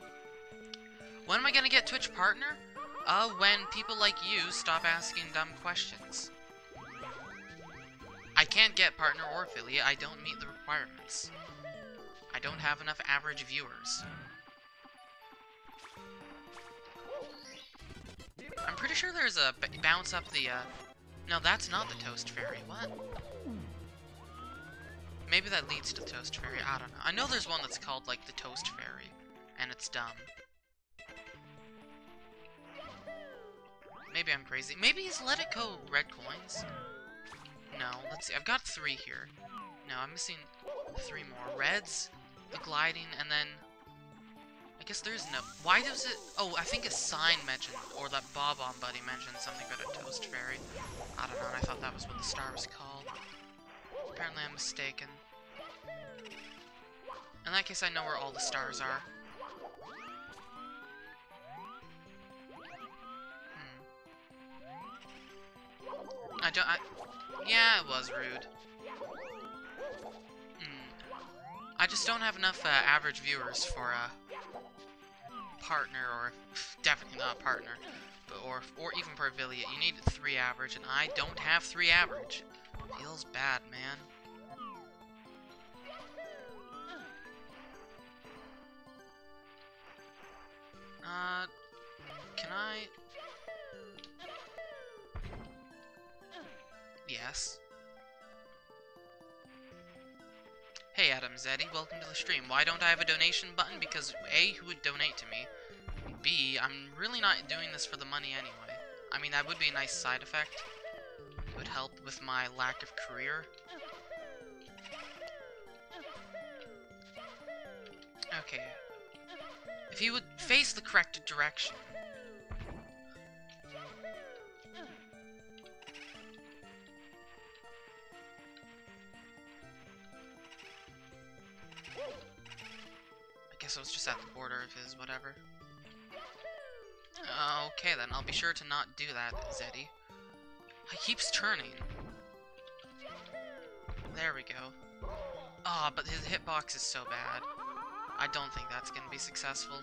[SPEAKER 1] When am I gonna get Twitch partner? Uh, when people like you stop asking dumb questions. I can't get partner or affiliate, I don't meet the requirements. I don't have enough average viewers. I'm pretty sure there's a bounce up the, uh... No, that's not the Toast Fairy. What? Maybe that leads to Toast Fairy. I don't know. I know there's one that's called, like, the Toast Fairy. And it's dumb. Maybe I'm crazy. Maybe it's Let It Go red coins? No. Let's see. I've got three here. No, I'm missing three more. Reds, the gliding, and then... I guess there's no... Why does it... Oh, I think a sign mentioned, or that Bob-omb buddy mentioned something about a Toast Fairy. I don't know, I thought that was what the star was called. Apparently I'm mistaken. In that case, I know where all the stars are. I don't... I, yeah, it was rude. Hmm. I just don't have enough uh, average viewers for a partner, or definitely not a partner, but, or or even for affiliate. You need three average, and I don't have three average. Feels bad, man. Uh, can I... Yes. Hey Adam Zeddy, welcome to the stream. Why don't I have a donation button? Because A, who would donate to me? B, I'm really not doing this for the money anyway. I mean, that would be a nice side effect. It would help with my lack of career. Okay. If he would face the correct direction. Guess I was just at the border of his whatever. Okay then, I'll be sure to not do that, Zeddy. He keeps turning. There we go. Ah, oh, but his hitbox is so bad. I don't think that's gonna be successful.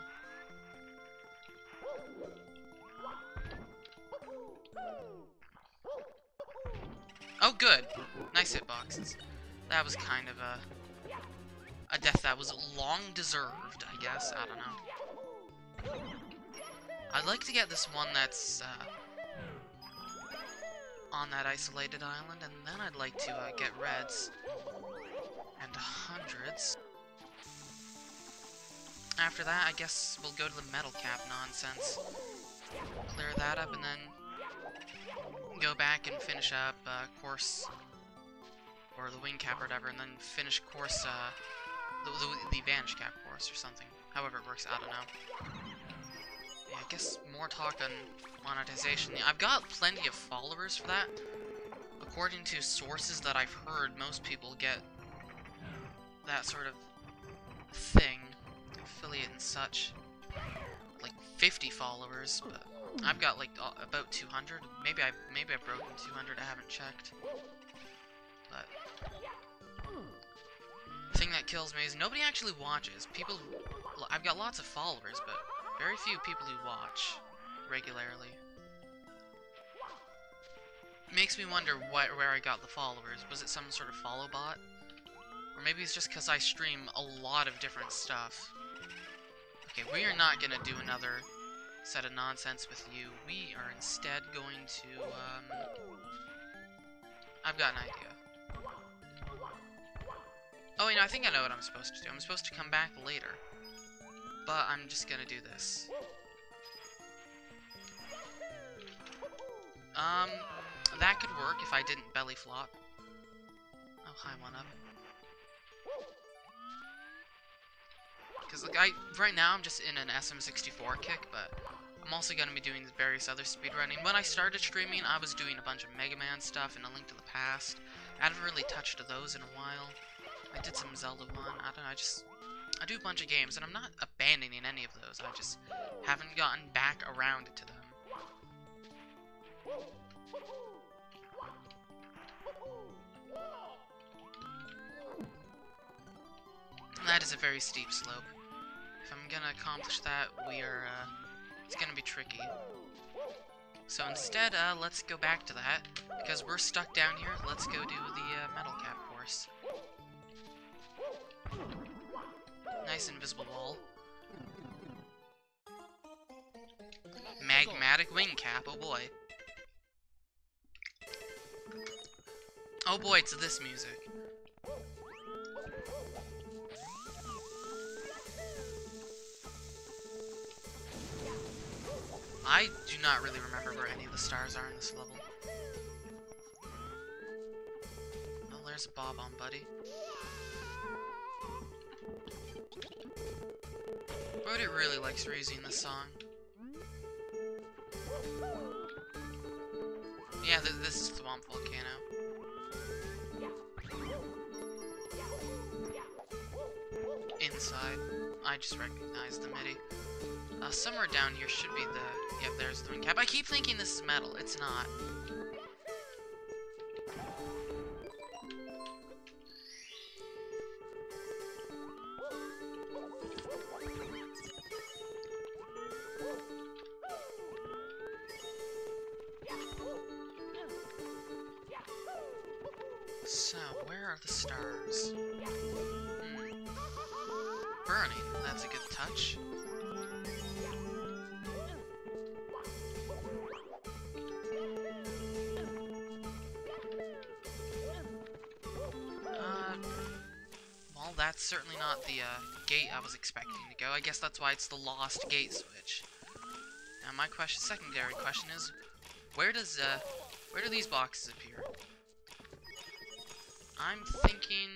[SPEAKER 1] Oh, good. Nice hitboxes. That was kind of a... A death that was long deserved, I guess. I don't know. I'd like to get this one that's, uh, on that isolated island, and then I'd like to, uh, get reds. And hundreds. After that, I guess we'll go to the metal cap nonsense. Clear that up, and then go back and finish up, uh, course, or the wing cap or whatever, and then finish course, uh, the, the, the Vanish Cap course or something. However it works, I don't know. Yeah, I guess more talk on monetization. I've got plenty of followers for that. according to sources that I've heard, most people get that sort of thing, affiliate and such, like 50 followers, but I've got like about 200. Maybe I maybe I've broken 200. I haven't checked. But thing that kills me is nobody actually watches. People, I've got lots of followers, but very few people who watch regularly. Makes me wonder what, where I got the followers. Was it some sort of follow bot? Or maybe it's just because I stream a lot of different stuff. Okay, we are not gonna do another set of nonsense with you. We are instead going to, um... I've got an idea. Oh, wait, no, I think I know what I'm supposed to do. I'm supposed to come back later. But I'm just gonna do this. Um, that could work if I didn't belly flop. Oh, hi, one up. Because, like, I, right now I'm just in an SM64 kick, but I'm also going to be doing various other speedrunning. When I started streaming, I was doing a bunch of Mega Man stuff and A Link to the Past. I haven't really touched those in a while. I did some Zelda 1, I don't know, I just... I do a bunch of games, and I'm not abandoning any of those, I just haven't gotten back around to them. that is a very steep slope. If I'm gonna accomplish that, we are, uh, it's gonna be tricky. So instead, uh, let's go back to that, because we're stuck down here, let's go do the, uh, metal cap course. Nice invisible wall. Magmatic wing cap, oh boy. Oh boy, it's this music. I do not really remember where any of the stars are in this level. Oh, there's a Bob-omb, buddy. Brodute really likes raising this song. Yeah, th this is Thwomp Volcano. Inside. I just recognize the MIDI. Uh, somewhere down here should be the... Yep, there's the wing cap. I keep thinking this is metal. It's not. Gate I was expecting to go. I guess that's why it's the lost gate switch. Now my question, secondary question is, where does uh, where do these boxes appear? I'm thinking,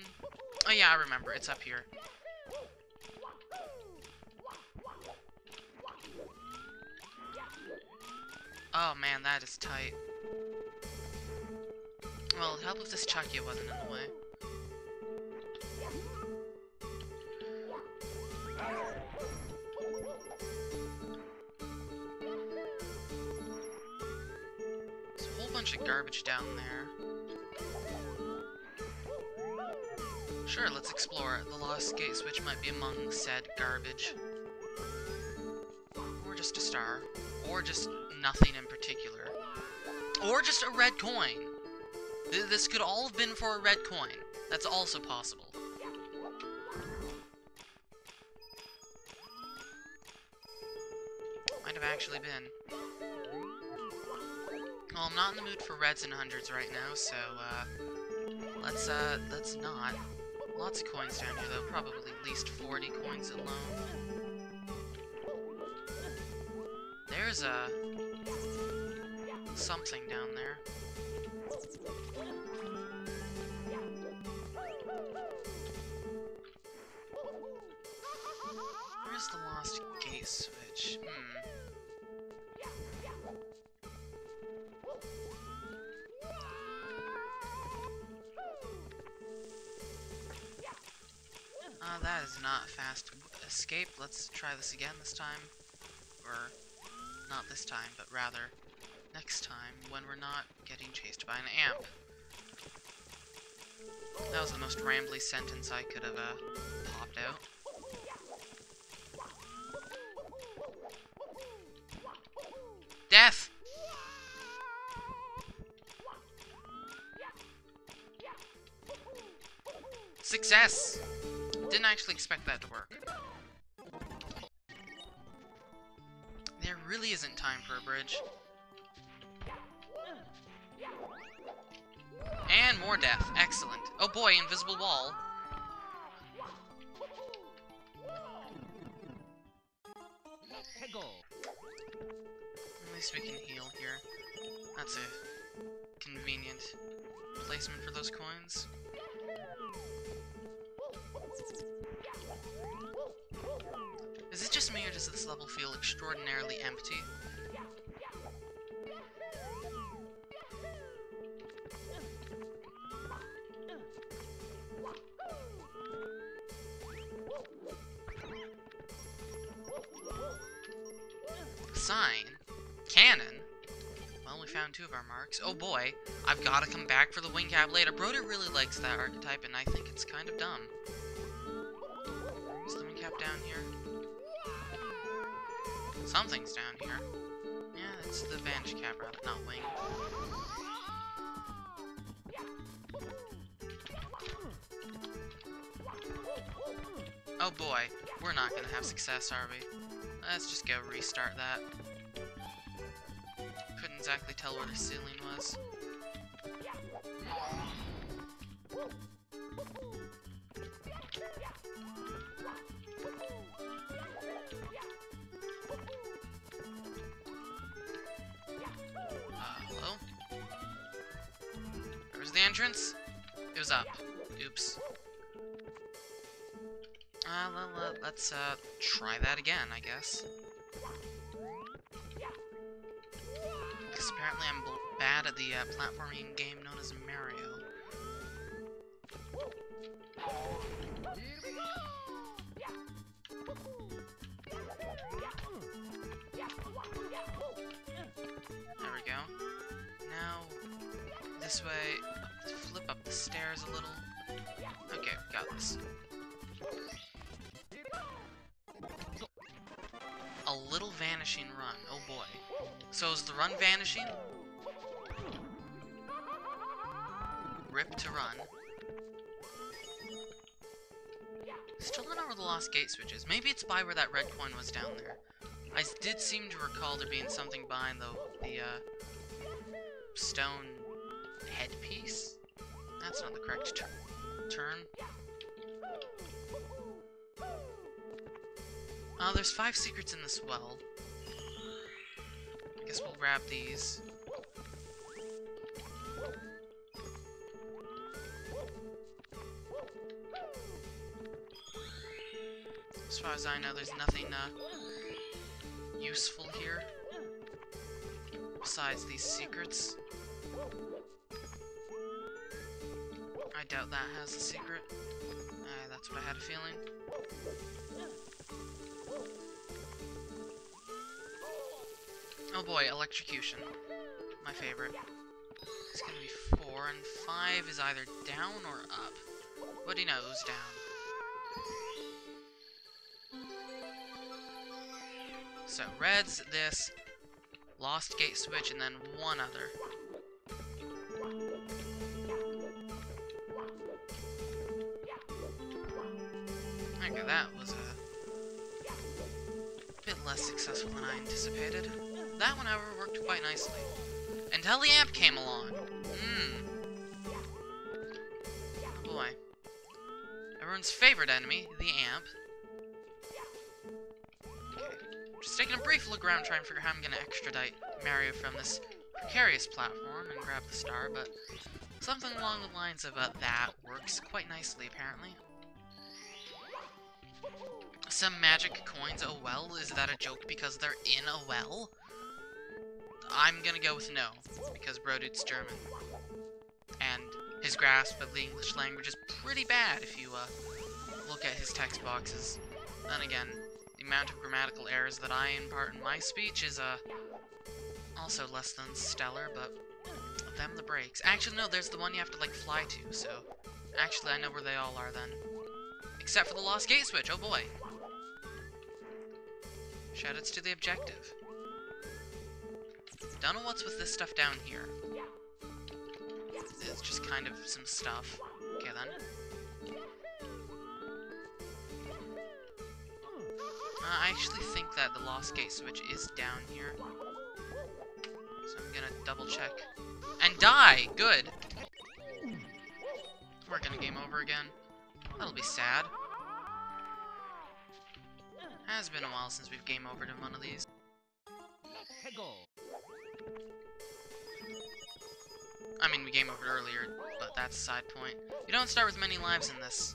[SPEAKER 1] oh yeah, I remember, it's up here. Oh man, that is tight. Well, help if this Chuckya wasn't in the way. Of garbage down there. Sure, let's explore. The lost gate switch might be among said garbage. Or just a star. Or just nothing in particular. Or just a red coin. This could all have been for a red coin. That's also possible. Might have actually been. Well, I'm not in the mood for reds and hundreds right now, so, uh, let's, uh, let's not. Lots of coins down here, though. Probably at least 40 coins alone. There's a... something down there. Where's the lost gate switch? Hmm. Uh, that is not fast escape. Let's try this again this time. Or, not this time, but rather next time when we're not getting chased by an amp. That was the most rambly sentence I could have uh, popped out. Death! Success! Didn't actually expect that to work. There really isn't time for a bridge. And more death. Excellent. Oh boy, invisible wall. At least we can heal here. That's a convenient placement for those coins. Is it just me or does this level feel extraordinarily empty? Sign? Cannon? Well, we found two of our marks. Oh boy, I've got to come back for the wing cap later. Brodute really likes that archetype, and I think it's kind of dumb. Down here? Something's down here. Yeah, it's the vanish cap, rather, not wing. Oh boy, we're not gonna have success, are we? Let's just go restart that. Couldn't exactly tell where the ceiling was. Entrance? It was up. Oops. Uh, let, let's, uh, try that again, I guess. Because apparently I'm bad at the uh, platforming game known as Mario. There we go. Now, this way, flip up the stairs a little. Okay, got this. A little vanishing run. Oh boy. So is the run vanishing? Rip to run. Still don't know where the lost gate switch is. Maybe it's by where that red coin was down there. I did seem to recall there being something behind the, the uh, stone headpiece. That's not the correct ter turn. Oh, there's five secrets in this well. I guess we'll grab these. As far as I know, there's nothing uh, useful here. Besides these secrets. I doubt that has a secret. Uh, that's what I had a feeling. Oh boy, electrocution. My favorite. It's gonna be four, and five is either down or up. What do you know? Who's down? So, red's this, lost gate switch, and then one other. That was a bit less successful than I anticipated. That one, however, worked quite nicely. Until the amp came along. Oh boy. Everyone's favorite enemy, the amp. Just taking a brief look around trying to figure out how I'm gonna extradite Mario from this precarious platform and grab the star, but something along the lines of uh, that works quite nicely, apparently. Some magic coins, a well, is that a joke because they're in a well? I'm gonna go with no, because Brodute's German. And his grasp of the English language is pretty bad if you uh, look at his text boxes. Then again, the amount of grammatical errors that I impart in my speech is, uh, also less than stellar, but them the breaks. Actually, no, there's the one you have to, like, fly to, so... Actually, I know where they all are, then. Except for the Lost Gate Switch, oh boy! Shoutouts to the objective. Don't know what's with this stuff down here. It's just kind of some stuff. Okay, then. Uh, I actually think that the Lost Gate Switch is down here. So I'm gonna double check. And die! Good! We're gonna game over again. That'll be sad. Has been a while since we've game overed in one of these. I mean, we game over earlier, but that's a side point. You don't start with many lives in this.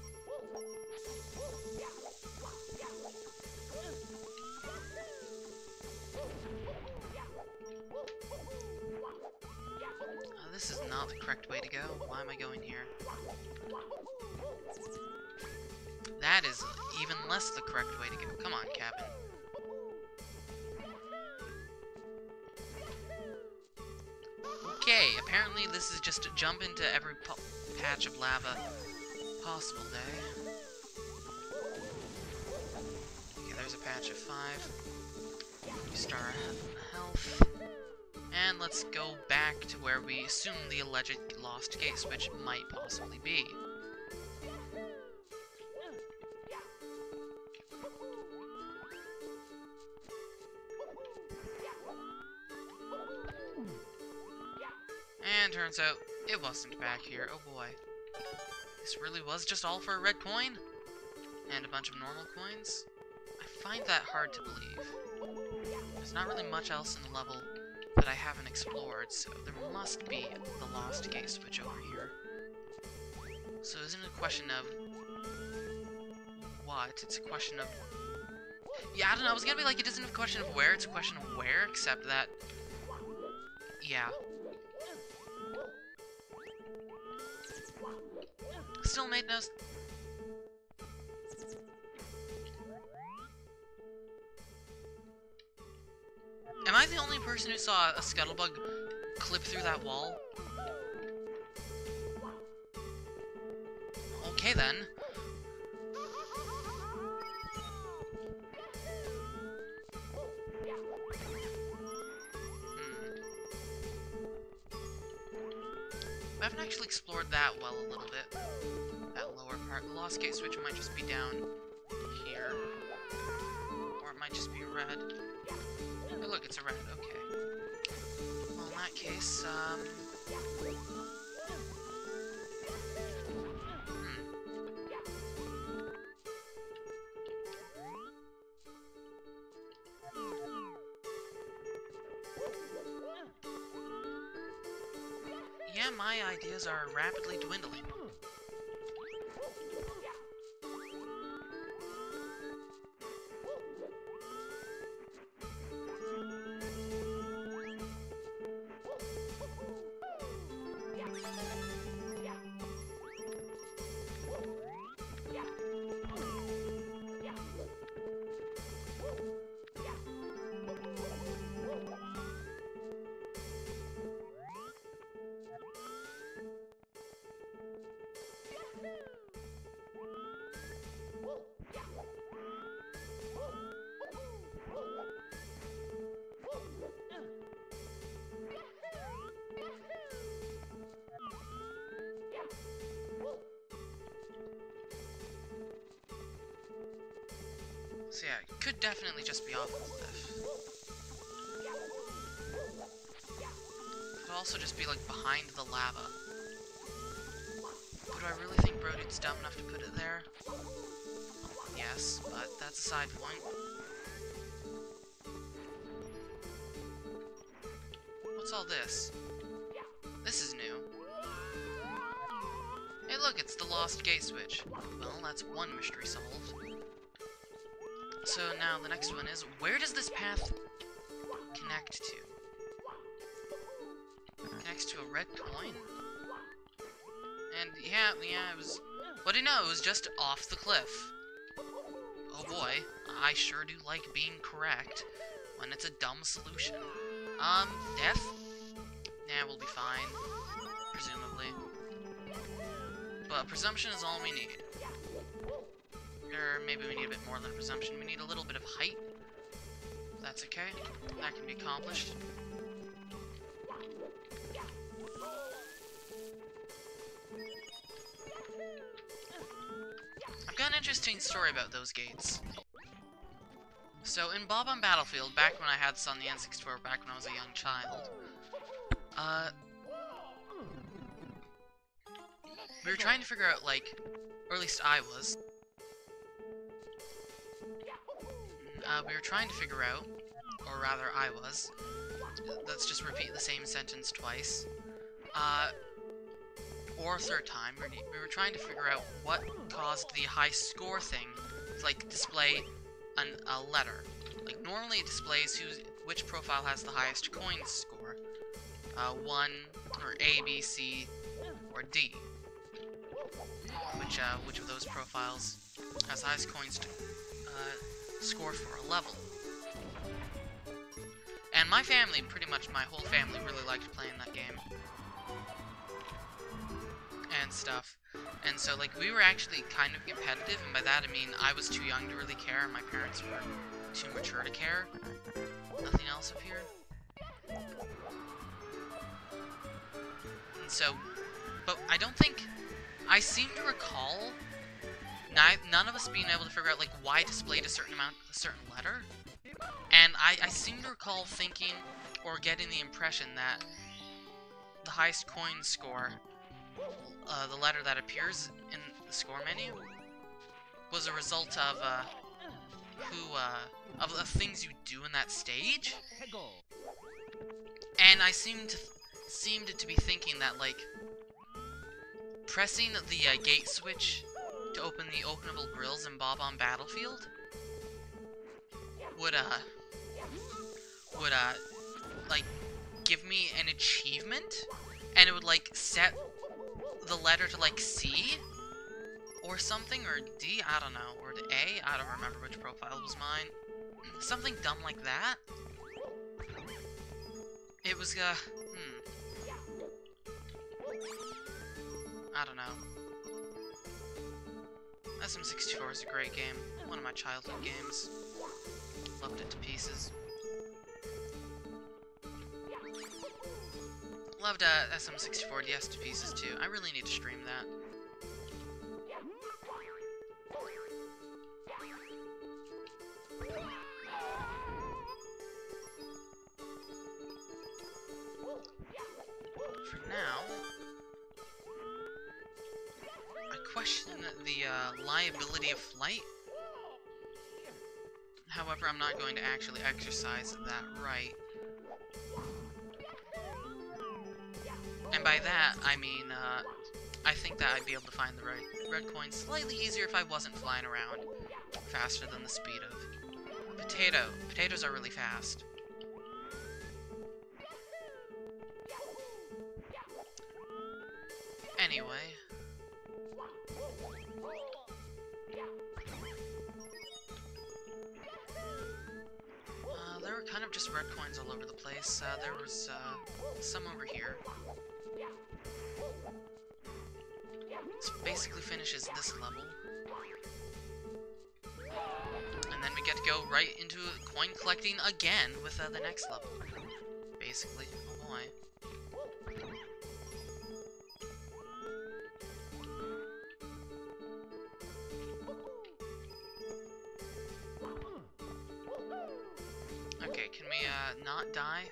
[SPEAKER 1] Uh, this is not the correct way to go. Why am I going here? That is even less the correct way to go. Come on, Cavin. Okay, apparently this is just to jump into every patch of lava possible day. Okay, there's a patch of five. Star health. And let's go back to where we assume the alleged lost gate switch might possibly be. Turns out, it wasn't back here. Oh boy. This really was just all for a red coin? And a bunch of normal coins? I find that hard to believe. There's not really much else in the level that I haven't explored, so there must be the lost gate switch over here. So isn't a question of... what? It's a question of... Yeah, I don't know, I was gonna be like, it isn't a question of where, it's a question of where, except that... Yeah, Still made no... Am I the only person who saw a scuttlebug clip through that wall? Okay then. Hmm. I haven't actually explored that well a little bit. That lower part. Lost Gate Switch might just be down here. Or it might just be red. Oh look, it's a red, okay. Well, in that case, um... yeah, my ideas are rapidly dwindling. Dumb enough to put it there? Yes, but that's a side point. What's all this? This is new. Hey look, it's the Lost Gate Switch. Well, that's one mystery solved. So now the next one is, where does this path connect to? connects to a red coin? And yeah, yeah, it was... What do you know? It was just off the cliff. oh boy, I sure do like being correct when it's a dumb solution. Um, death? Nah, we'll be fine. Presumably. But presumption is all we need. Or maybe we need a bit more than presumption. We need a little bit of height. That's okay. That can be accomplished. Interesting story about those gates. So in Bob-omb Battlefield, back when I had on the N64, back when I was a young child, uh, we were trying to figure out, like, or at least I was, uh, we were trying to figure out, or rather I was, let's just repeat the same sentence twice, uh, third time, we were trying to figure out what caused the high score thing to, like, display an, a letter. Like, normally it displays who's, which profile has the highest coin score. Uh, 1, or A, B, C, or D. Which, uh, which of those profiles has the highest coins uh, score for a level. And my family, pretty much my whole family, really liked playing that game. And stuff. And so, like, we were actually kind of competitive, and by that I mean I was too young to really care, and my parents were too mature to care. Nothing else up here? And so, but I don't think, I seem to recall none of us being able to figure out, like, why displayed a certain amount, a certain letter. And I, I seem to recall thinking, or getting the impression that the highest coin score uh, the letter that appears in the score menu was a result of uh, who uh, of the things you do in that stage. And I seemed to seemed to be thinking that like pressing the uh, gate switch to open the openable grills in Bob-omb Battlefield would uh would uh like give me an achievement and it would like set the letter to like C or something, or D, I don't know, or to A, I don't remember which profile was mine. Something dumb like that. It was, uh, hmm. I don't know. SM64 is a great game. One of my childhood games. Loved it to pieces. I loved uh, SM64 DS to pieces too. I really need to stream that. For now, I question the uh, liability of flight. However, I'm not going to actually exercise that right. And by that, I mean, uh, I think that I'd be able to find the red, red coin slightly easier if I wasn't flying around faster than the speed of potato. Potatoes are really fast. Anyway. Uh, there were kind of just red coins all over the place. Uh, there was uh, some over here. Basically finishes this level. And then we get to go right into coin collecting again with uh, the next level. Basically. Oh boy. Okay, can we uh, not die?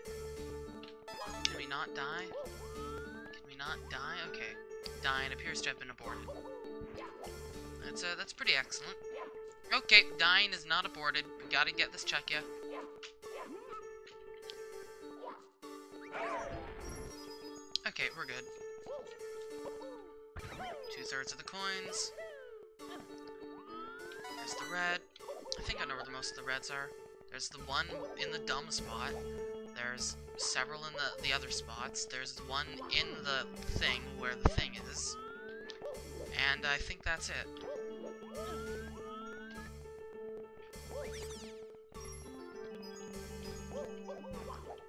[SPEAKER 1] Can we not die? Can we not die? Okay. Dying appears to have been aborted. That's, uh, that's pretty excellent. Okay, dying is not aborted. We gotta get this check, yeah. Okay, we're good. Two-thirds of the coins. There's the red. I think I know where the most of the reds are. There's the one in the dumb spot. There's several in the, the other spots. There's one in the thing where the thing is. And I think that's it.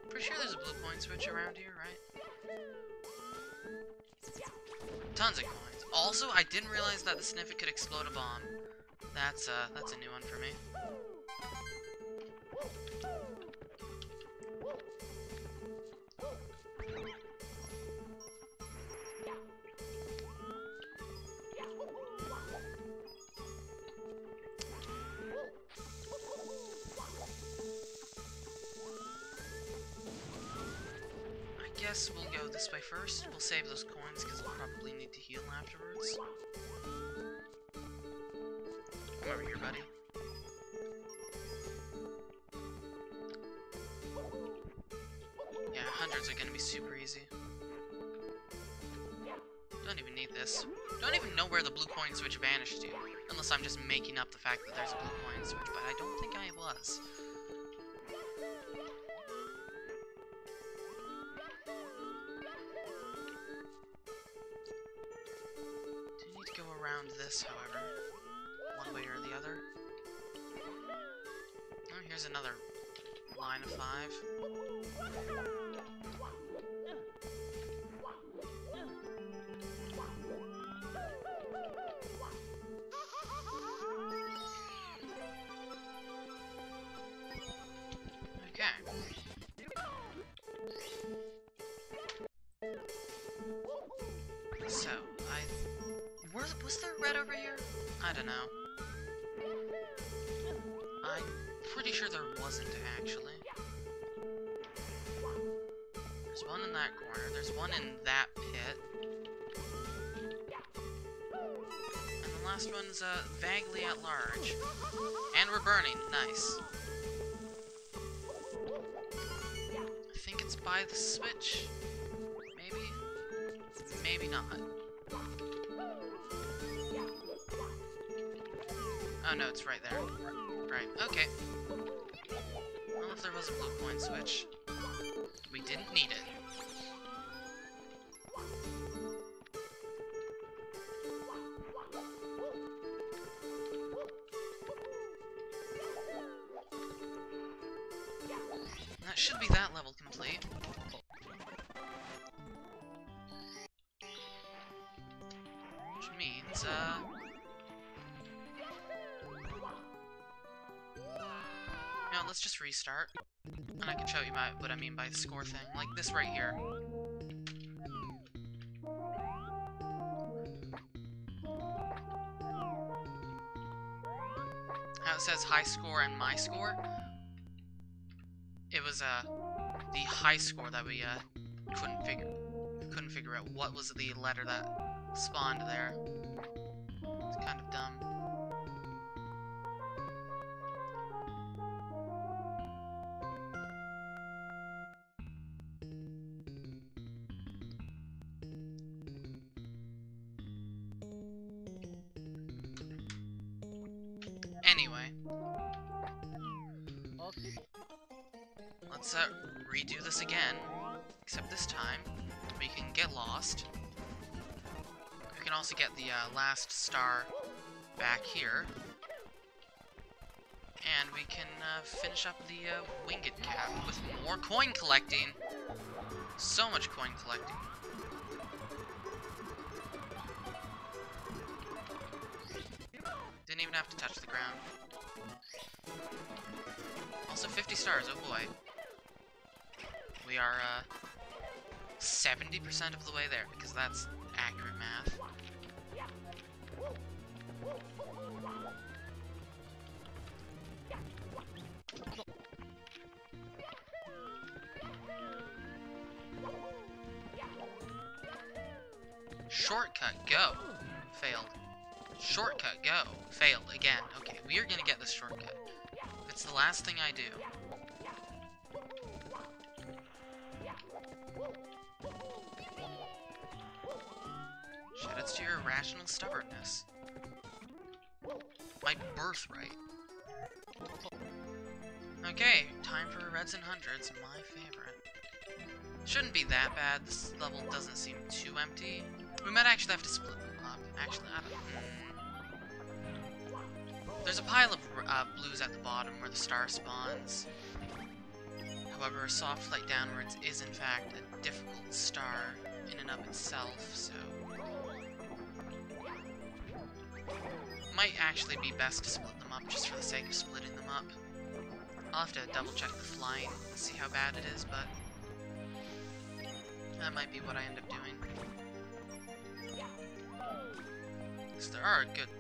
[SPEAKER 1] Pretty sure there's a blue coin switch around here, right? Tons of coins. Also, I didn't realize that the snifit could explode a bomb. That's uh that's a new one for me. This way first. We'll save those coins because we'll probably need to heal afterwards. Come over here, buddy. Yeah, hundreds are gonna be super easy. Don't even need this. Don't even know where the blue coin switch vanished to. Unless I'm just making up the fact that there's a blue coin switch, but I don't think I was. This, however. One way or the other. Oh, here's another line of five. I'm pretty sure there wasn't, actually. There's one in that corner, there's one in that pit. And the last one's, uh, vaguely at large. And we're burning, nice. I think it's by the switch. It's right there. Right, okay. Well, if there was a blue coin switch, we didn't need it. Let's just restart. And I can show you my, what I mean by the score thing. Like this right here. How it says high score and my score. It was, uh, the high score that we, uh, couldn't figure, couldn't figure out what was the letter that spawned there. This again. Except this time, we can get lost. We can also get the uh, last star back here. And we can uh, finish up the uh, Winged Cap with more coin collecting. So much coin collecting. Didn't even have to touch the ground. Also 50 stars, oh boy. We are, uh, 70% of the way there, because that's accurate math. Shortcut, go! Failed. Shortcut, go! Failed, again. Okay, we are gonna get this shortcut. It's the last thing I do. It's to your irrational stubbornness. My birthright. Okay, time for Reds and Hundreds, my favorite. Shouldn't be that bad, this level doesn't seem too empty. We might actually have to split them up. Actually, I don't... Mm. There's a pile of uh, blues at the bottom where the star spawns. However, a soft flight downwards is in fact a difficult star in and of itself, so... Might actually be best to split them up just for the sake of splitting them up. I'll have to double check the flying and see how bad it is, but... That might be what I end up doing. Because there are a good,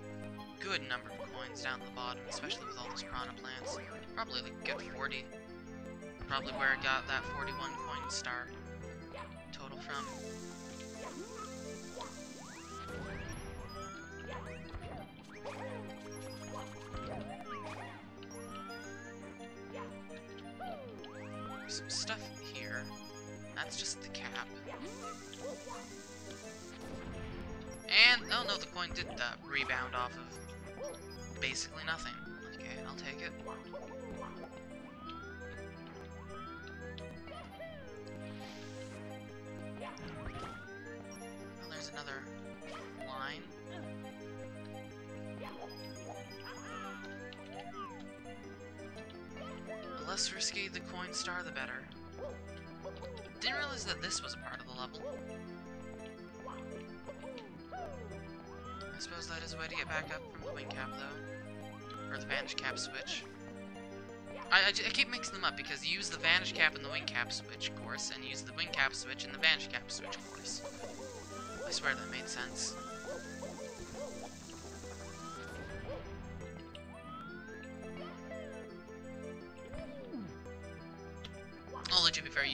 [SPEAKER 1] good number of coins down at the bottom, especially with all those piranha plants. Probably like a good 40. Probably where I got that 41 coin star total from. Stuff here. That's just the cap. And, oh no, the coin did uh, rebound off of basically nothing. Okay, I'll take it. Less risky the coin star, the better. Didn't realize that this was a part of the level. I suppose that is a way to get back up from the wing cap, though. Or the vanish cap switch. I, I, I, keep mixing them up because you use the vanish cap and the wing cap switch course, and use the wing cap switch and the vanish cap switch course. I swear that made sense.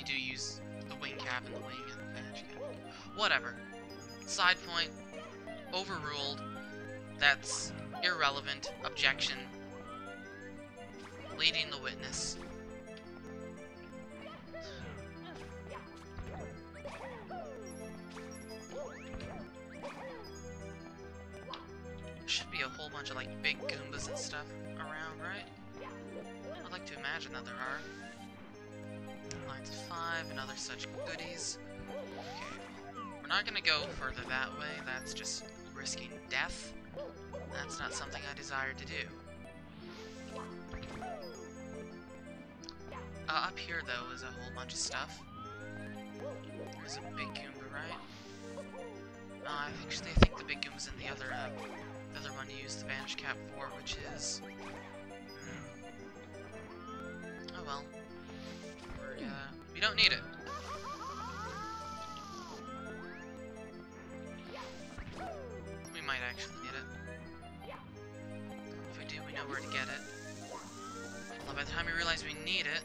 [SPEAKER 1] Do use the wing cap and the wing and the vanish cap. Whatever. Side point. Overruled. That's irrelevant. Objection. Leading the witness. Should be a whole bunch of like big Goombas and stuff around, right? I'd like to imagine that there are. Lines of five and other such goodies. Okay. We're not gonna go further that way, that's just risking death. That's not something I desire to do. Uh, up here, though, is a whole bunch of stuff. There's a big Goomba, right? Uh, actually, think the big Goomba's in the other, uh, the other one you use the Vanish Cap for, which is... Hmm. Oh well. Uh, we don't need it. We might actually need it. If we do, we know where to get it. Although by the time we realize we need it,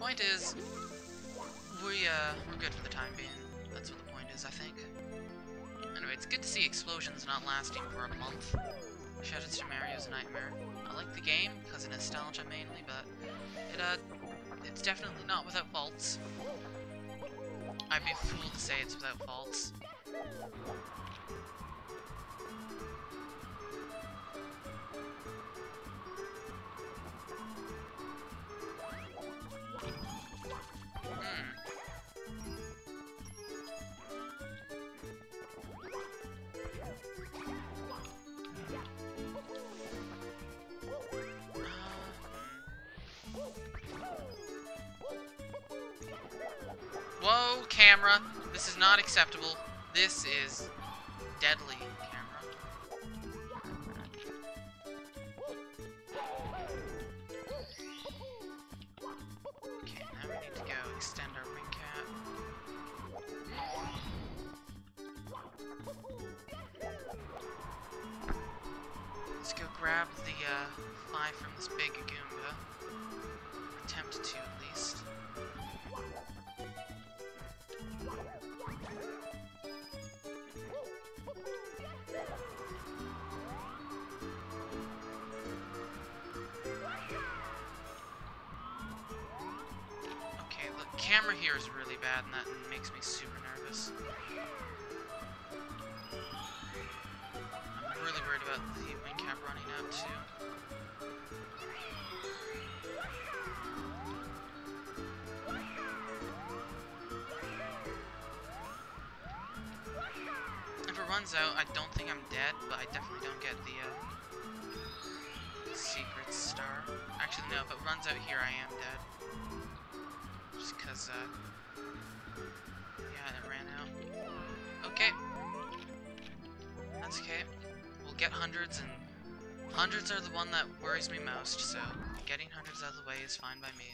[SPEAKER 1] Point is, we, uh, we're good for the time being. That's what the point is, I think. Anyway, it's good to see explosions not lasting for a month. Shoutouts to Mario's Nightmare. I like the game, because of nostalgia mainly, but it, uh, it's definitely not without faults. I'd be a fool to say it's without faults. Camera! This is not acceptable. This is deadly, camera. Okay, now we need to go extend our wing cap. Let's go grab the uh, five from this big Goomba. Attempt to, here is really bad and that makes me super nervous. I'm really worried about the wing cap running out too. runs out, I don't think I'm dead, but I definitely don't get the uh, secret star. Actually, no, if it runs out here, I am dead. Just because, uh, yeah, it ran out. Okay. That's okay. We'll get hundreds, and hundreds are the one that worries me most, so getting hundreds out of the way is fine by me.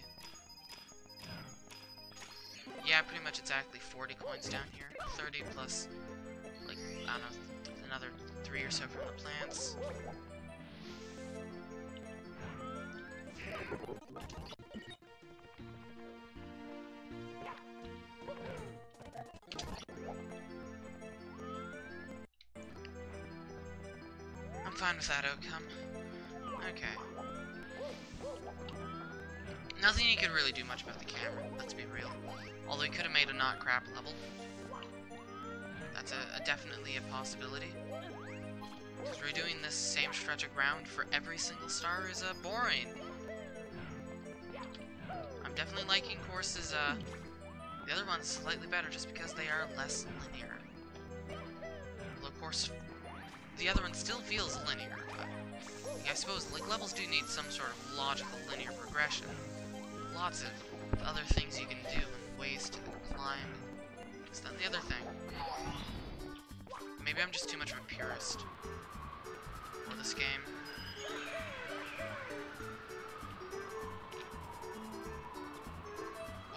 [SPEAKER 1] Yeah, pretty much exactly 40 coins down here. 30 plus, like, I don't know, another 3 or so from the plants. Fine with that outcome. Okay. Nothing you could really do much about the camera, let's be real. Although you could have made a not crap level. That's a, a definitely a possibility. Because redoing this same stretch of ground for every single star is uh, boring. I'm definitely liking courses, uh, the other one's slightly better just because they are less linear. Although, course, the other one still feels linear, but I suppose like, levels do need some sort of logical linear progression. Lots of other things you can do and ways to climb. Is that the other thing? Maybe I'm just too much of a purist for this game.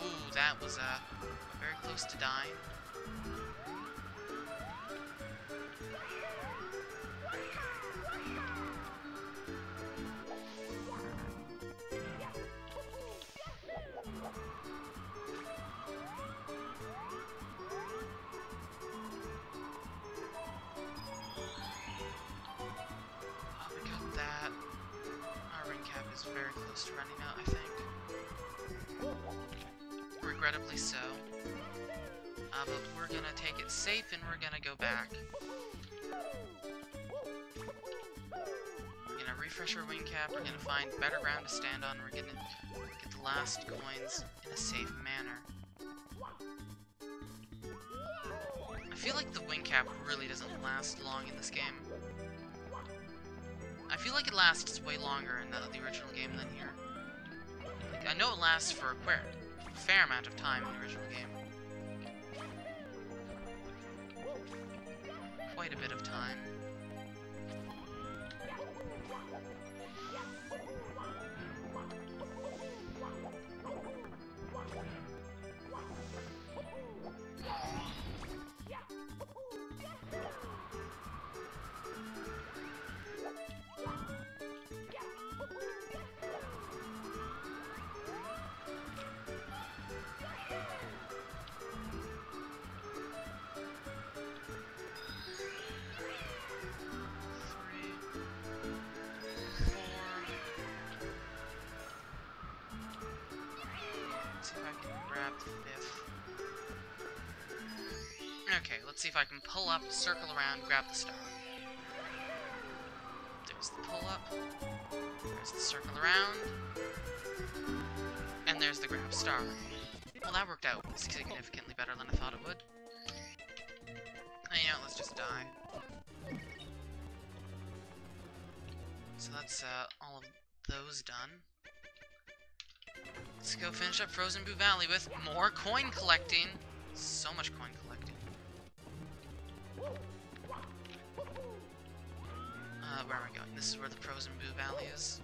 [SPEAKER 1] Ooh, that was uh, very close to dying. Very close to running out, I think. Regrettably so. Uh, but we're gonna take it safe and we're gonna go back. We're gonna refresh our wing cap, we're gonna find better ground to stand on, we're gonna get the last coins in a safe manner. I feel like the wing cap really doesn't last long in this game. I feel like it lasts way longer in the, the original game than here. Like, I know it lasts for a quite fair amount of time in the original game. Quite a bit of time. Let's see if I can pull up, circle around, grab the star. There's the pull up. There's the circle around. And there's the grab star. Well, that worked out significantly better than I thought it would. And you know, let's just die. So that's uh, all of those done. Let's go finish up Frozen Boo Valley with more coin collecting. So much This is where the Frozen Boo Valley is.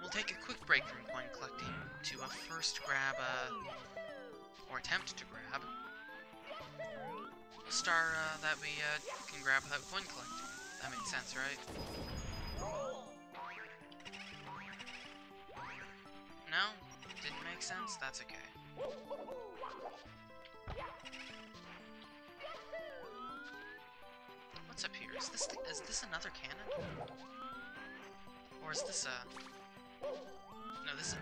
[SPEAKER 1] We'll take a quick break from coin collecting to uh, first grab, uh, or attempt to grab, a star uh, that we uh, can grab without coin collecting. That makes sense, right? That's okay. What's up here? Is this is this another cannon? Or is this a No, this is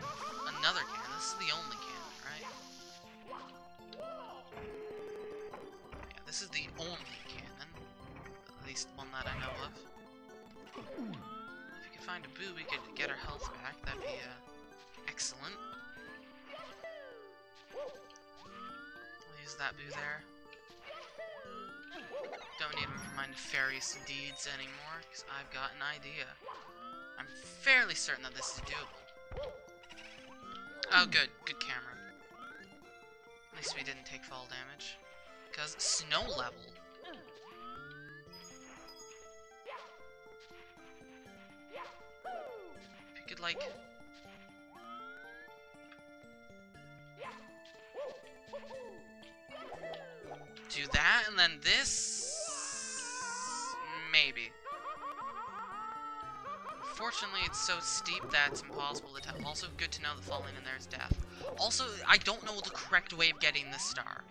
[SPEAKER 1] another cannon. This is the only cannon, right? Yeah, this is the only cannon. At least one that I know of. If we could find a boo, we could get our health back. That'd be uh, excellent. Use that boo there. Don't need him for my nefarious deeds anymore, because I've got an idea. I'm fairly certain that this is doable. Oh, good. Good camera. At least we didn't take fall damage. Because snow level. If you could, like... Do that, and then this... Maybe. Fortunately, it's so steep that it's impossible to tell. Also, good to know that falling in there is death. Also, I don't know the correct way of getting this star.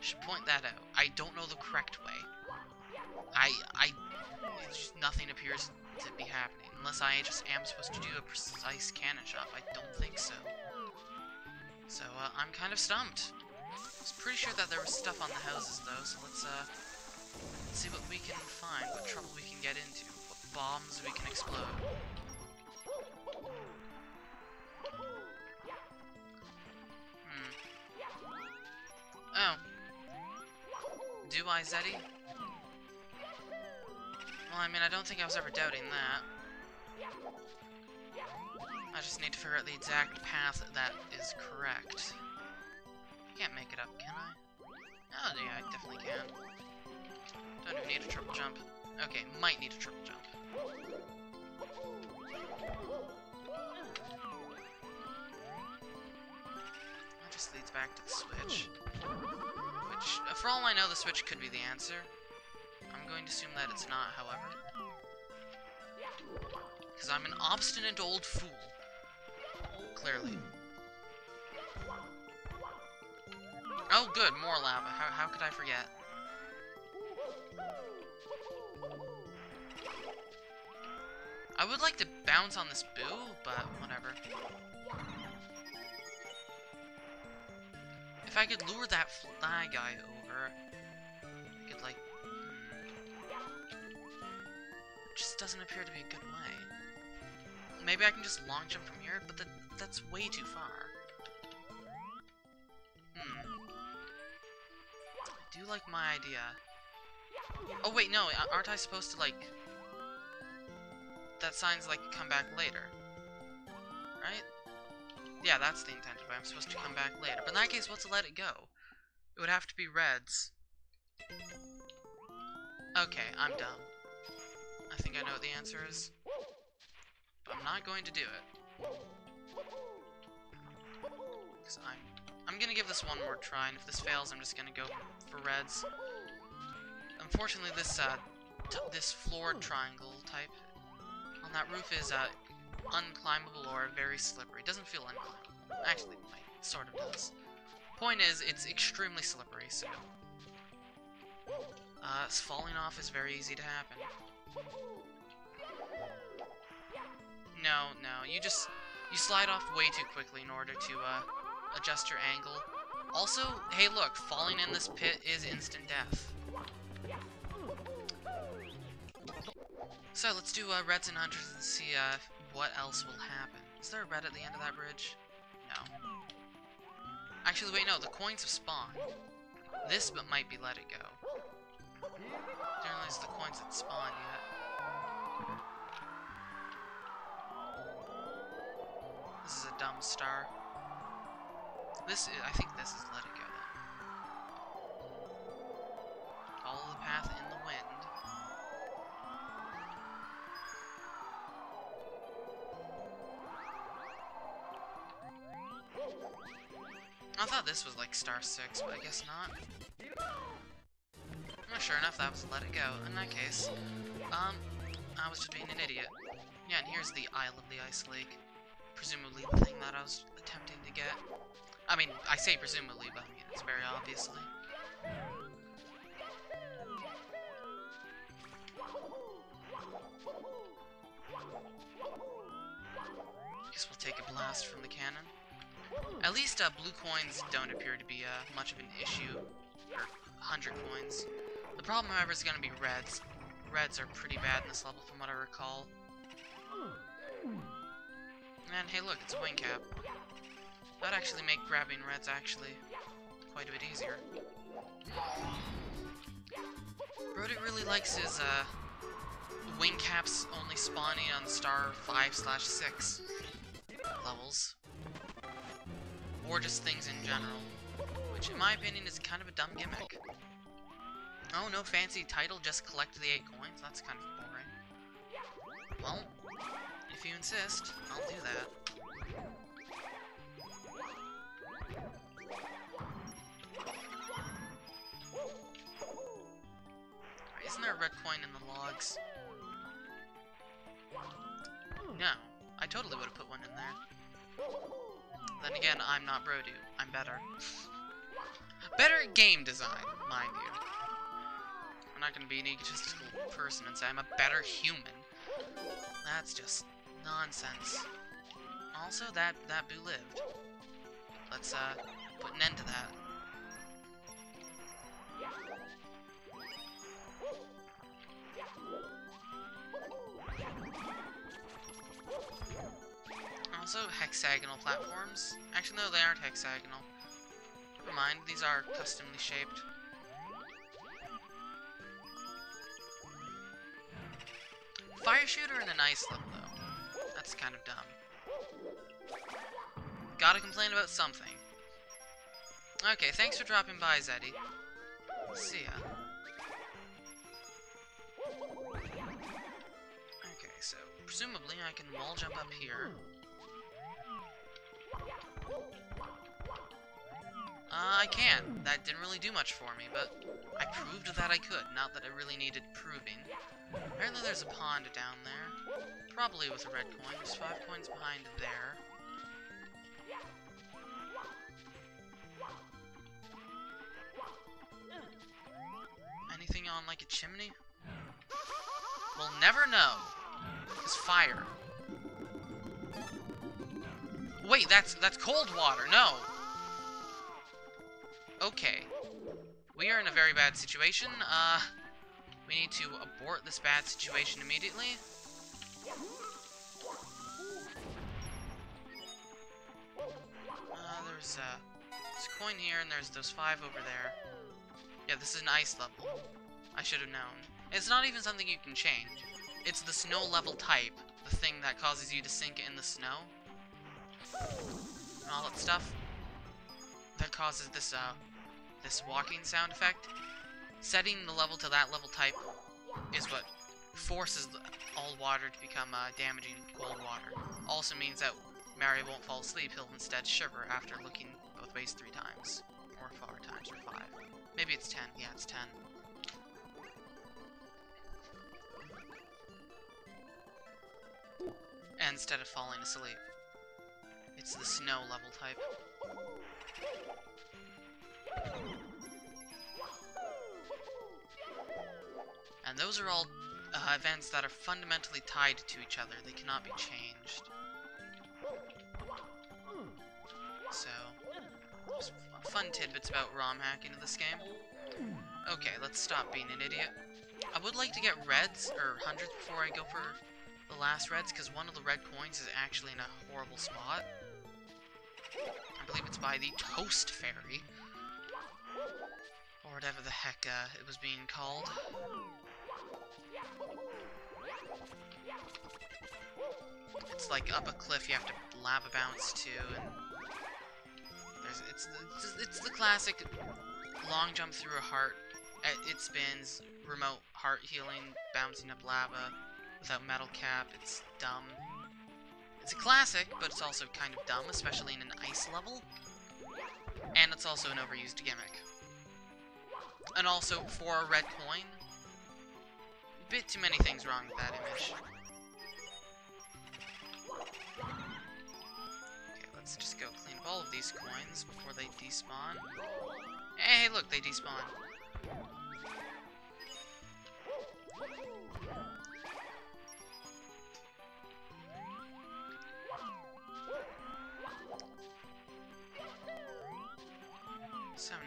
[SPEAKER 1] Should point that out. I don't know the correct way. I, I, just nothing appears to be happening. Unless I just am supposed to do a precise cannon shot. I don't think so. So, uh, I'm kind of stumped. I was pretty sure that there was stuff on the houses, though, so let's, uh, see what we can find, what trouble we can get into, what bombs we can explode. Hmm. Oh. Do I, Zeddy? Well, I mean, I don't think I was ever doubting that. I just need to figure out the exact path that is correct. Can't make it up, can I? Oh, yeah, I definitely can. Don't even need a triple jump. Okay, might need a triple jump. That just leads back to the switch. Which, uh, for all I know, the switch could be the answer. I'm going to assume that it's not, however. Because I'm an obstinate old fool. Clearly. Oh, good, more lava. How, how could I forget? I would like to bounce on this boo, but whatever. If I could lure that fly guy over, I could, like... Hmm, just doesn't appear to be a good way. Maybe I can just launch jump from here, but that, that's way too far. Do like my idea. Oh wait, no, aren't I supposed to, like... That sign's like, come back later. Right? Yeah, that's the intended way. I'm supposed to come back later. But in that case, what's to let it go? It would have to be reds. Okay, I'm dumb. I think I know what the answer is. But I'm not going to do it. Because I'm... I'm gonna give this one more try, and if this fails, I'm just gonna go for reds. Unfortunately, this, uh, this floored triangle type on that roof is, uh, unclimbable or very slippery. It doesn't feel unclimbable. Actually, it sort of does. Point is, it's extremely slippery, so... Uh, falling off is very easy to happen. No, no, you just... You slide off way too quickly in order to, uh, adjust your angle. Also, hey look, falling in this pit is instant death. So, let's do uh, Reds and Hunters and see uh, what else will happen. Is there a red at the end of that bridge? No. Actually, wait, no, the coins have spawned. This but might be let it go. Didn't realize the coins had spawned yet. This is a dumb star. This is, I think this is let it go. Follow the path in the wind. I thought this was like star 6, but I guess not. Well, sure enough, that was let it go. In that case, um, I was just being an idiot. Yeah, and here's the Isle of the Ice Lake. Presumably the thing that I was attempting to get. I mean, I say presumably, but it's very obviously. Guess we'll take a blast from the cannon. At least uh, blue coins don't appear to be uh, much of an issue. Or 100 coins. The problem, however, is going to be reds. reds are pretty bad in this level from what I recall. And hey look, it's a wing cap. That'd actually make grabbing reds actually quite a bit easier. Brody really likes his uh, wing caps only spawning on star 5 slash 6 levels. Or just things in general. Which in my opinion is kind of a dumb gimmick. Oh, no fancy title, just collect the 8 coins? That's kind of boring. Well, if you insist, I'll do that. Isn't there a red coin in the logs? No. I totally would have put one in there. Then again, I'm not Brodute. I'm better. better at game design, mind you. I'm not gonna be an egotistical person and say I'm a better human. That's just nonsense. Also, that, that Boo lived. Let's, uh, put an end to that. Also, hexagonal platforms. Actually, no, they aren't hexagonal. Never mind, these are customly shaped. Fire shooter in an ice level, though. That's kind of dumb. Gotta complain about something. Okay, thanks for dropping by, Zeddy. See ya. Okay, so presumably I can wall jump up here. Uh, I can. That didn't really do much for me, but I proved that I could, not that I really needed proving. Apparently there's a pond down there. Probably with a red coin. There's five coins behind there. Anything on, like, a chimney? We'll never know. It's fire. Wait, that's that's cold water. No. Okay. We are in a very bad situation. Uh, we need to abort this bad situation immediately. Uh, there's, uh, there's a coin here, and there's those five over there. Yeah, this is an ice level. I should have known. It's not even something you can change. It's the snow level type, the thing that causes you to sink in the snow. And all that stuff. That causes this, uh, this walking sound effect. Setting the level to that level type is what forces all water to become uh, damaging cold water. Also means that Mario won't fall asleep, he'll instead shiver after looking both ways three times. Or four times, or five. Maybe it's ten. Yeah, it's ten. And instead of falling asleep. It's the snow level type. And those are all uh, events that are fundamentally tied to each other. They cannot be changed. So, fun tidbits about ROM hacking in this game. Okay, let's stop being an idiot. I would like to get reds, or hundreds, before I go for the last reds, because one of the red coins is actually in a horrible spot. I believe it's by the Toast Fairy. Or whatever the heck uh, it was being called. It's like up a cliff, you have to lava bounce to, and it's the, it's the classic long jump through a heart. It spins, remote heart healing, bouncing up lava without metal cap. It's dumb. It's a classic, but it's also kind of dumb, especially in an ice level. And it's also an overused gimmick. And also, for a red coin, a bit too many things wrong with that image. Okay, let's just go clean up all of these coins before they despawn. Hey, look, they despawn.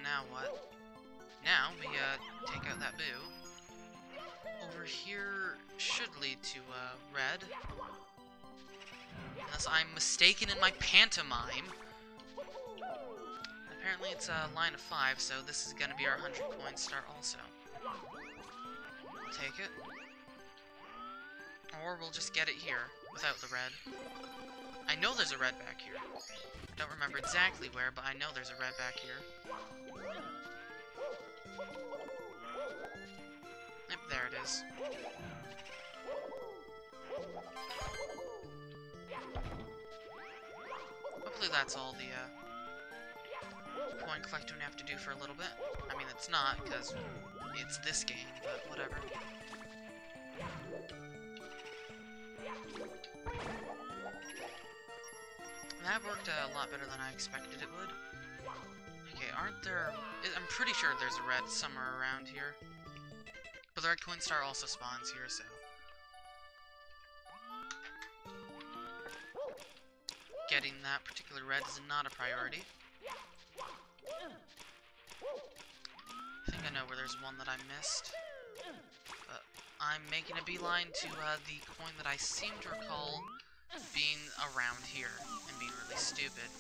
[SPEAKER 1] Now what? Now we uh take out that boo. Over here should lead to uh, red. Unless I'm mistaken in my pantomime. Apparently it's a line of five, so this is gonna be our 100 coin start also. Take it. Or we'll just get it here, without the red. I know there's a red back here. Don't remember exactly where, but I know there's a red back here. There it is. Hopefully that's all the, uh, coin collecting we have to do for a little bit. I mean, it's not, because it's this game, but whatever. That worked a lot better than I expected it would. Okay, aren't there... I'm pretty sure there's a red somewhere around here. But the red coin star also spawns here, so... Getting that particular red is not a priority. I think I know where there's one that I missed. But I'm making a beeline to uh, the coin that I seem to recall being around here and being really stupid.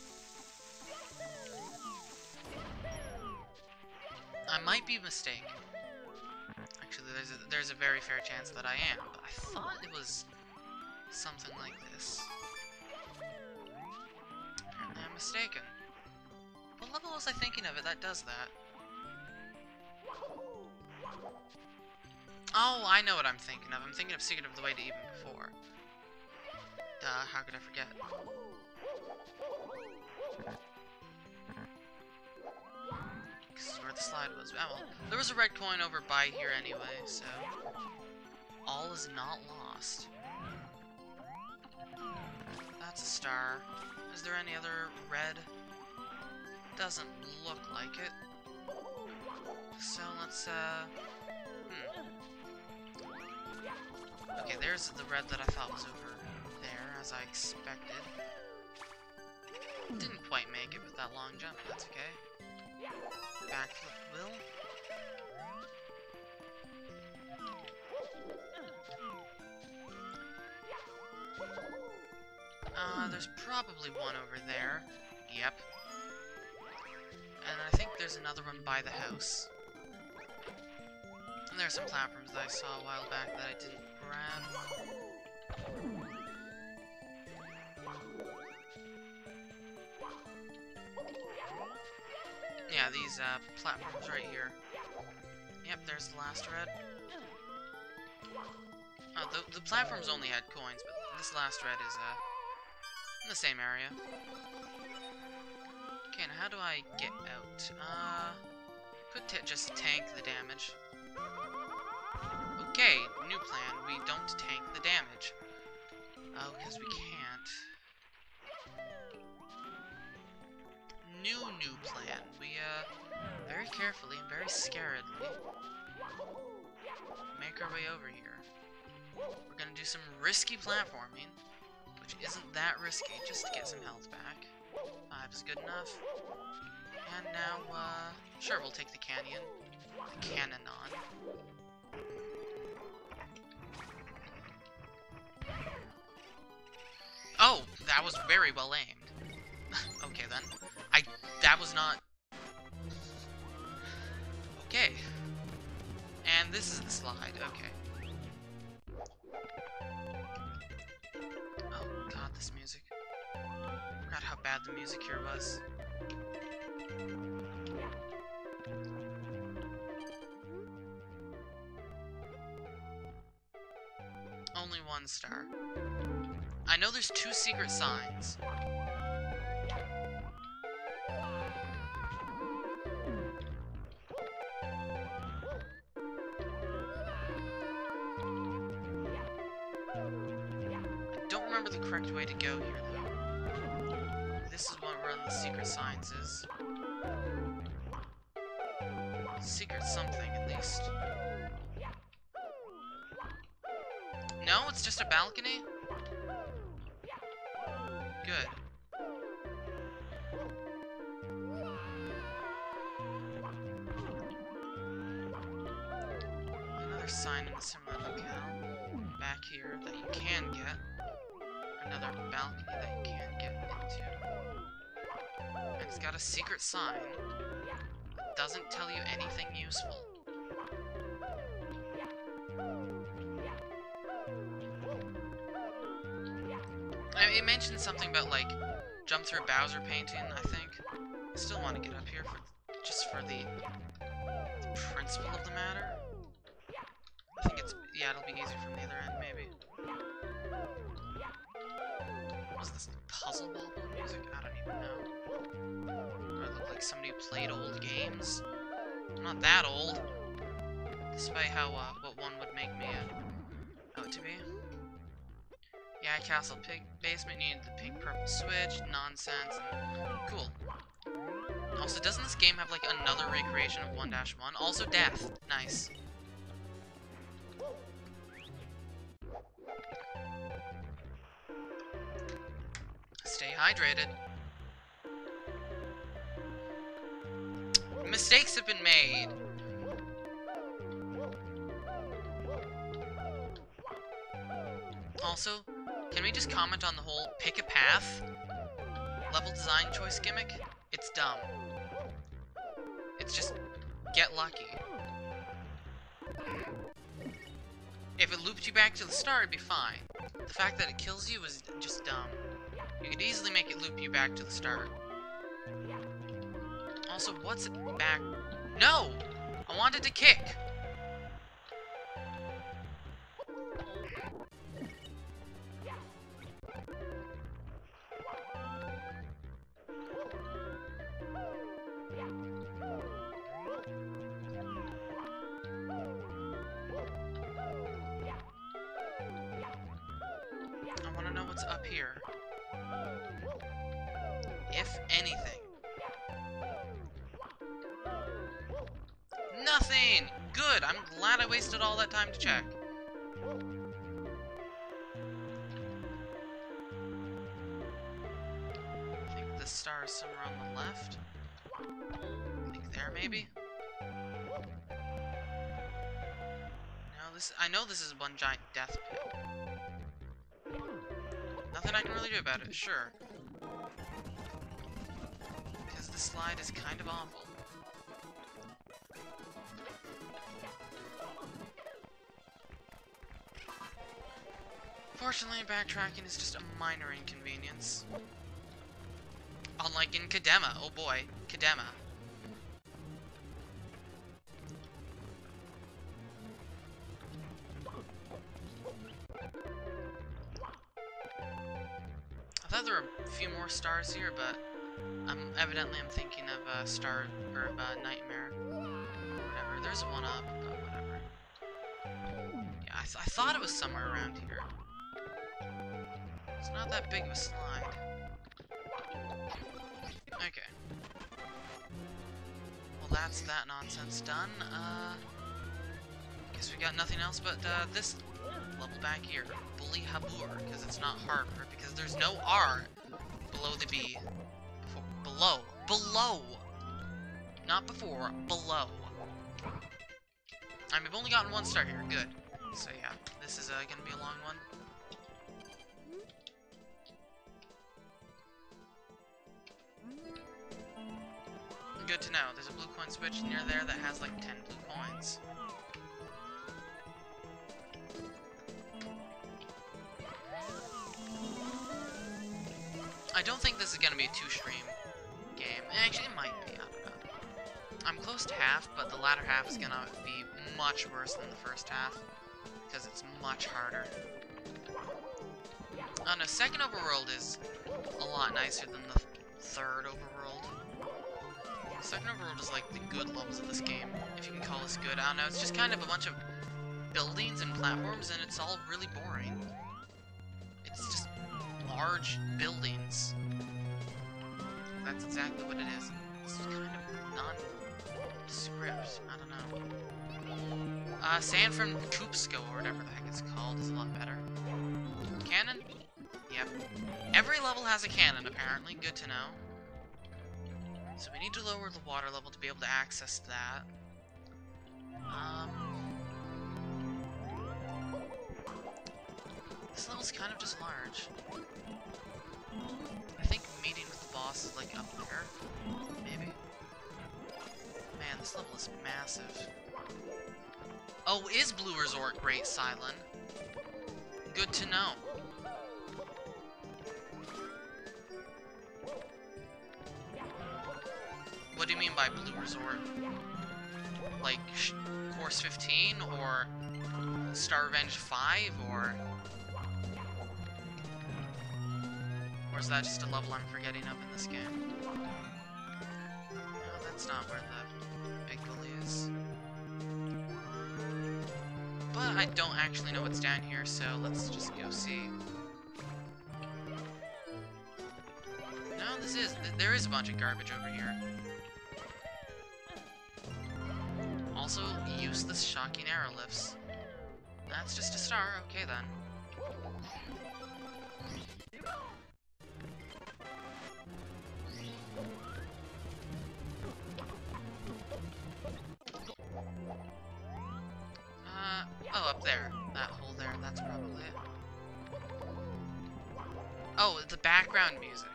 [SPEAKER 1] I might be mistaken. Actually, there's a, there's a very fair chance that I am, but I thought it was something like this. Apparently I'm mistaken. What level was I thinking of it that does that? Oh, I know what I'm thinking of. I'm thinking of Secret of the Way to Even Before. Duh, how could I forget? Where the slide was. Oh well, there was a red coin over by here anyway, so... All is not lost. That's a star. Is there any other red? Doesn't look like it. So let's, uh... Hmm. Okay, there's the red that I thought was over there, as I expected. Didn't quite make it with that long jump, that's okay. Will. Uh, there's probably one over there. Yep. And I think there's another one by the house. And there's some platforms that I saw a while back that I didn't grab. Yeah, these uh, platforms right here. Yep, there's the last red. Uh, the, the platforms only had coins, but this last red is uh, in the same area. Okay, now how do I get out? Uh, could just tank the damage. Okay, new plan. We don't tank the damage. Oh, because we can't. New, new plan. We, uh, very carefully and very scaredly make our way over here. We're gonna do some risky platforming, which isn't that risky, just to get some health back. Five is good enough. And now, uh, sure, we'll take the canyon. The cannon on. Oh, that was very well aimed. okay then. I, that was not... Okay. And this is the slide, okay. Oh god, this music. Forgot how bad the music here was. Only one star. I know there's two secret signs. Secret sign doesn't tell you anything useful. I- It mentioned something about like jump through Bowser painting, I think. I still want to get up here for just for the, the principle of the matter. I think it's yeah, it'll be easier from the other end maybe. Was this Puzzle Bobble music? I don't even know. Like somebody who played old games? I'm not that old. Despite how uh, what one would make me uh, out to be. Yeah, castle pig basement needed the pink purple switch, nonsense, cool. Also, doesn't this game have like another recreation of 1-1? Also death. Nice. Stay hydrated. Mistakes have been made. Also, can we just comment on the whole pick a path level design choice gimmick? It's dumb. It's just get lucky. If it looped you back to the start, it'd be fine. The fact that it kills you is just dumb. You could easily make it loop you back to the start. Also, what's it back? No! I wanted to kick! Good! I'm glad I wasted all that time to check. I think the star is somewhere on the left. I think there, maybe? No, this- I know this is one giant death pit. Nothing I can really do about it, sure. Because the slide is kind of awful. Fortunately, backtracking is just a minor inconvenience. Unlike in Kadema, oh boy, Kadema. I thought there were a few more stars here, but I'm evidently I'm thinking of a uh, star or uh, nightmare. Whatever. There's one up, but whatever. Yeah, I, th I thought it was somewhere around here. It's not that big of a slide. Okay. Well, that's that nonsense done. Uh, guess we got nothing else but uh, this level back here. Bully Habur, because it's not Harbor, because there's no R below the B. Before, below. Below! Not before, below. I mean, I've only gotten one star here, good. So yeah, this is uh, gonna be a long one. Good to know. There's a blue coin switch near there that has like 10 blue coins. I don't think this is gonna be a two-stream game. Actually, it might be. I don't know. I'm close to half, but the latter half is gonna be much worse than the first half because it's much harder. Oh no, second overworld is a lot nicer than the third overworld. Second overworld is like the good levels of this game, if you can call this good. I don't know, it's just kind of a bunch of buildings and platforms, and it's all really boring. It's just large buildings. That's exactly what it is. It's kind of non-script. I don't know. Uh, Sand from Francisco, or whatever the heck it's called, is a lot better. Cannon? Yep. Every level has a cannon, apparently. Good to know. So we need to lower the water level to be able to access that. Um... This level's kind of just large. I think meeting with the boss is like up there. Maybe? Man, this level is massive. Oh, is Blue Resort Great Silent? Good to know. What do you mean by Blue Resort? Like, Course 15, or Star Revenge 5, or... Or is that just a level I'm forgetting of in this game? No, that's not where the big bully is. But I don't actually know what's down here, so let's just go see. No, this is... Th there is a bunch of garbage over here. Also, useless shocking arrow lifts. That's just a star, okay then. Uh, oh, up there. That hole there, that's probably it. Oh, the background music.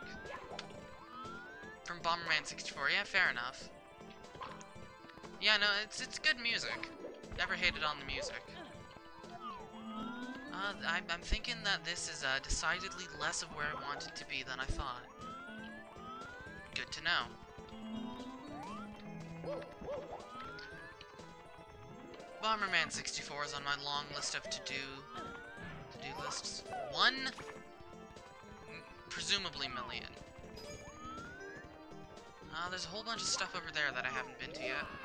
[SPEAKER 1] From Bomberman 64, yeah, fair enough. Yeah, no, it's it's good music. Never hated on the music. Uh, I'm, I'm thinking that this is uh, decidedly less of where I wanted to be than I thought. Good to know. Bomberman 64 is on my long list of to-do to-do lists. One, presumably million. Uh, there's a whole bunch of stuff over there that I haven't been to yet.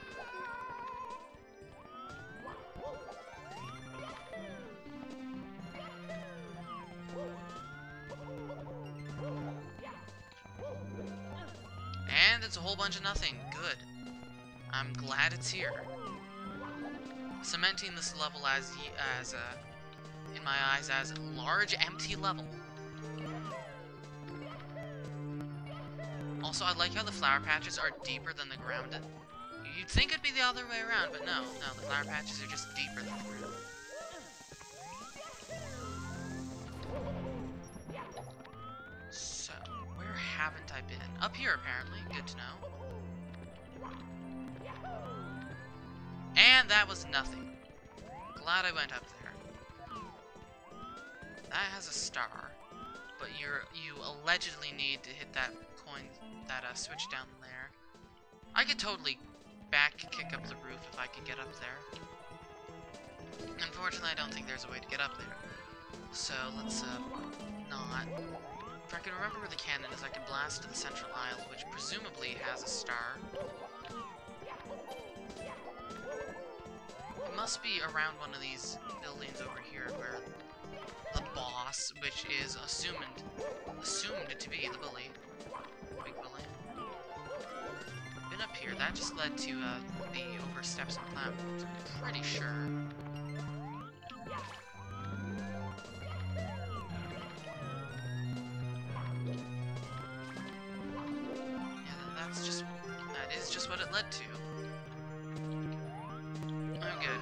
[SPEAKER 1] It's a whole bunch of nothing. Good. I'm glad it's here. Cementing this level as, as a, in my eyes, as large empty level. Also, I like how the flower patches are deeper than the ground. You'd think it'd be the other way around, but no. No, the flower patches are just deeper than the ground. Haven't I been? Up here, apparently. Good to know. And that was nothing. Glad I went up there. That has a star, but you're you allegedly need to hit that coin, that uh, switch down there. I could totally back kick up the roof if I could get up there. Unfortunately, I don't think there's a way to get up there. So let's uh, not. If I can remember where the cannon is, I can blast to the central aisle, which presumably has a star. It must be around one of these buildings over here where the boss, which is assumed assumed to be the bully. Big bully. Been up here. That just led to uh, the oversteps and platforms, I'm pretty sure. That's just that is just what it led to. I'm good.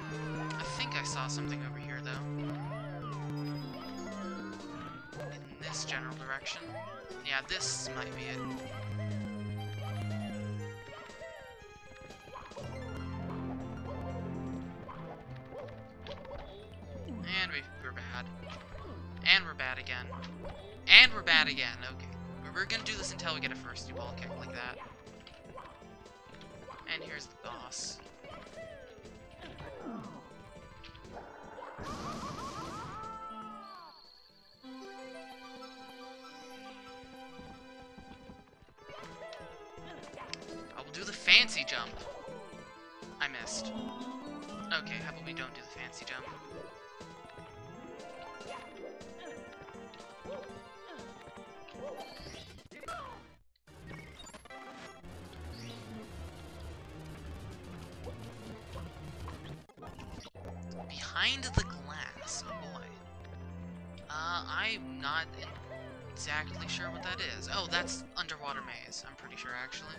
[SPEAKER 1] I think I saw something over here though. In this general direction. Yeah, this might be it. And we, we're bad. And we're bad again. And we're bad again, okay. We're gonna do this until we get a first ball kick like that. And here's the boss. I will do the fancy jump. I missed. Okay, how about we don't do the fancy jump? Behind the glass, oh boy. Uh, I'm not exactly sure what that is. Oh, that's Underwater Maze, I'm pretty sure, actually.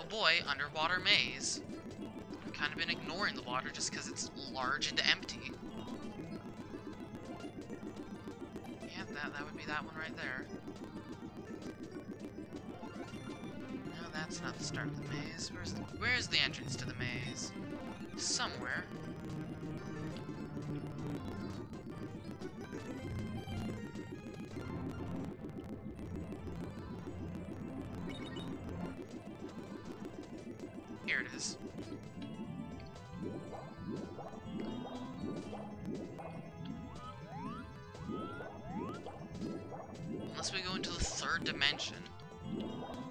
[SPEAKER 1] Oh boy, Underwater Maze. I've kind of been ignoring the water just because it's large and empty. Yeah, that, that would be that one right there. No, that's not the start of the maze. Where's the, where's the entrance to the maze? Somewhere. Dimension,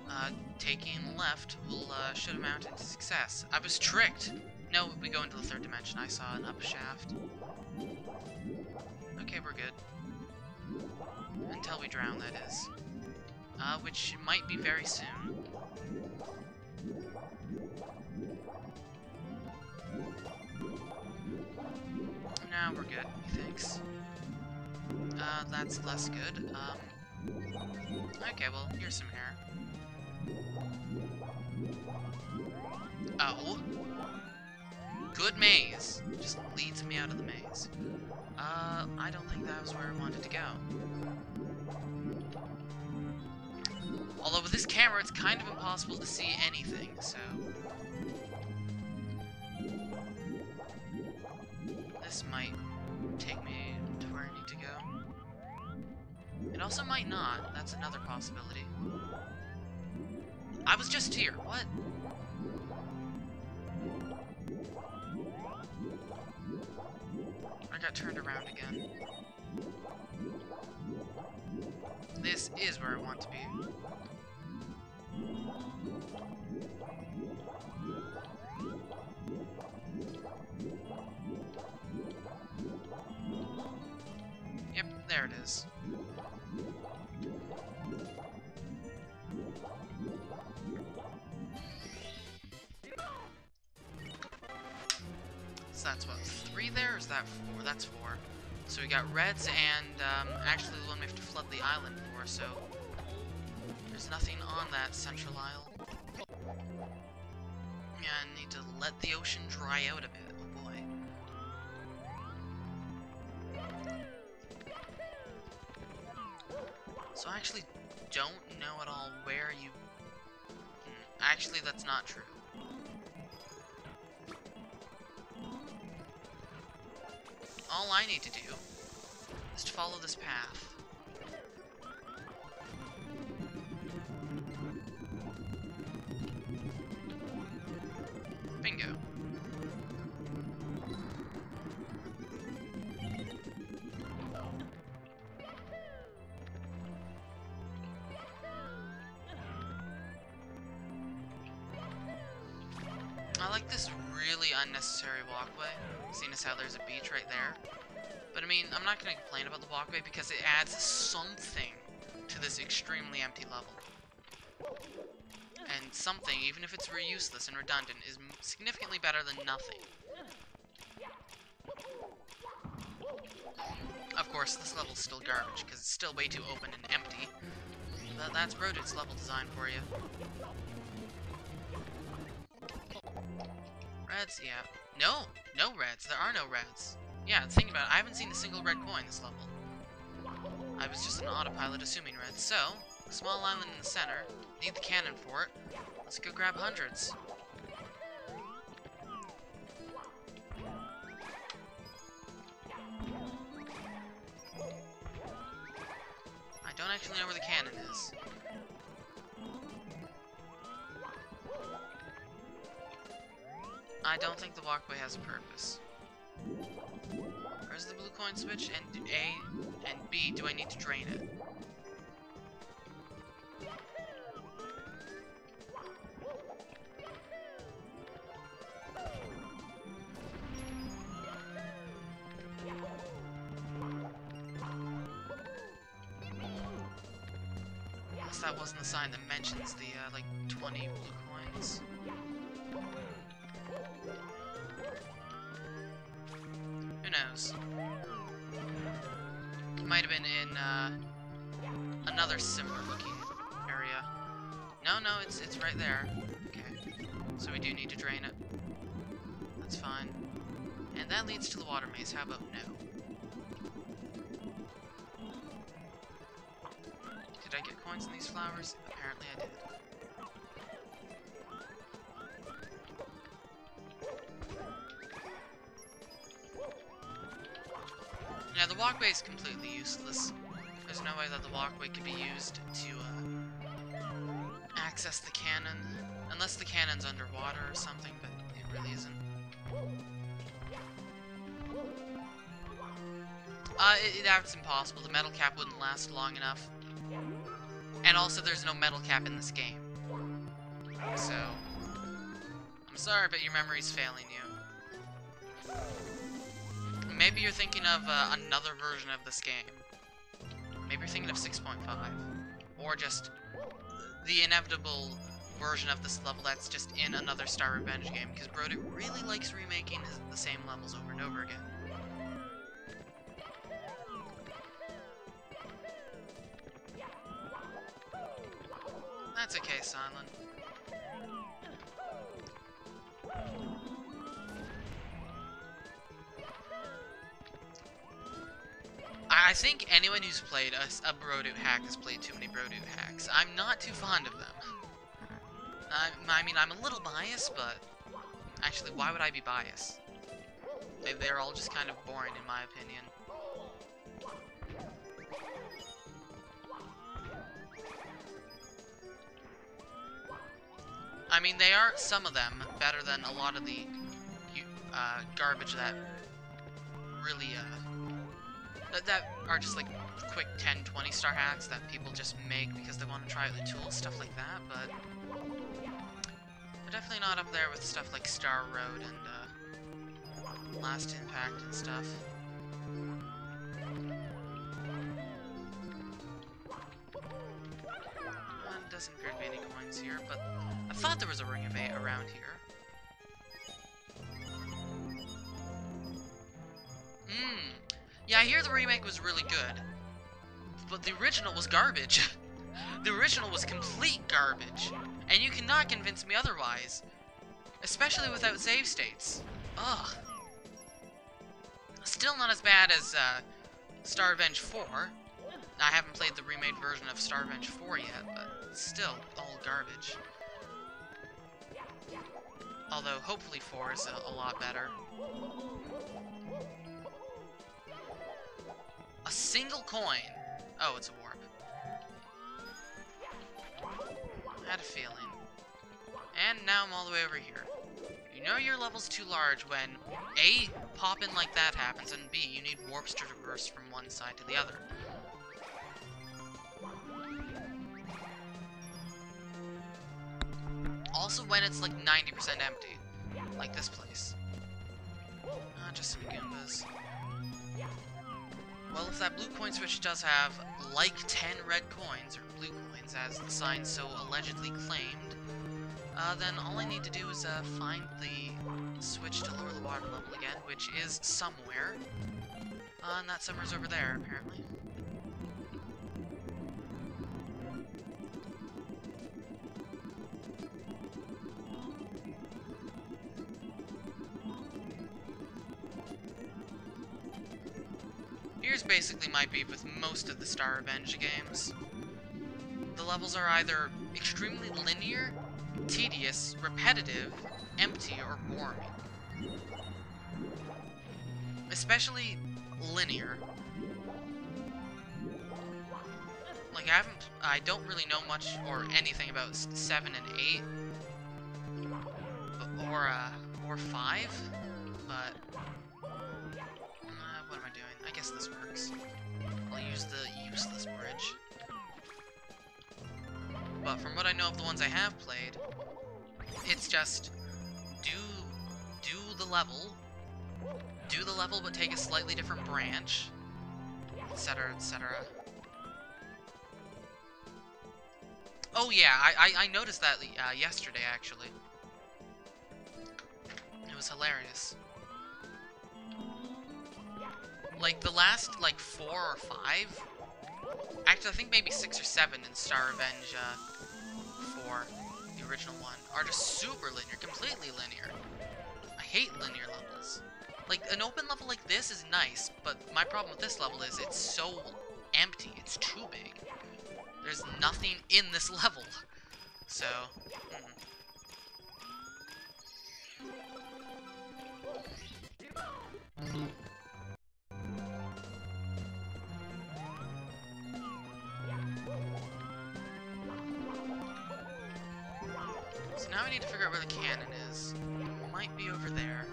[SPEAKER 1] uh, taking left will uh, should amount into success. I was tricked! No, we go into the third dimension. I saw an up shaft. Okay, we're good. Until we drown, that is. Uh, which might be very soon. Now we're good, thanks. Uh, that's less good. Um, okay, well, here's some hair. Oh. Good maze. Just leads me out of the maze. Uh, I don't think that was where I wanted to go. Although with this camera, it's kind of impossible to see anything, so... This might take me to where I need to go. It also might not. That's another possibility. I was just here. What? I got turned around again. This is where I want to be. Yep, there it is. Is that four? That's four. So we got reds and, um, actually the one we have to flood the island for, so... There's nothing on that central isle. Yeah, I need to let the ocean dry out a bit, oh boy. So I actually don't know at all where you... Hmm, Actually, that's not true. All I need to do is to follow this path. Really unnecessary walkway, seeing as how there's a beach right there. But I mean, I'm not going to complain about the walkway because it adds something to this extremely empty level. And something, even if it's useless and redundant, is significantly better than nothing. Of course, this level's still garbage, because it's still way too open and empty. But that's Rodent's level design for you. Reds, yeah. No! No reds. There are no reds. Yeah, think about it. I haven't seen a single red coin this level. I was just an autopilot assuming reds. So, small island in the center. Need the cannon for it. Let's go grab hundreds. I don't actually know where the cannon is. I don't think the walkway has a purpose. Where's the blue coin switch? And A and B, do I need to drain it? Unless that wasn't the sign that mentions the, uh, like, 20 blue coins. Knows? It might have been in uh, another similar looking area. No, no, it's it's right there. Okay. So we do need to drain it. That's fine. And that leads to the water maze. How about no? Did I get coins in these flowers? Apparently I did. Walkway is completely useless. There's no way that the walkway could be used to uh, access the cannon. Unless the cannon's underwater or something, but it really isn't. Uh, it, that's impossible. The metal cap wouldn't last long enough. And also, there's no metal cap in this game. So, I'm sorry, but your memory's failing you. Maybe you're thinking of uh, another version of this game. Maybe you're thinking of 6.5. Or just the inevitable version of this level that's just in another Star Revenge game, because Brodute really likes remaking the same levels over and over again. That's okay, Silent. I think anyone who's played a, a Brodute hack has played too many Brodute hacks. I'm not too fond of them. I, I mean, I'm a little biased, but actually, why would I be biased? They, they're all just kind of boring, in my opinion. I mean, they are, some of them, better than a lot of the uh, garbage that really, uh, that, are just like quick 10, 20 star hacks that people just make because they want to try out the tools, stuff like that, but definitely not up there with stuff like Star Road and uh, Last Impact and stuff. Uh, doesn't appear to be any coins here, but I thought there was a Ring of Eight around here. Mmm. Yeah, I hear the remake was really good. But the original was garbage. the original was complete garbage. And you cannot convince me otherwise. Especially without save states. Ugh. Still not as bad as uh, Star Revenge 4. I haven't played the remade version of Star Revenge 4 yet, but still all garbage. Although, hopefully 4 is a, a lot better. A single coin! Oh, it's a warp. I had a feeling. And now I'm all the way over here. You know your level's too large when A, popping like that happens, and B, you need warps to traverse from one side to the other. Also when it's like 90% empty. Like this place. Uh, just some Goombas. Well, if that blue coin switch does have, like 10 red coins, or blue coins as the sign so allegedly claimed, uh, then all I need to do is uh, find the switch to lower the water level again, which is somewhere. Uh, and that somewhere's over there, apparently. Here's basically my beef with most of the Star Revenge games. The levels are either extremely linear, tedious, repetitive, empty, or boring. Especially linear. Like, I haven't, I don't really know much or anything about 7 and 8. Or, uh, or 5, but what am I guess this works. I'll use the useless bridge. But from what I know of the ones I have played, it's just do do the level, do the level but take a slightly different branch, etc, etc. Oh yeah, I, I, I noticed that uh, yesterday actually. It was hilarious like the last like four or five, actually I think maybe six or seven in Star Revenge uh, 4, the original one, are just super linear, completely linear. I hate linear levels. Like an open level like this is nice, but my problem with this level is it's so empty, it's too big. There's nothing in this level. So, mm. So now we need to figure out where the cannon is. It might be over there.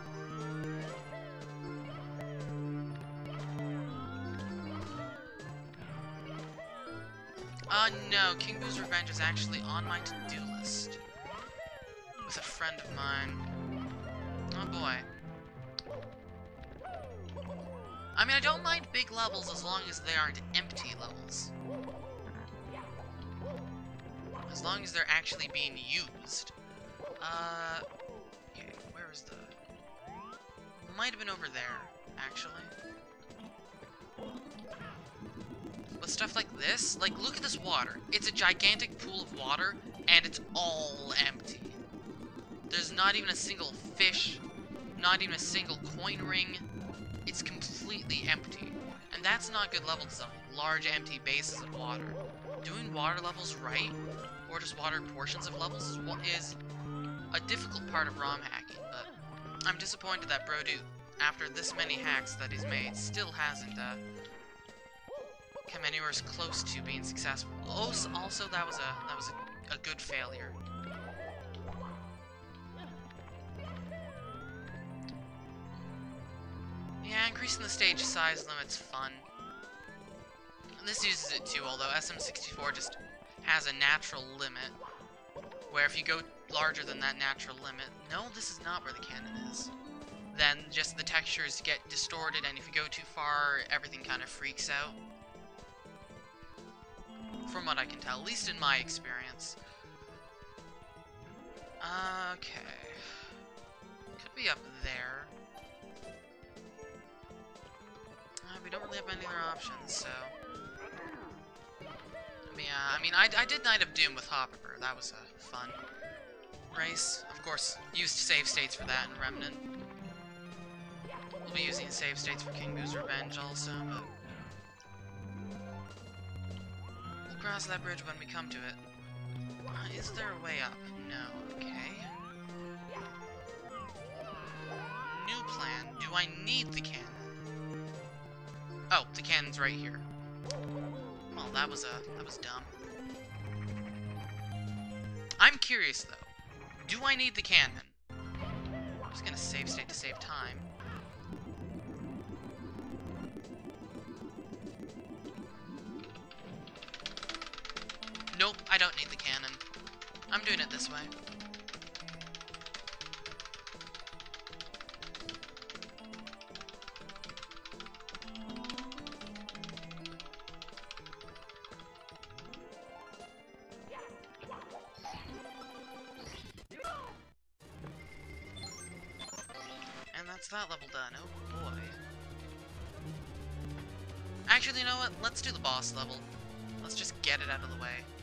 [SPEAKER 1] Uh, no, King Boo's Revenge is actually on my to-do list. With a friend of mine. Oh boy. I mean, I don't mind big levels as long as they aren't empty levels. As long as they're actually being used. Uh, okay, where is the... Might have been over there, actually. But stuff like this, like, look at this water. It's a gigantic pool of water, and it's all empty. There's not even a single fish, not even a single coin ring. It's completely empty. And that's not good level design. Large empty bases of water. Doing water levels right, or just water portions of levels, is a difficult part of ROM hacking, but I'm disappointed that Brodute, after this many hacks that he's made, still hasn't, uh, come anywhere as close to being successful. Also, also that was a that was a, a good failure. Yeah, increasing the stage size limit's fun. And this uses it too, although SM64 just has a natural limit. Where if you go larger than that natural limit, no, this is not where the cannon is. Then just the textures get distorted, and if you go too far, everything kind of freaks out from what I can tell, at least in my experience. Okay. Could be up there. Uh, we don't really have any other options, so... Yeah, I mean, I, I did Night of Doom with Hopper. That was a fun race. Of course, used save states for that in Remnant. We'll be using save states for King Boo's Revenge also, but... We'll cross that bridge when we come to it. Uh, is there a way up? No. Okay. New plan. Do I need the cannon? Oh, the cannon's right here. Well, that was, uh, that was dumb. I'm curious, though. Do I need the cannon? I'm just gonna save state to save time. Nope, I don't need the cannon. I'm doing it this way. Boss level. Let's just get it out of the way.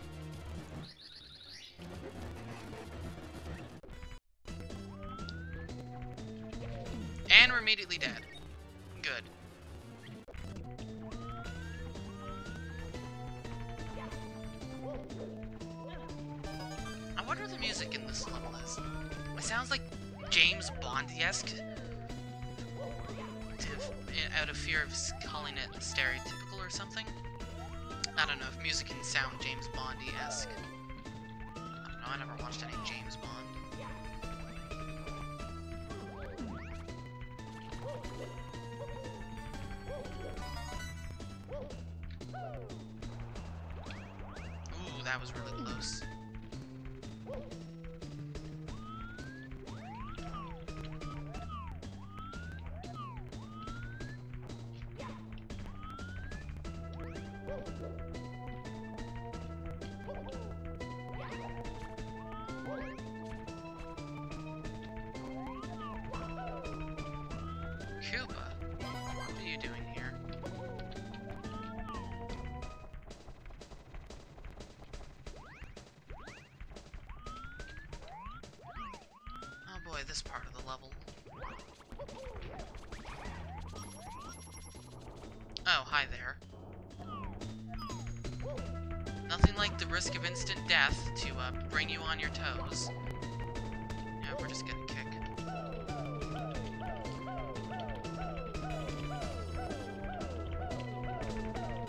[SPEAKER 1] Sound James Bond-esque. I don't know, I never watched any James Bond. Ooh, that was really close. Oh this part of the level. Oh, hi there. Nothing like the risk of instant death to uh, bring you on your toes. Yeah, we're just.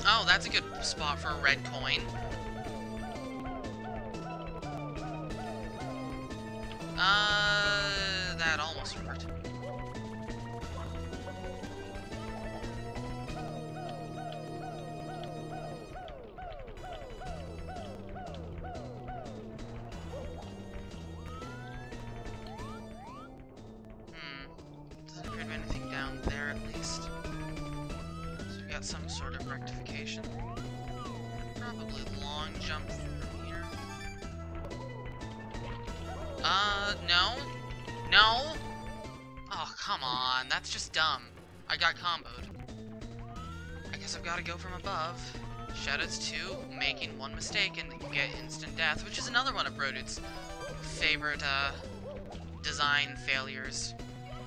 [SPEAKER 1] Oh, that's a good spot for a red coin. Shoutouts to making one mistake and get instant death, which is another one of Brodute's favorite, uh, design failures.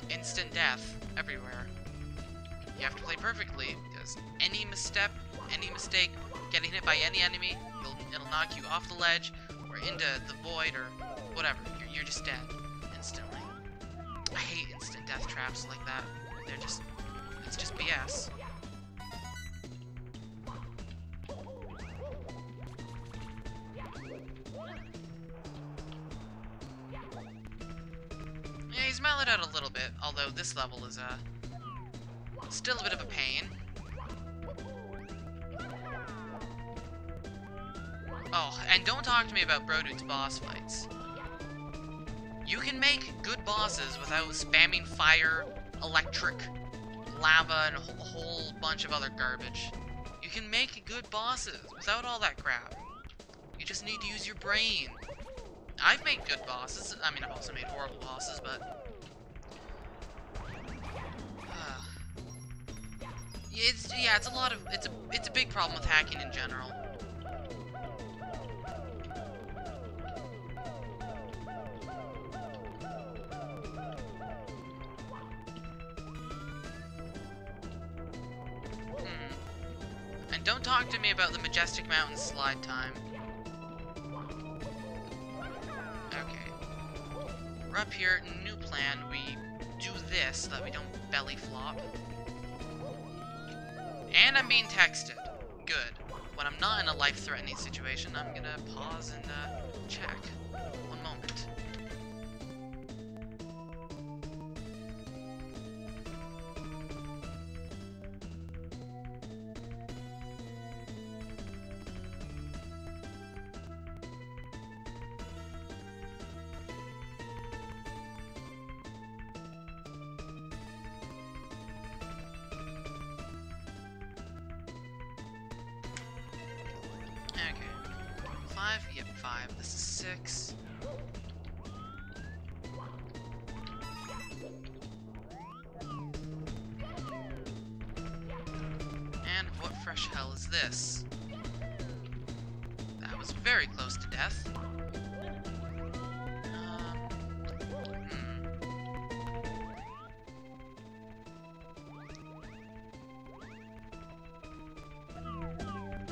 [SPEAKER 1] Instant death everywhere. You have to play perfectly, because any misstep, any mistake, getting hit by any enemy, it'll knock you off the ledge, or into the void, or whatever. You're, you're just dead, instantly. I hate instant death traps like that. They're just, it's just BS. Out a little bit, although this level is, uh, still a bit of a pain. Oh, and don't talk to me about Brodute's boss fights. You can make good bosses without spamming fire, electric, lava, and a whole bunch of other garbage. You can make good bosses without all that crap. You just need to use your brain. I've made good bosses. I mean, I've also made horrible bosses, but... it's, yeah, it's a lot of... It's a, it's a big problem with hacking in general. Hmm. And don't talk to me about the Majestic Mountain slide time. Okay. We're up here, new plan, we do this so that we don't belly flop. And I'm being texted. Good. When I'm not in a life-threatening situation, I'm gonna pause and uh, check. One moment. Six. And what fresh hell is this? That was very close to death. Um, hmm.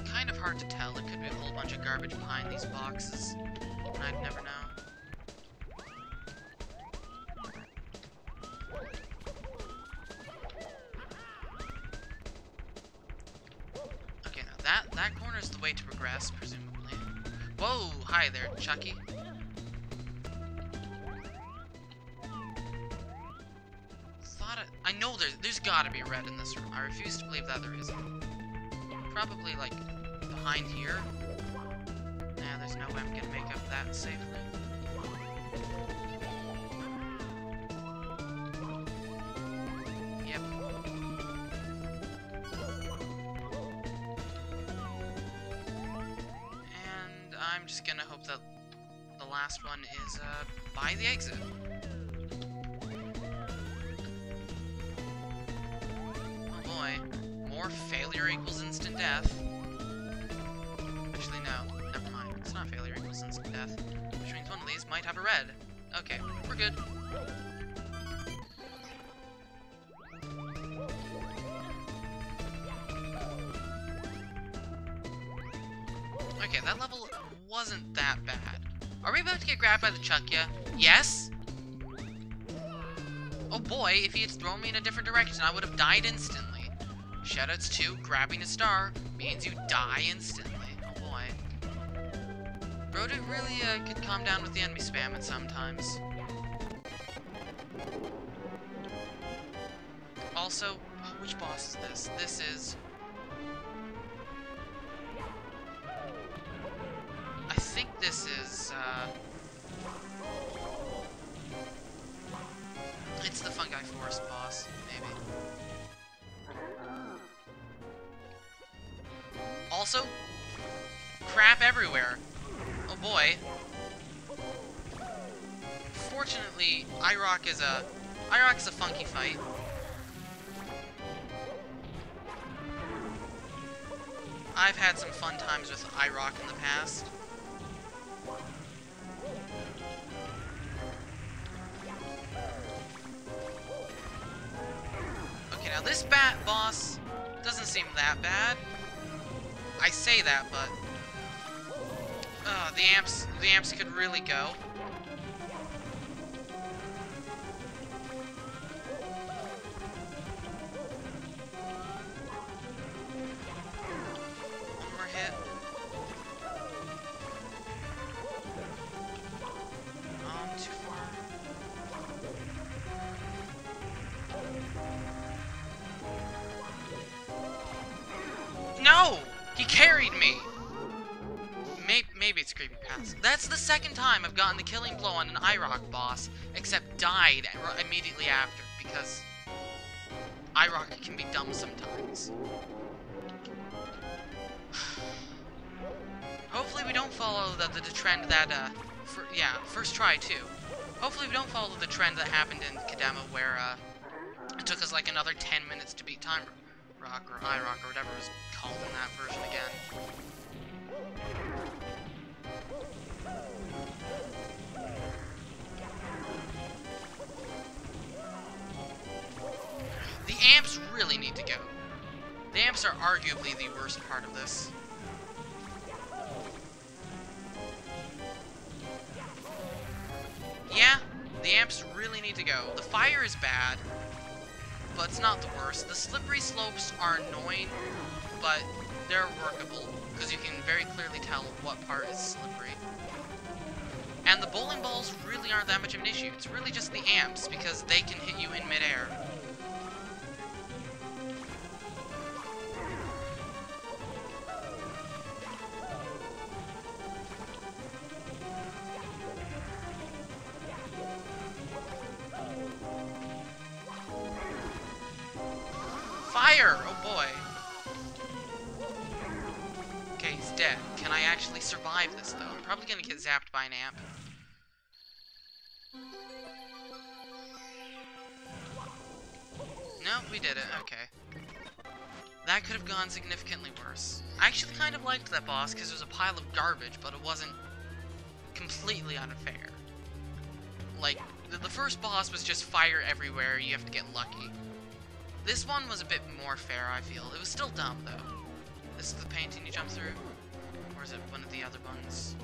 [SPEAKER 1] Kind of hard to tell. It could be a whole bunch of garbage behind these boxes. Probably like behind here. Nah, there's no way I'm gonna make up that safely. Yep. And I'm just gonna hope that the last one is uh, by the exit. Get grabbed by the Chuckya? Yes? Oh boy, if he had thrown me in a different direction, I would have died instantly. Shoutouts to grabbing a star means you die instantly. Oh boy. Rhoda really uh, could calm down with the enemy spam at sometimes. Also, which boss is this? This is... I think this is, uh... It's the Fungi Forest boss, maybe. Also, crap everywhere. Oh boy. Fortunately, Eyerok is a... Eyerok is a funky fight. I've had some fun times with Eyerok in the past. This bat boss doesn't seem that bad. I say that, but uh, the amps, the amps could really go. Time the killing blow on an Eyerok boss, except died immediately after, because Eyerok can be dumb sometimes. Hopefully we don't follow the, the, the trend that, uh, fir yeah, first try too. Hopefully we don't follow the trend that happened in Kadema where, uh, it took us like another 10 minutes to beat Time Rock or Eyerok or whatever was called in that version again. The amps really need to go. The amps are arguably the worst part of this. Yeah, the amps really need to go. The fire is bad, but it's not the worst. The slippery slopes are annoying, but they're workable, because you can very clearly tell what part is slippery. And the bowling balls really aren't that much of an issue. It's really just the amps, because they can hit you in midair. Fire! Oh boy. Okay, he's dead. Can I actually survive this, though? I'm probably gonna get zapped by an amp. No, we did it. Okay. That could have gone significantly worse. I actually kind of liked that boss because it was a pile of garbage, but it wasn't completely unfair. Like, the, the first boss was just fire everywhere, you have to get lucky. This one was a bit more fair, I feel. It was still dumb, though. This is the painting you jump through? Or is it one of the other ones?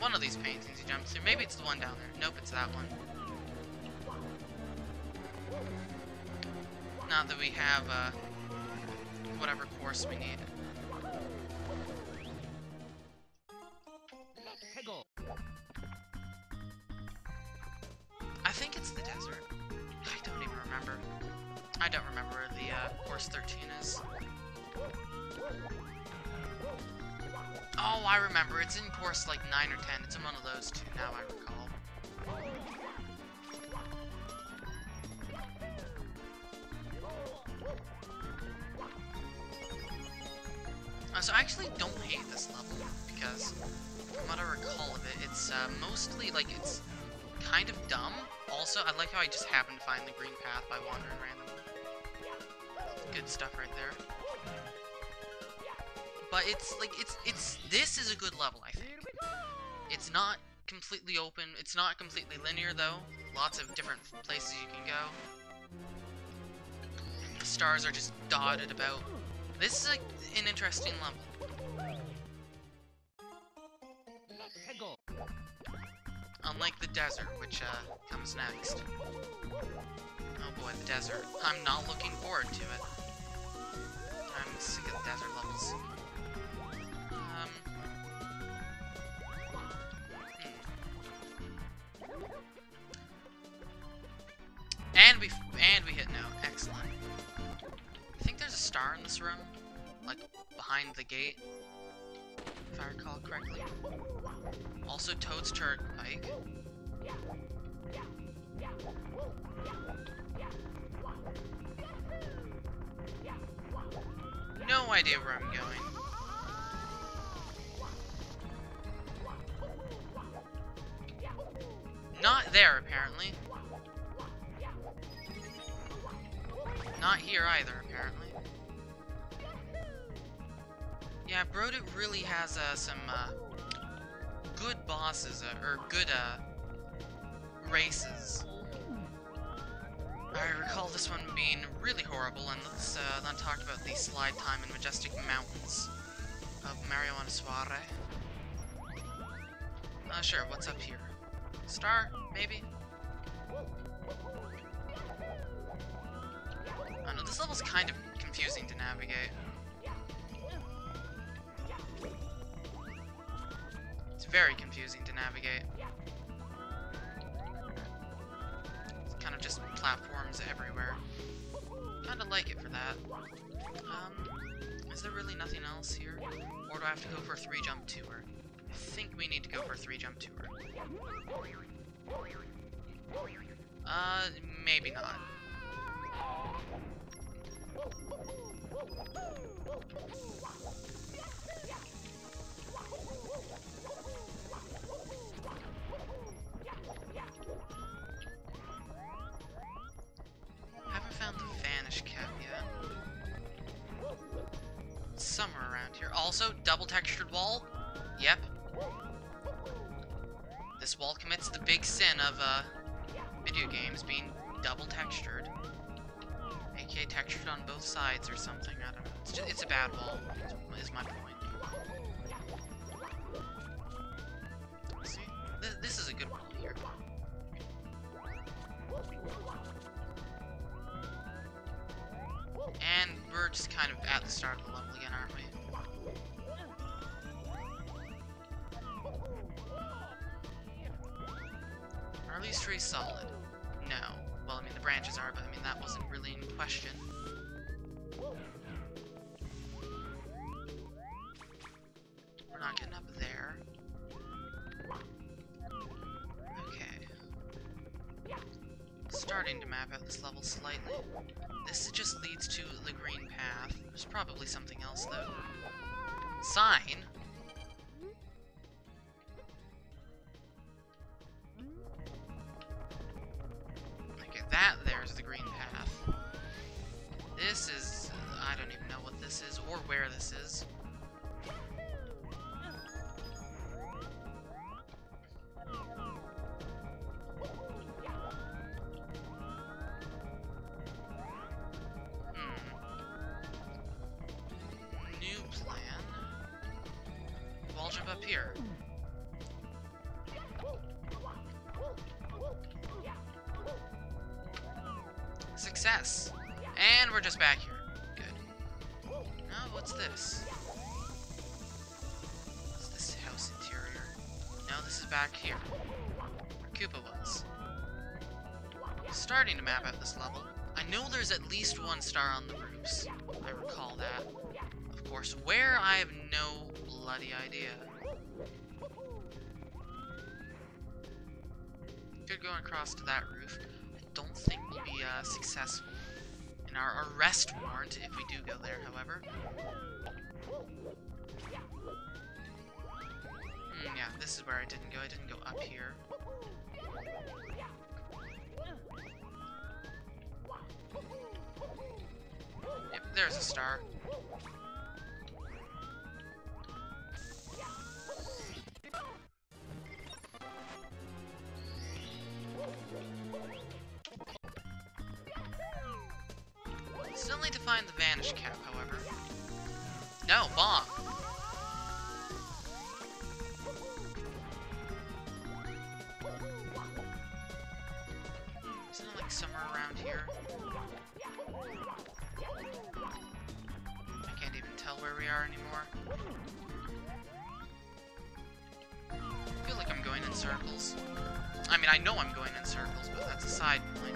[SPEAKER 1] One of these paintings you jump through. Maybe it's the one down there. Nope, it's that one. Now that we have, uh, whatever course we need. I think it's the desert. I don't even remember. I don't remember where the uh, course 13 is. Oh, I remember. It's in course like 9 or 10. It's in one of those two, now I recall. Uh, so I actually don't hate this level, because from what I recall of it, it's uh, mostly, like, it's kind of dumb. Also, I like how I just happened to find the green path by wandering randomly good stuff right there. But it's like it's it's this is a good level, I think. It's not completely open. It's not completely linear though. Lots of different places you can go. The stars are just dotted about. This is like an interesting level. Unlike the desert, which uh, comes next. Oh boy, the desert. I'm not looking forward to it. I'm sick of the desert levels. Um, hmm. And we and we hit no. Excellent. I think there's a star in this room, like behind the gate, if I recall correctly. Also, Toad's turret pike. No idea where I'm going. Not there, apparently. Not here either, apparently. Yeah, Brodute really has uh, some uh, good bosses, uh, or good uh, races. I recall this one being really horrible, and let's uh, then talk about the slide time in Majestic Mountains of Marijuana Soare. Uh, sure, what's up here? Star, maybe? I know, this level's kind of confusing to navigate. It's very confusing to navigate. Kind of just platforms everywhere. Kinda like it for that. Um, is there really nothing else here? Or do I have to go for a three jump tour? I think we need to go for a three jump tour. Uh, maybe not. Also, double textured wall? Yep. This wall commits the big sin of, uh, video games being double textured. AKA textured on both sides or something, I don't know. It's, just, it's a bad wall, is my point. See? This, this is a good wall here. And we're just kind of at the start of the level again, aren't we? Are these trees solid? No. Well, I mean, the branches are, but I mean, that wasn't really in question. We're not getting up there. Okay. Starting to map out this level slightly. This just leads to the green path. There's probably something else, though. Sign? Map out this level. I know there's at least one star on the roofs. I recall that. Of course, where, I have no bloody idea. Could go across to that roof. I don't think we'll be uh, successful in our arrest warrant if we do go there, however. Hmm, yeah, this is where I didn't go. I didn't go up here. There's a star. Still need to find the Vanish Cap, however. No, bomb! We are anymore. I feel like I'm going in circles. I mean, I know I'm going in circles, but that's a side point.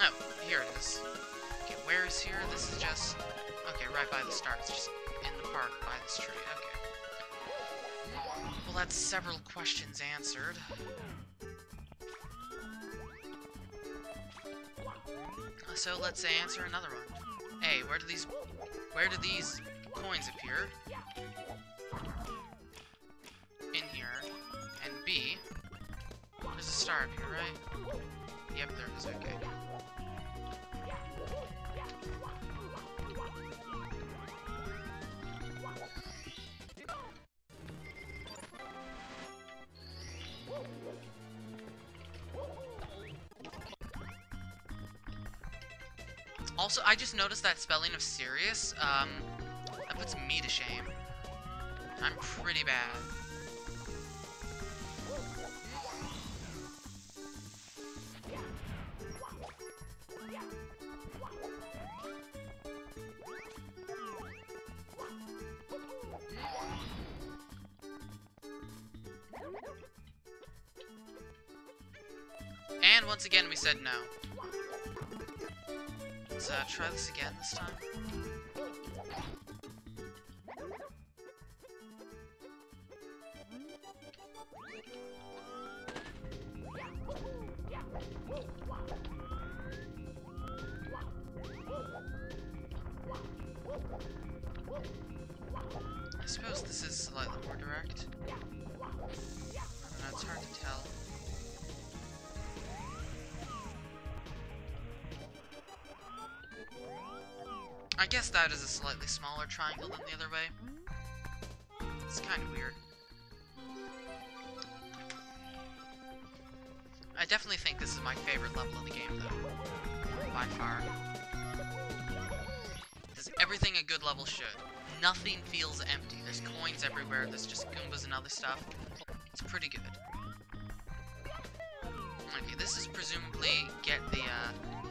[SPEAKER 1] Oh, here it is. Okay, where is here? This is just... Okay, right by the start. It's just in the park by this tree. Okay. Well, that's several questions answered. So let's answer another one. Hey, where do these where do these coins appear? In here. And B, there's a star up here, right? Yep, there it is, okay. Also, I just noticed that spelling of serious, um, that puts me to shame. I'm pretty bad. And once again, we said no. Let's uh, try this again this time. I suppose this is slightly more direct. I don't know, it's hard to I guess that is a slightly smaller triangle than the other way. It's kind of weird. I definitely think this is my favorite level of the game, though. By far. Does everything a good level should. Nothing feels empty. There's coins everywhere, there's just Goombas and other stuff. It's pretty good. Okay, this is presumably get the, uh,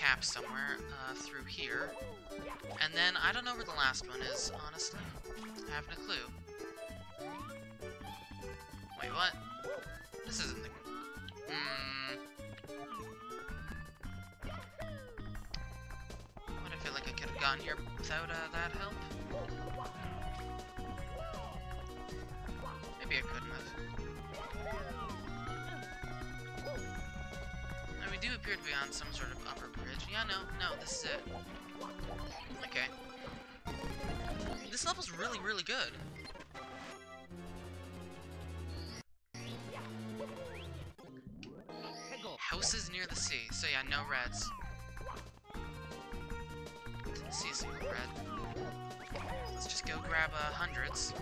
[SPEAKER 1] cap somewhere uh, through here. And then, I don't know where the last one is, honestly. I haven't a clue. Wait, what? This isn't the... Hmm... What, I feel like I could have gone here without uh, that help? Maybe I couldn't appear to be on some sort of upper bridge. Yeah, no, no, this is it. Okay. This level's really, really good. Houses near the sea. So yeah, no reds. Didn't see a single red. Let's just go grab uh, hundreds.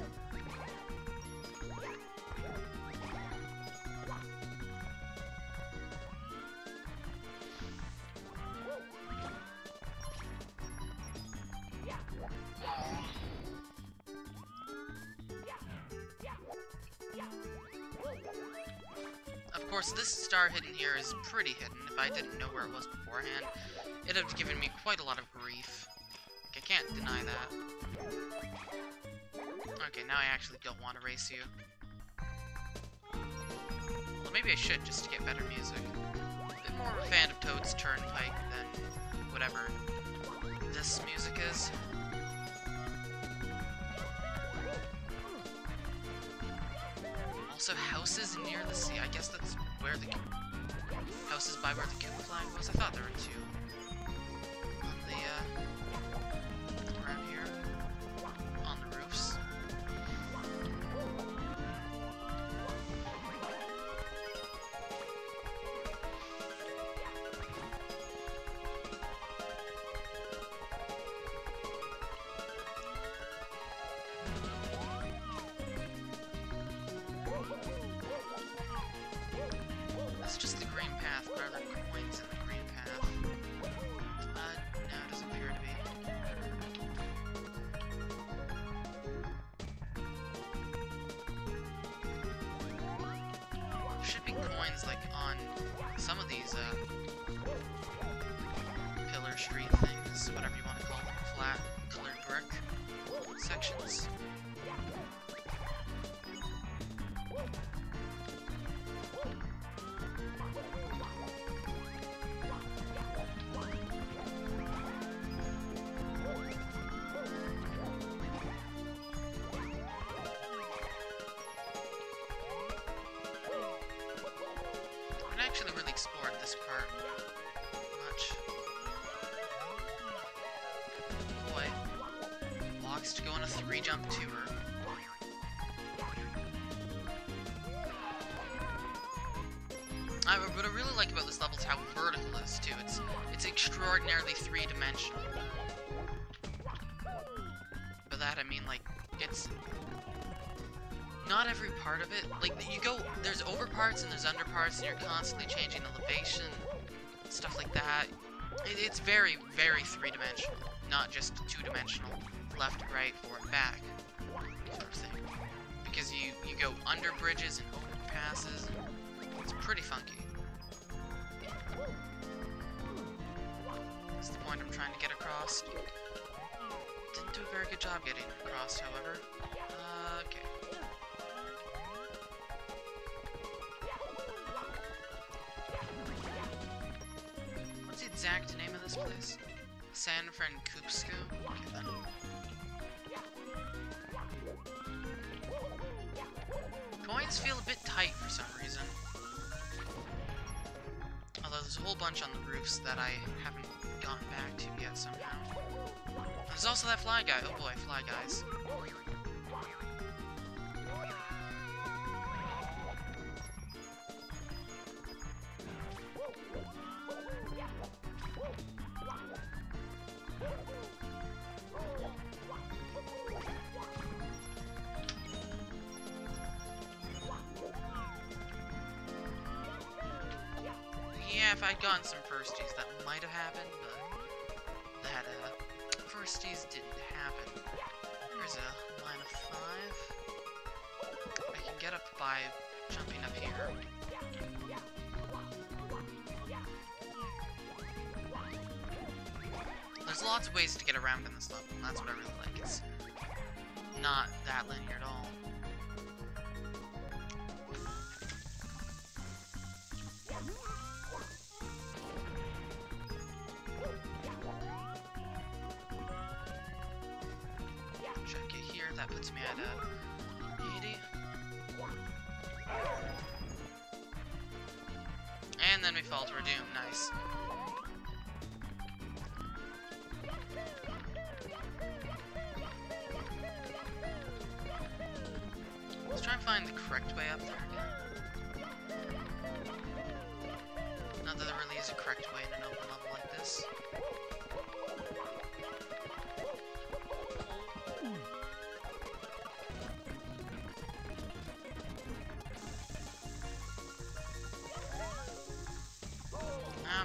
[SPEAKER 1] Of this star hidden here is pretty hidden. If I didn't know where it was beforehand, it'd have given me quite a lot of grief. Like, I can't deny that. Okay, now I actually don't want to race you. Well, maybe I should, just to get better music. Bit more of a fan of Toad's Turnpike than whatever this music is. Also, houses near the sea. I guess that's where the houses by where the Koopa flag was. I thought there were two three jump tour. I, what I really like about this level is how vertical it is too. It's it's extraordinarily three dimensional. By that I mean like it's not every part of it. Like you go, there's over parts and there's under parts, and you're constantly changing elevation, stuff like that. It, it's very, very three-dimensional, not just two-dimensional, left, right, forward, back, sort of thing. Because you you go under bridges and overpasses. And it's pretty funky. That's the point I'm trying to get across. Didn't do a very good job getting across, however. Okay. What's the exact name of this place? San Francisco? Okay. Coins feel a bit tight for some reason. Although there's a whole bunch on the roofs that I haven't gone back to yet somehow. There's also that fly guy. Oh boy, fly guys. Might have happened, but that, uh, didn't happen. Here's a line of five. I can get up by jumping up here. There's lots of ways to get around in this level, and that's what I really like. It's not that linear at all. Check that puts me at uh, 80. And then we fall to our doom, nice. Let's try and find the correct way up there again. Not that there really is a correct way in an open level like this.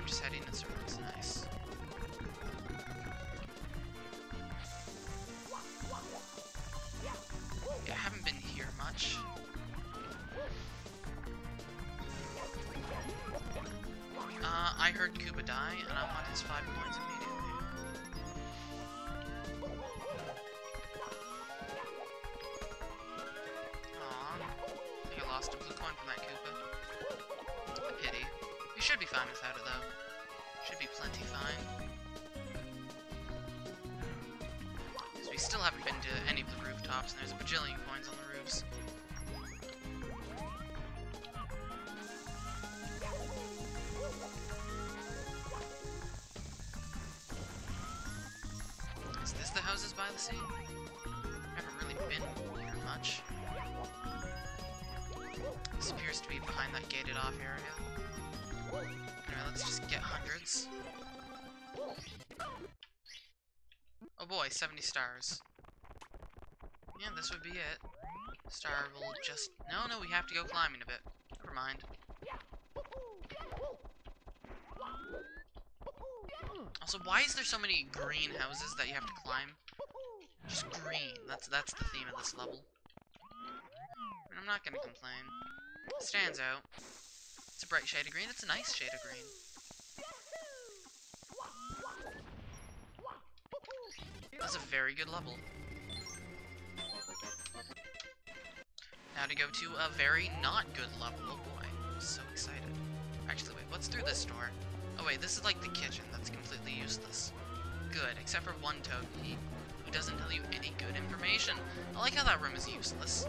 [SPEAKER 1] I'm just heading in circles, nice. Yeah, I haven't been here much. Uh, I heard Koopa die, and I want his five points immediately. Aw, I think I lost a blue coin from that Koopa. A pity. We should be fine without it, though. Should be plenty fine. Because we still haven't been to any of the rooftops, and there's a bajillion coins on the roofs. Is this the houses by the sea? I haven't really been here much. This appears to be behind that gated off area. Hundreds. Oh boy, 70 stars. Yeah, this would be it. Star will just... No, no, we have to go climbing a bit. Never mind. Also, why is there so many green houses that you have to climb? Just green. That's that's the theme of this level. And I'm not gonna complain. Stands out. It's a bright shade of green. It's a nice shade of green. That's a very good level. Now to go to a very not good level. Oh boy, I'm so excited. Actually, wait, what's through this door? Oh wait, this is like the kitchen. That's completely useless. Good, except for one Togepi, who doesn't tell you any good information. I like how that room is useless.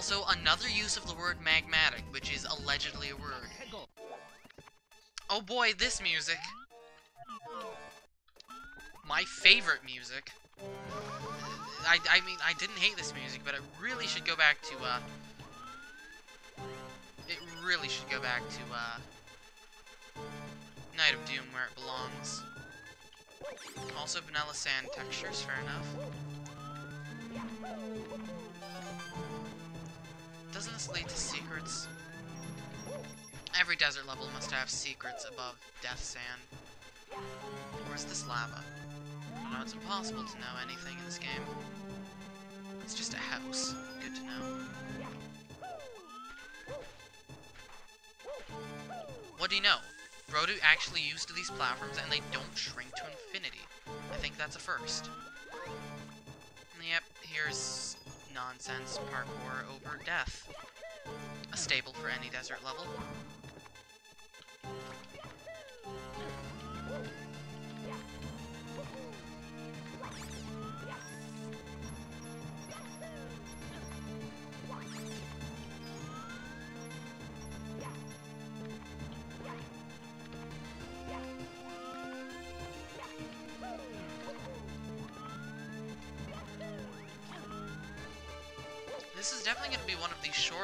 [SPEAKER 1] Also another use of the word magmatic, which is allegedly a word. Oh boy, this music. My favorite music. I, I mean, I didn't hate this music, but it really should go back to, uh... It really should go back to, uh... Night of Doom, where it belongs. Also, vanilla sand textures, fair enough. Doesn't this lead to secrets? Every desert level must have secrets above death sand. Or is this lava? No, it's impossible to know anything in this game. It's just a house. Good to know. What do you know? Brodute actually used to these platforms and they don't shrink to infinity. I think that's a first. Yep, here's nonsense parkour over death. A staple for any desert level.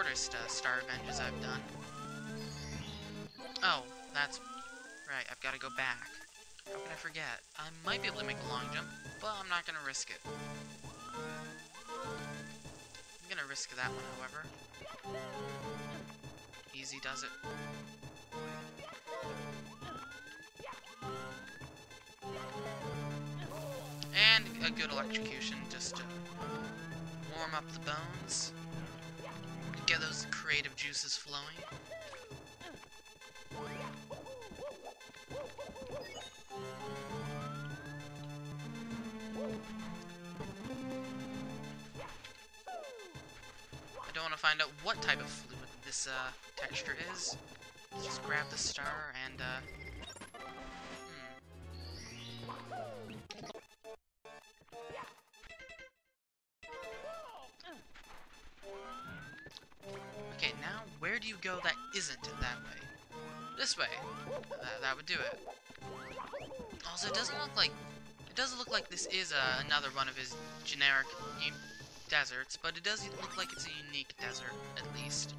[SPEAKER 1] Shortest uh, Star Revenges I've done. Oh, that's right. I've got to go back. How can I forget? I might be able to make a long jump, but I'm not going to risk it. I'm going to risk that one, however. Easy does it. And a good electrocution just to warm up the bones. Get those creative juices flowing. I don't want to find out what type of fluid this uh, texture is. Let's just grab the star and uh, do you go that isn't in that way? This way. That, that would do it. Also, it doesn't look like it doesn't look like this is uh, another one of his generic deserts, but it does look like it's a unique desert at least.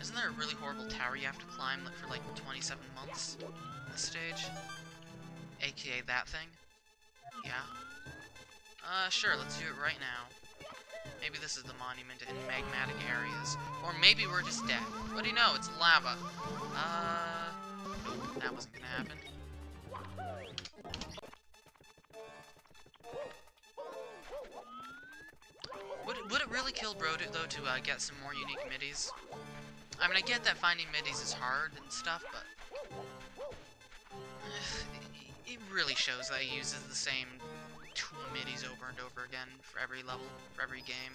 [SPEAKER 1] Isn't there a really horrible tower you have to climb for like 27 months? This stage, aka that thing. Yeah. Uh, sure. Let's do it right now. Maybe this is the monument in magmatic areas. Or maybe we're just dead. What do you know? It's lava. Uh... That wasn't gonna happen. Would would it really kill Brodute, though, to uh, get some more unique MIDIs? I mean, I get that finding MIDIs is hard and stuff, but... It really shows that he uses the same over and over again for every level, for every game.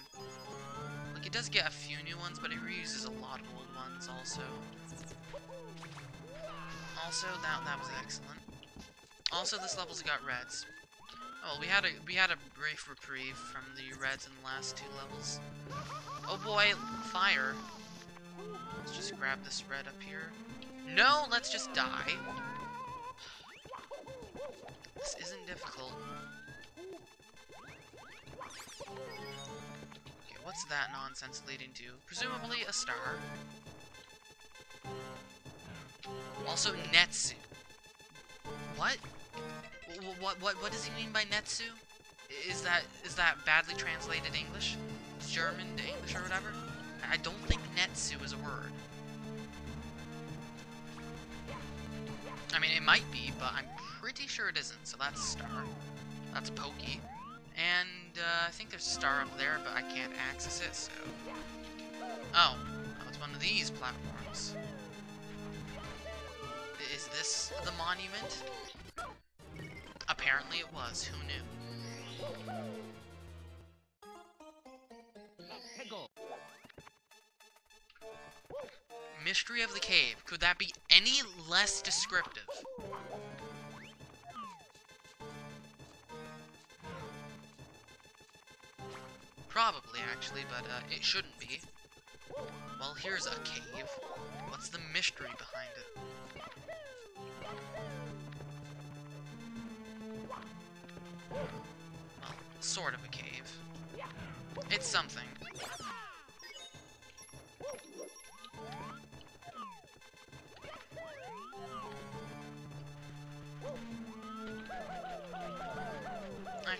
[SPEAKER 1] Like, it does get a few new ones, but it reuses a lot of old ones also. Also, that, that was excellent. Also, this level's got reds. Oh, we had a we had a brief reprieve from the reds in the last two levels. Oh boy, fire. Let's just grab this red up here. No, let's just die. This isn't difficult. Okay, what's that nonsense leading to? Presumably a star. Also, Netsu. What? What, what, what, does he mean by Netsu? Is that is that badly translated English? German to English or whatever? I don't think Netsu is a word. I mean, it might be, but I'm pretty sure it isn't, so that's Star. That's Pokey. And And uh, I think there's a star up there, but I can't access it, so... Oh, oh it's one of these platforms. Is this the monument? Apparently it was, who knew? Mystery of the Cave. Could that be any less descriptive? Probably, actually, but uh, it shouldn't be. Well, here's a cave. What's the mystery behind it? Well, sort of a cave. It's something.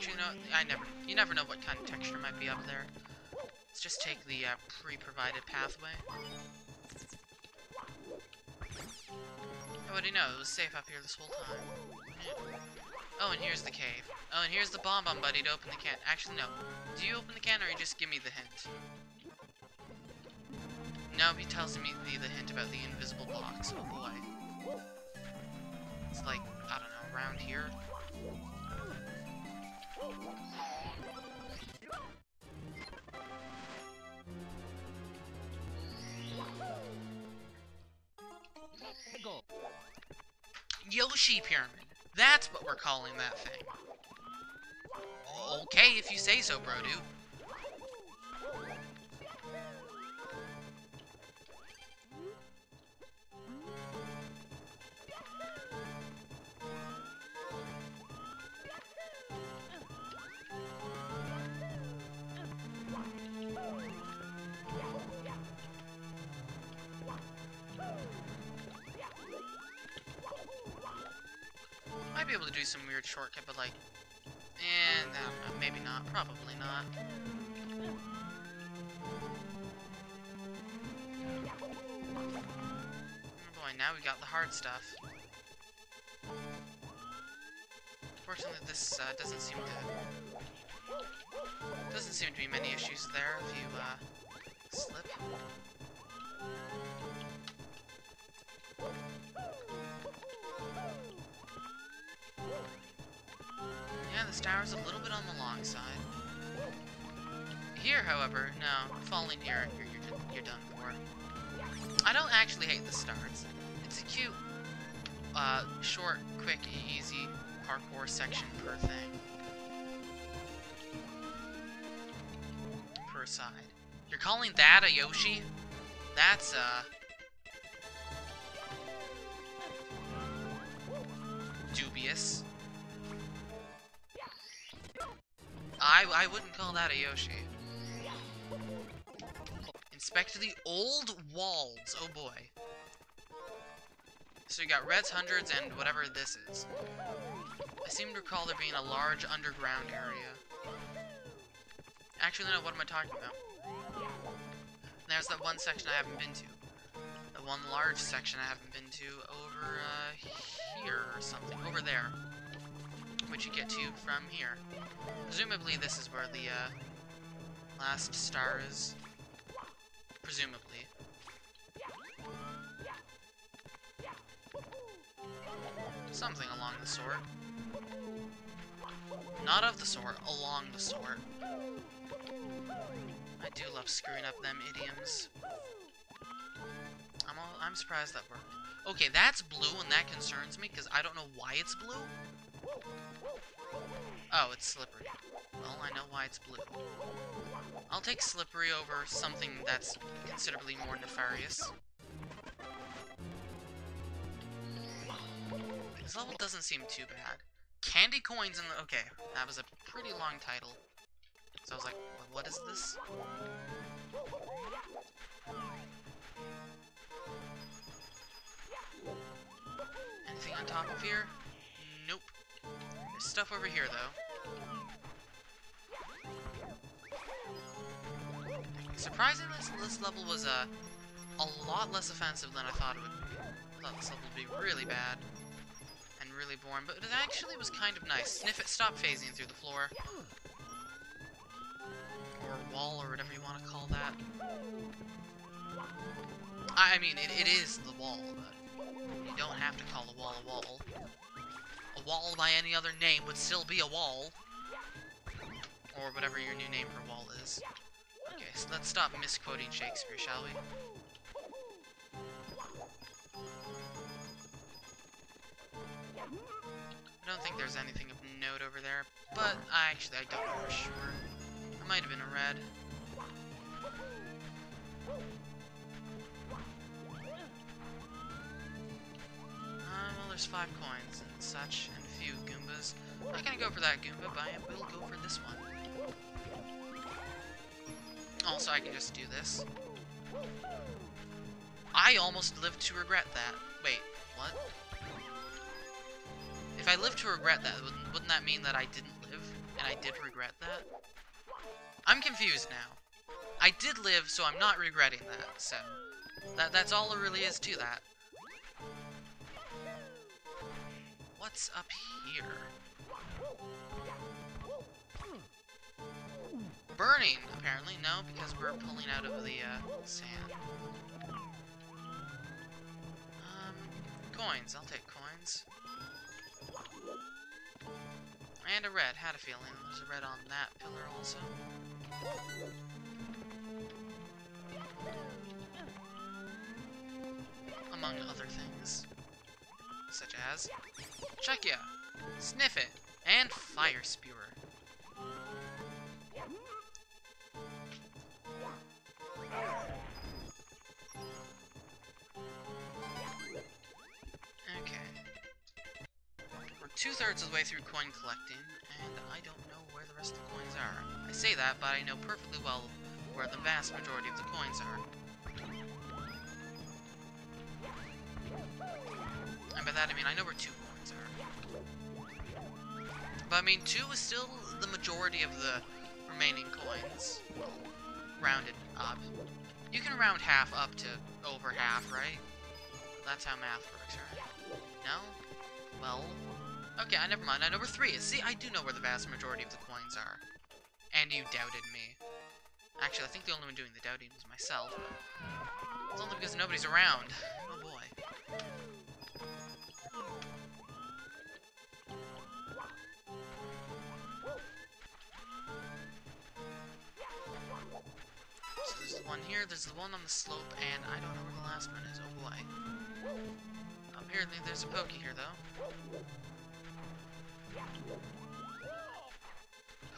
[SPEAKER 1] Actually, no, I never, you never know what kind of texture might be up there. Let's just take the uh, pre-provided pathway. Nobody knows, it was safe up here this whole time. Yeah. Oh, and here's the cave. Oh, and here's the Bob-omb buddy to open the can. Actually, no. Do you open the can, or you just give me the hint? No, he tells me the, the hint about the invisible box. Oh boy. It's like, I don't know, around here? Yoshi Pyramid. That's what we're calling that thing. Okay, if you say so, Brodute. Able to do some weird shortcut, but like, and eh, maybe not. Probably not. Oh boy, now we got the hard stuff. Fortunately, this uh, doesn't seem to doesn't seem to be many issues there if you uh, slip. Tower's a little bit on the long side. Here, however, no, falling here, you're, you're, you're done for. I don't actually hate the stars. It's a cute, uh, short, quick, easy parkour section per thing. Per side. You're calling that a Yoshi? That's, uh... Dubious. I, I wouldn't call that a Yoshi. Inspect the old walls. Oh boy. So you got Reds, Hundreds, and whatever this is. I seem to recall there being a large underground area. Actually, no, what am I talking about? There's that one section I haven't been to. The one large section I haven't been to over, uh, here or something. Over there. Which you get to from here. Presumably this is where the, uh, last star is. Presumably. Something along the sort. Not of the sort, along the sort. I do love screwing up them idioms. I'm all, I'm surprised that worked. Okay, that's blue, and that concerns me, because I don't know why it's blue. Oh, it's slippery. Well, I know why it's blue. I'll take slippery over something that's considerably more nefarious. This level doesn't seem too bad. Candy coins in the... Okay, that was a pretty long title. So I was like, what is this? Anything on top of here? Stuff over here, though. Surprisingly, this, this level was uh, a lot less offensive than I thought it would be. I thought this level would be really bad and really boring, but it actually was kind of nice. Snifit, stop phasing through the floor. Or wall, or whatever you want to call that. I mean, it, it is the wall, but you don't have to call a wall a wall. Wall by any other name would still be a wall. Or whatever your new name for wall is. Okay, so let's stop misquoting Shakespeare, shall we? I don't think there's anything of note over there, but I actually I don't know for sure. It might have been a red. Uh, well, there's five coins and such, and a few Goombas. I'm not gonna go for that Goomba, but I will go for this one. Also, I can just do this. I almost lived to regret that. Wait, what? If I lived to regret that, wouldn't, wouldn't that mean that I didn't live, and I did regret that? I'm confused now. I did live, so I'm not regretting that, so... That, that's all there really is to that. What's up here? Burning, apparently. No, because we're pulling out of the, uh, sand. Um, coins. I'll take coins. And a red. Had a feeling there's a red on that pillar also. Among other things. Such as... Check ya! Snifit! And Fire Spewer. Okay. We're two-thirds of the way through coin collecting, and I don't know where the rest of the coins are. I say that, but I know perfectly well where the vast majority of the coins are. By that I mean I know where two coins are. But I mean, two is still the majority of the remaining coins. Rounded up. You can round half up to over half, right? That's how math works, right? No? Well, okay, I never mind. I know where three is. See, I do know where the vast majority of the coins are. And you doubted me. Actually, I think the only one doing the doubting was myself, but it's only because nobody's around. One here, there's the one on the slope, and I don't know where the last one is. Oh boy. Apparently there's a pokey here, though.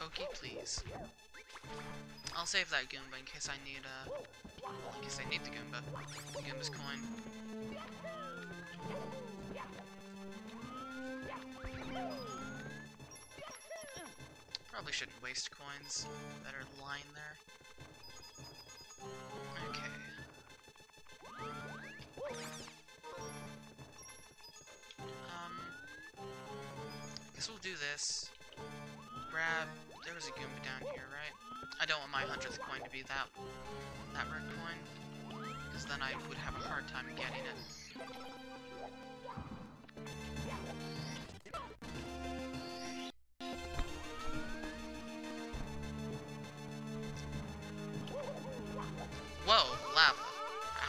[SPEAKER 1] Pokey, please. I'll save that Goomba in case I need, uh... In case I need the Goomba. The Goomba's coin. Probably shouldn't waste coins that are lying there. Okay. Um, guess we'll do this. Grab. There was a Goomba down here, right? I don't want my hundredth coin to be that that red coin, because then I would have a hard time getting it.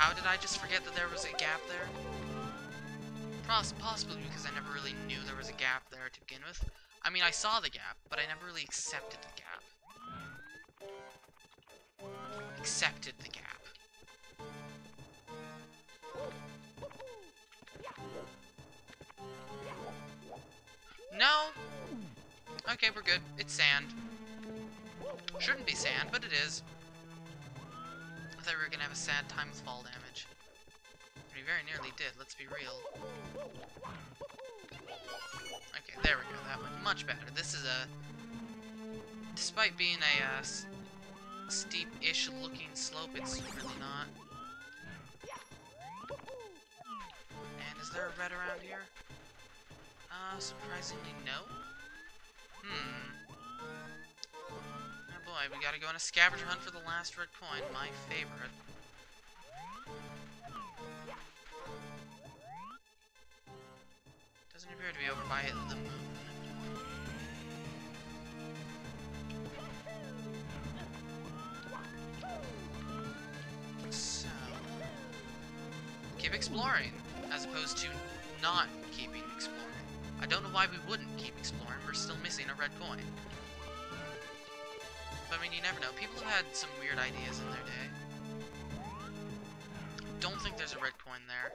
[SPEAKER 1] How did I just forget that there was a gap there? Poss possibly because I never really knew there was a gap there to begin with. I mean, I saw the gap, but I never really accepted the gap. Accepted the gap. No! Okay, we're good. It's sand. Shouldn't be sand, but it is. Thought we were gonna have a sad time with fall damage. We very nearly did, let's be real. Okay, there we go, that went much better. This is a... Despite being a, uh, steep-ish looking slope, it's really not. And is there a red around here? Uh, surprisingly no. Hmm boy, we gotta go on a scavenger hunt for the last red coin, my favorite. Doesn't appear to be over by the moon. So, keep exploring, as opposed to not keeping exploring. I don't know why we wouldn't keep exploring, we're still missing a red coin. But I mean, you never know. People have had some weird ideas in their day. Don't think there's a red coin there.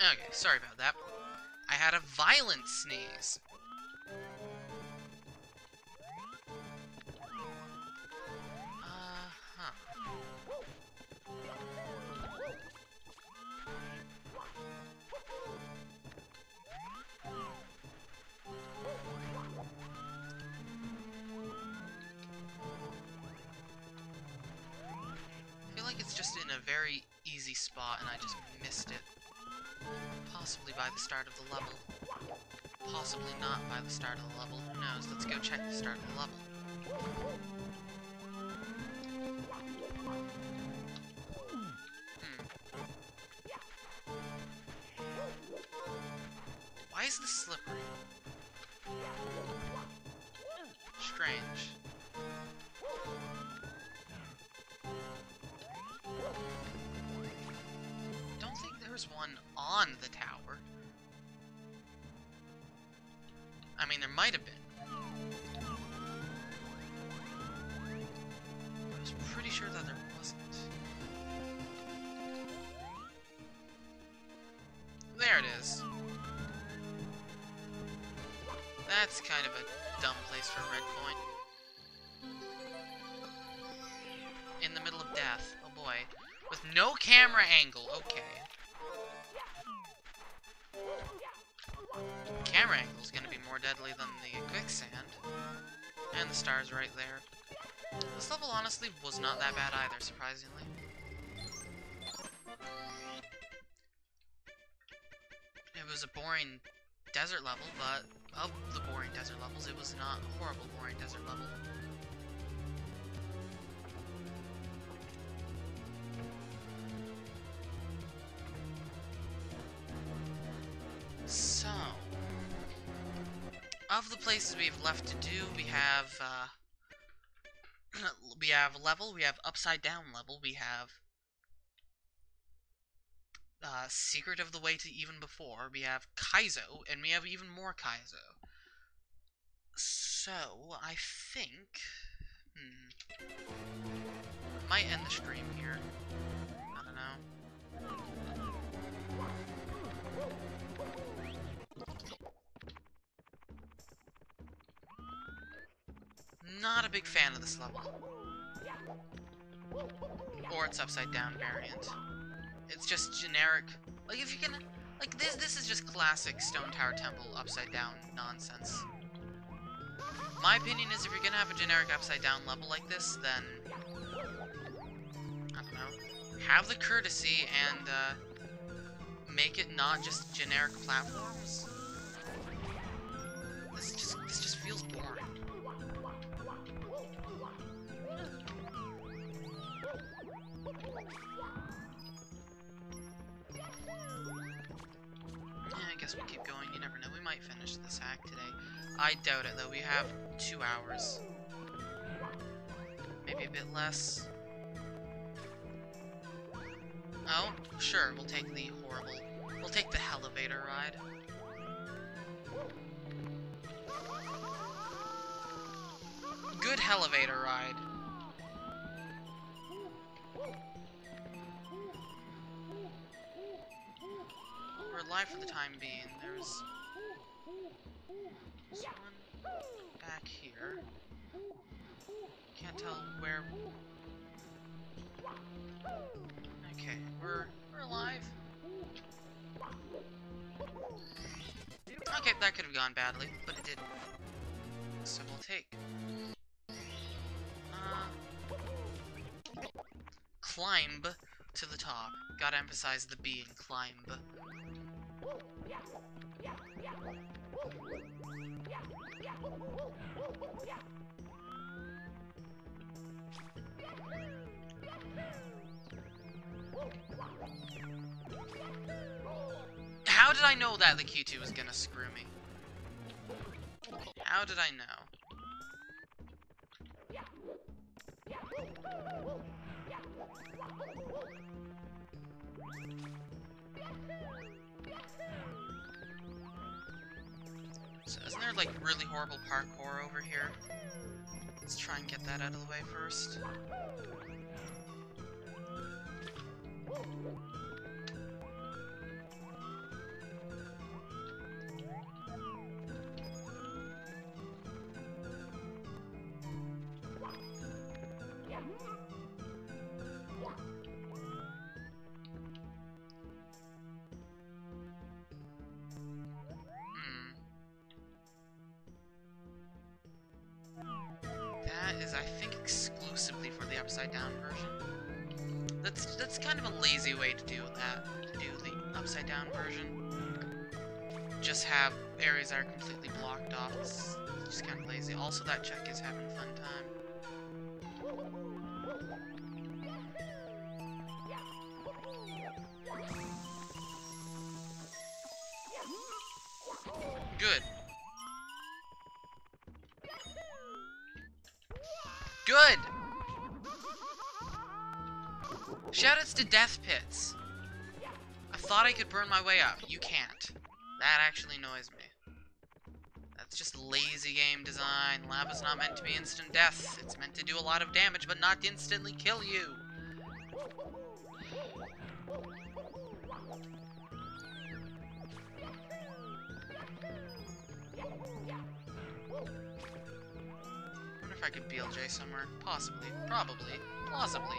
[SPEAKER 1] Okay, sorry about that. I had a violent sneeze. Easy spot and I just missed it. Possibly by the start of the level. Possibly not by the start of the level. Who knows? Let's go check the start of the level. There might have been. I was pretty sure that there wasn't. There it is. That's kind of a dumb place for a red coin. In the middle of death. Oh boy. With no camera angle. Deadly than the quicksand. And the stars right there. This level honestly was not that bad either, surprisingly. It was a boring desert level, but of the boring desert levels, it was not a horrible boring desert level. Places we have left to do, we have, uh, we have level, we have upside down level, we have, uh, Secret of the Way to Even Before, we have Kaizo, and we have even more Kaizo. So, I think, hmm, might end the stream here. Not a big fan of this level. Or its upside down variant. It's just generic. Like if you can like this this is just classic Stone Tower Temple upside down nonsense. My opinion is if you're gonna have a generic upside down level like this, then I don't know. Have the courtesy and uh, make it not just generic platforms. This just this just feels guess we'll keep going. You never know. We might finish this hack today. I doubt it, though. We have two hours. Maybe a bit less. Oh, sure. We'll take the horrible... We'll take the elevator ride. Good elevator ride. Alive for the time being. There's one back here. Can't tell where. Okay, we're we're alive. Okay, that could have gone badly, but it didn't. So we'll take. Uh, climb to the top. Gotta emphasize the B in climb. How did I know that the Q2 was gonna screw me? How did I know? So isn't there like really horrible parkour over here? Let's try and get that out of the way first. Lazy way to do that. Do the upside down version. Just have areas that are completely blocked off. It's just kind of lazy. Also, that check is having fun time. Good! Shoutouts to Death Pits. I thought I could burn my way up. You can't. That actually annoys me. That's just lazy game design. Lava's not meant to be instant death. It's meant to do a lot of damage, but not instantly kill you. wonder if I could BLJ somewhere. Possibly. Probably. Plausibly.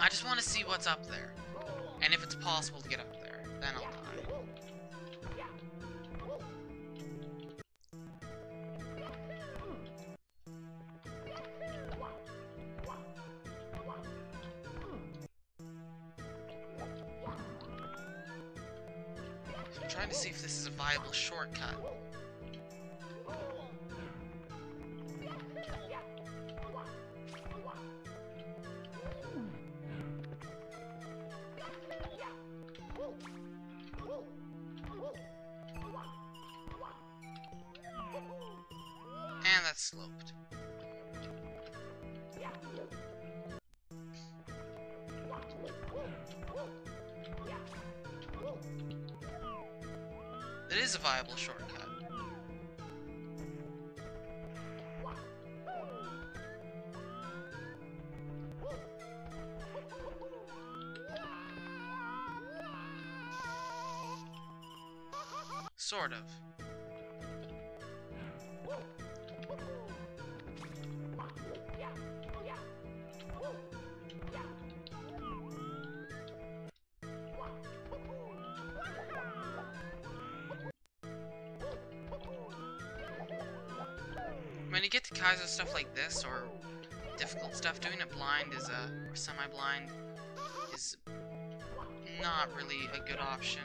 [SPEAKER 1] I just want to see what's up there. And if it's possible to get up there, then I'll trying to see if this is a viable shortcut. Is a viable shortcut. Semi-blind is not really a good option.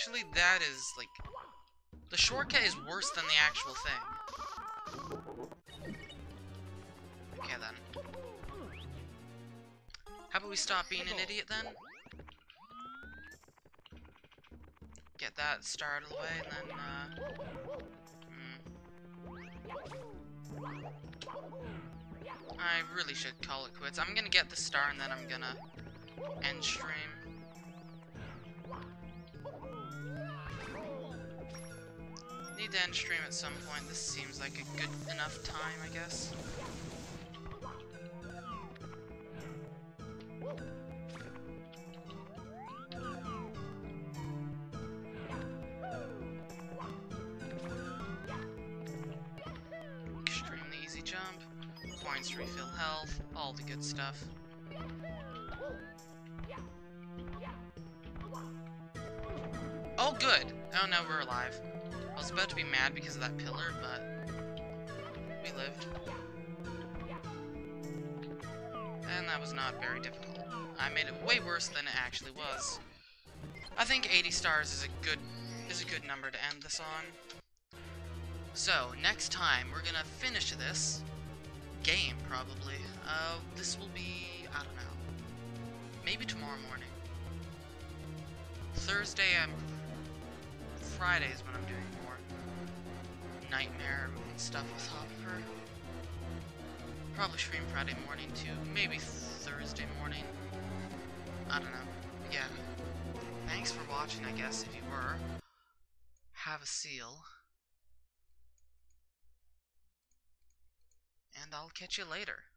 [SPEAKER 1] actually, that is, like... The shortcut is worse than the actual thing. Okay, then. How about we stop being an idiot, then? Get that star out of the way, and then, uh... Hmm. I really should call it quits. I'm gonna get the star, and then I'm gonna end stream. End stream at some point. This seems like a good enough time, I guess. Difficult. I made it way worse than it actually was. I think 80 stars is a good is a good number to end this on. So, next time we're gonna finish this game, probably. Uh, this will be, I don't know, maybe tomorrow morning. Thursday, I'm, Friday is when I'm doing more nightmare stuff with Hopper. Probably stream Friday morning too, maybe Thursday morning. I don't know. Yeah. Thanks for watching, I guess, if you were. Have a seal. And I'll catch you later.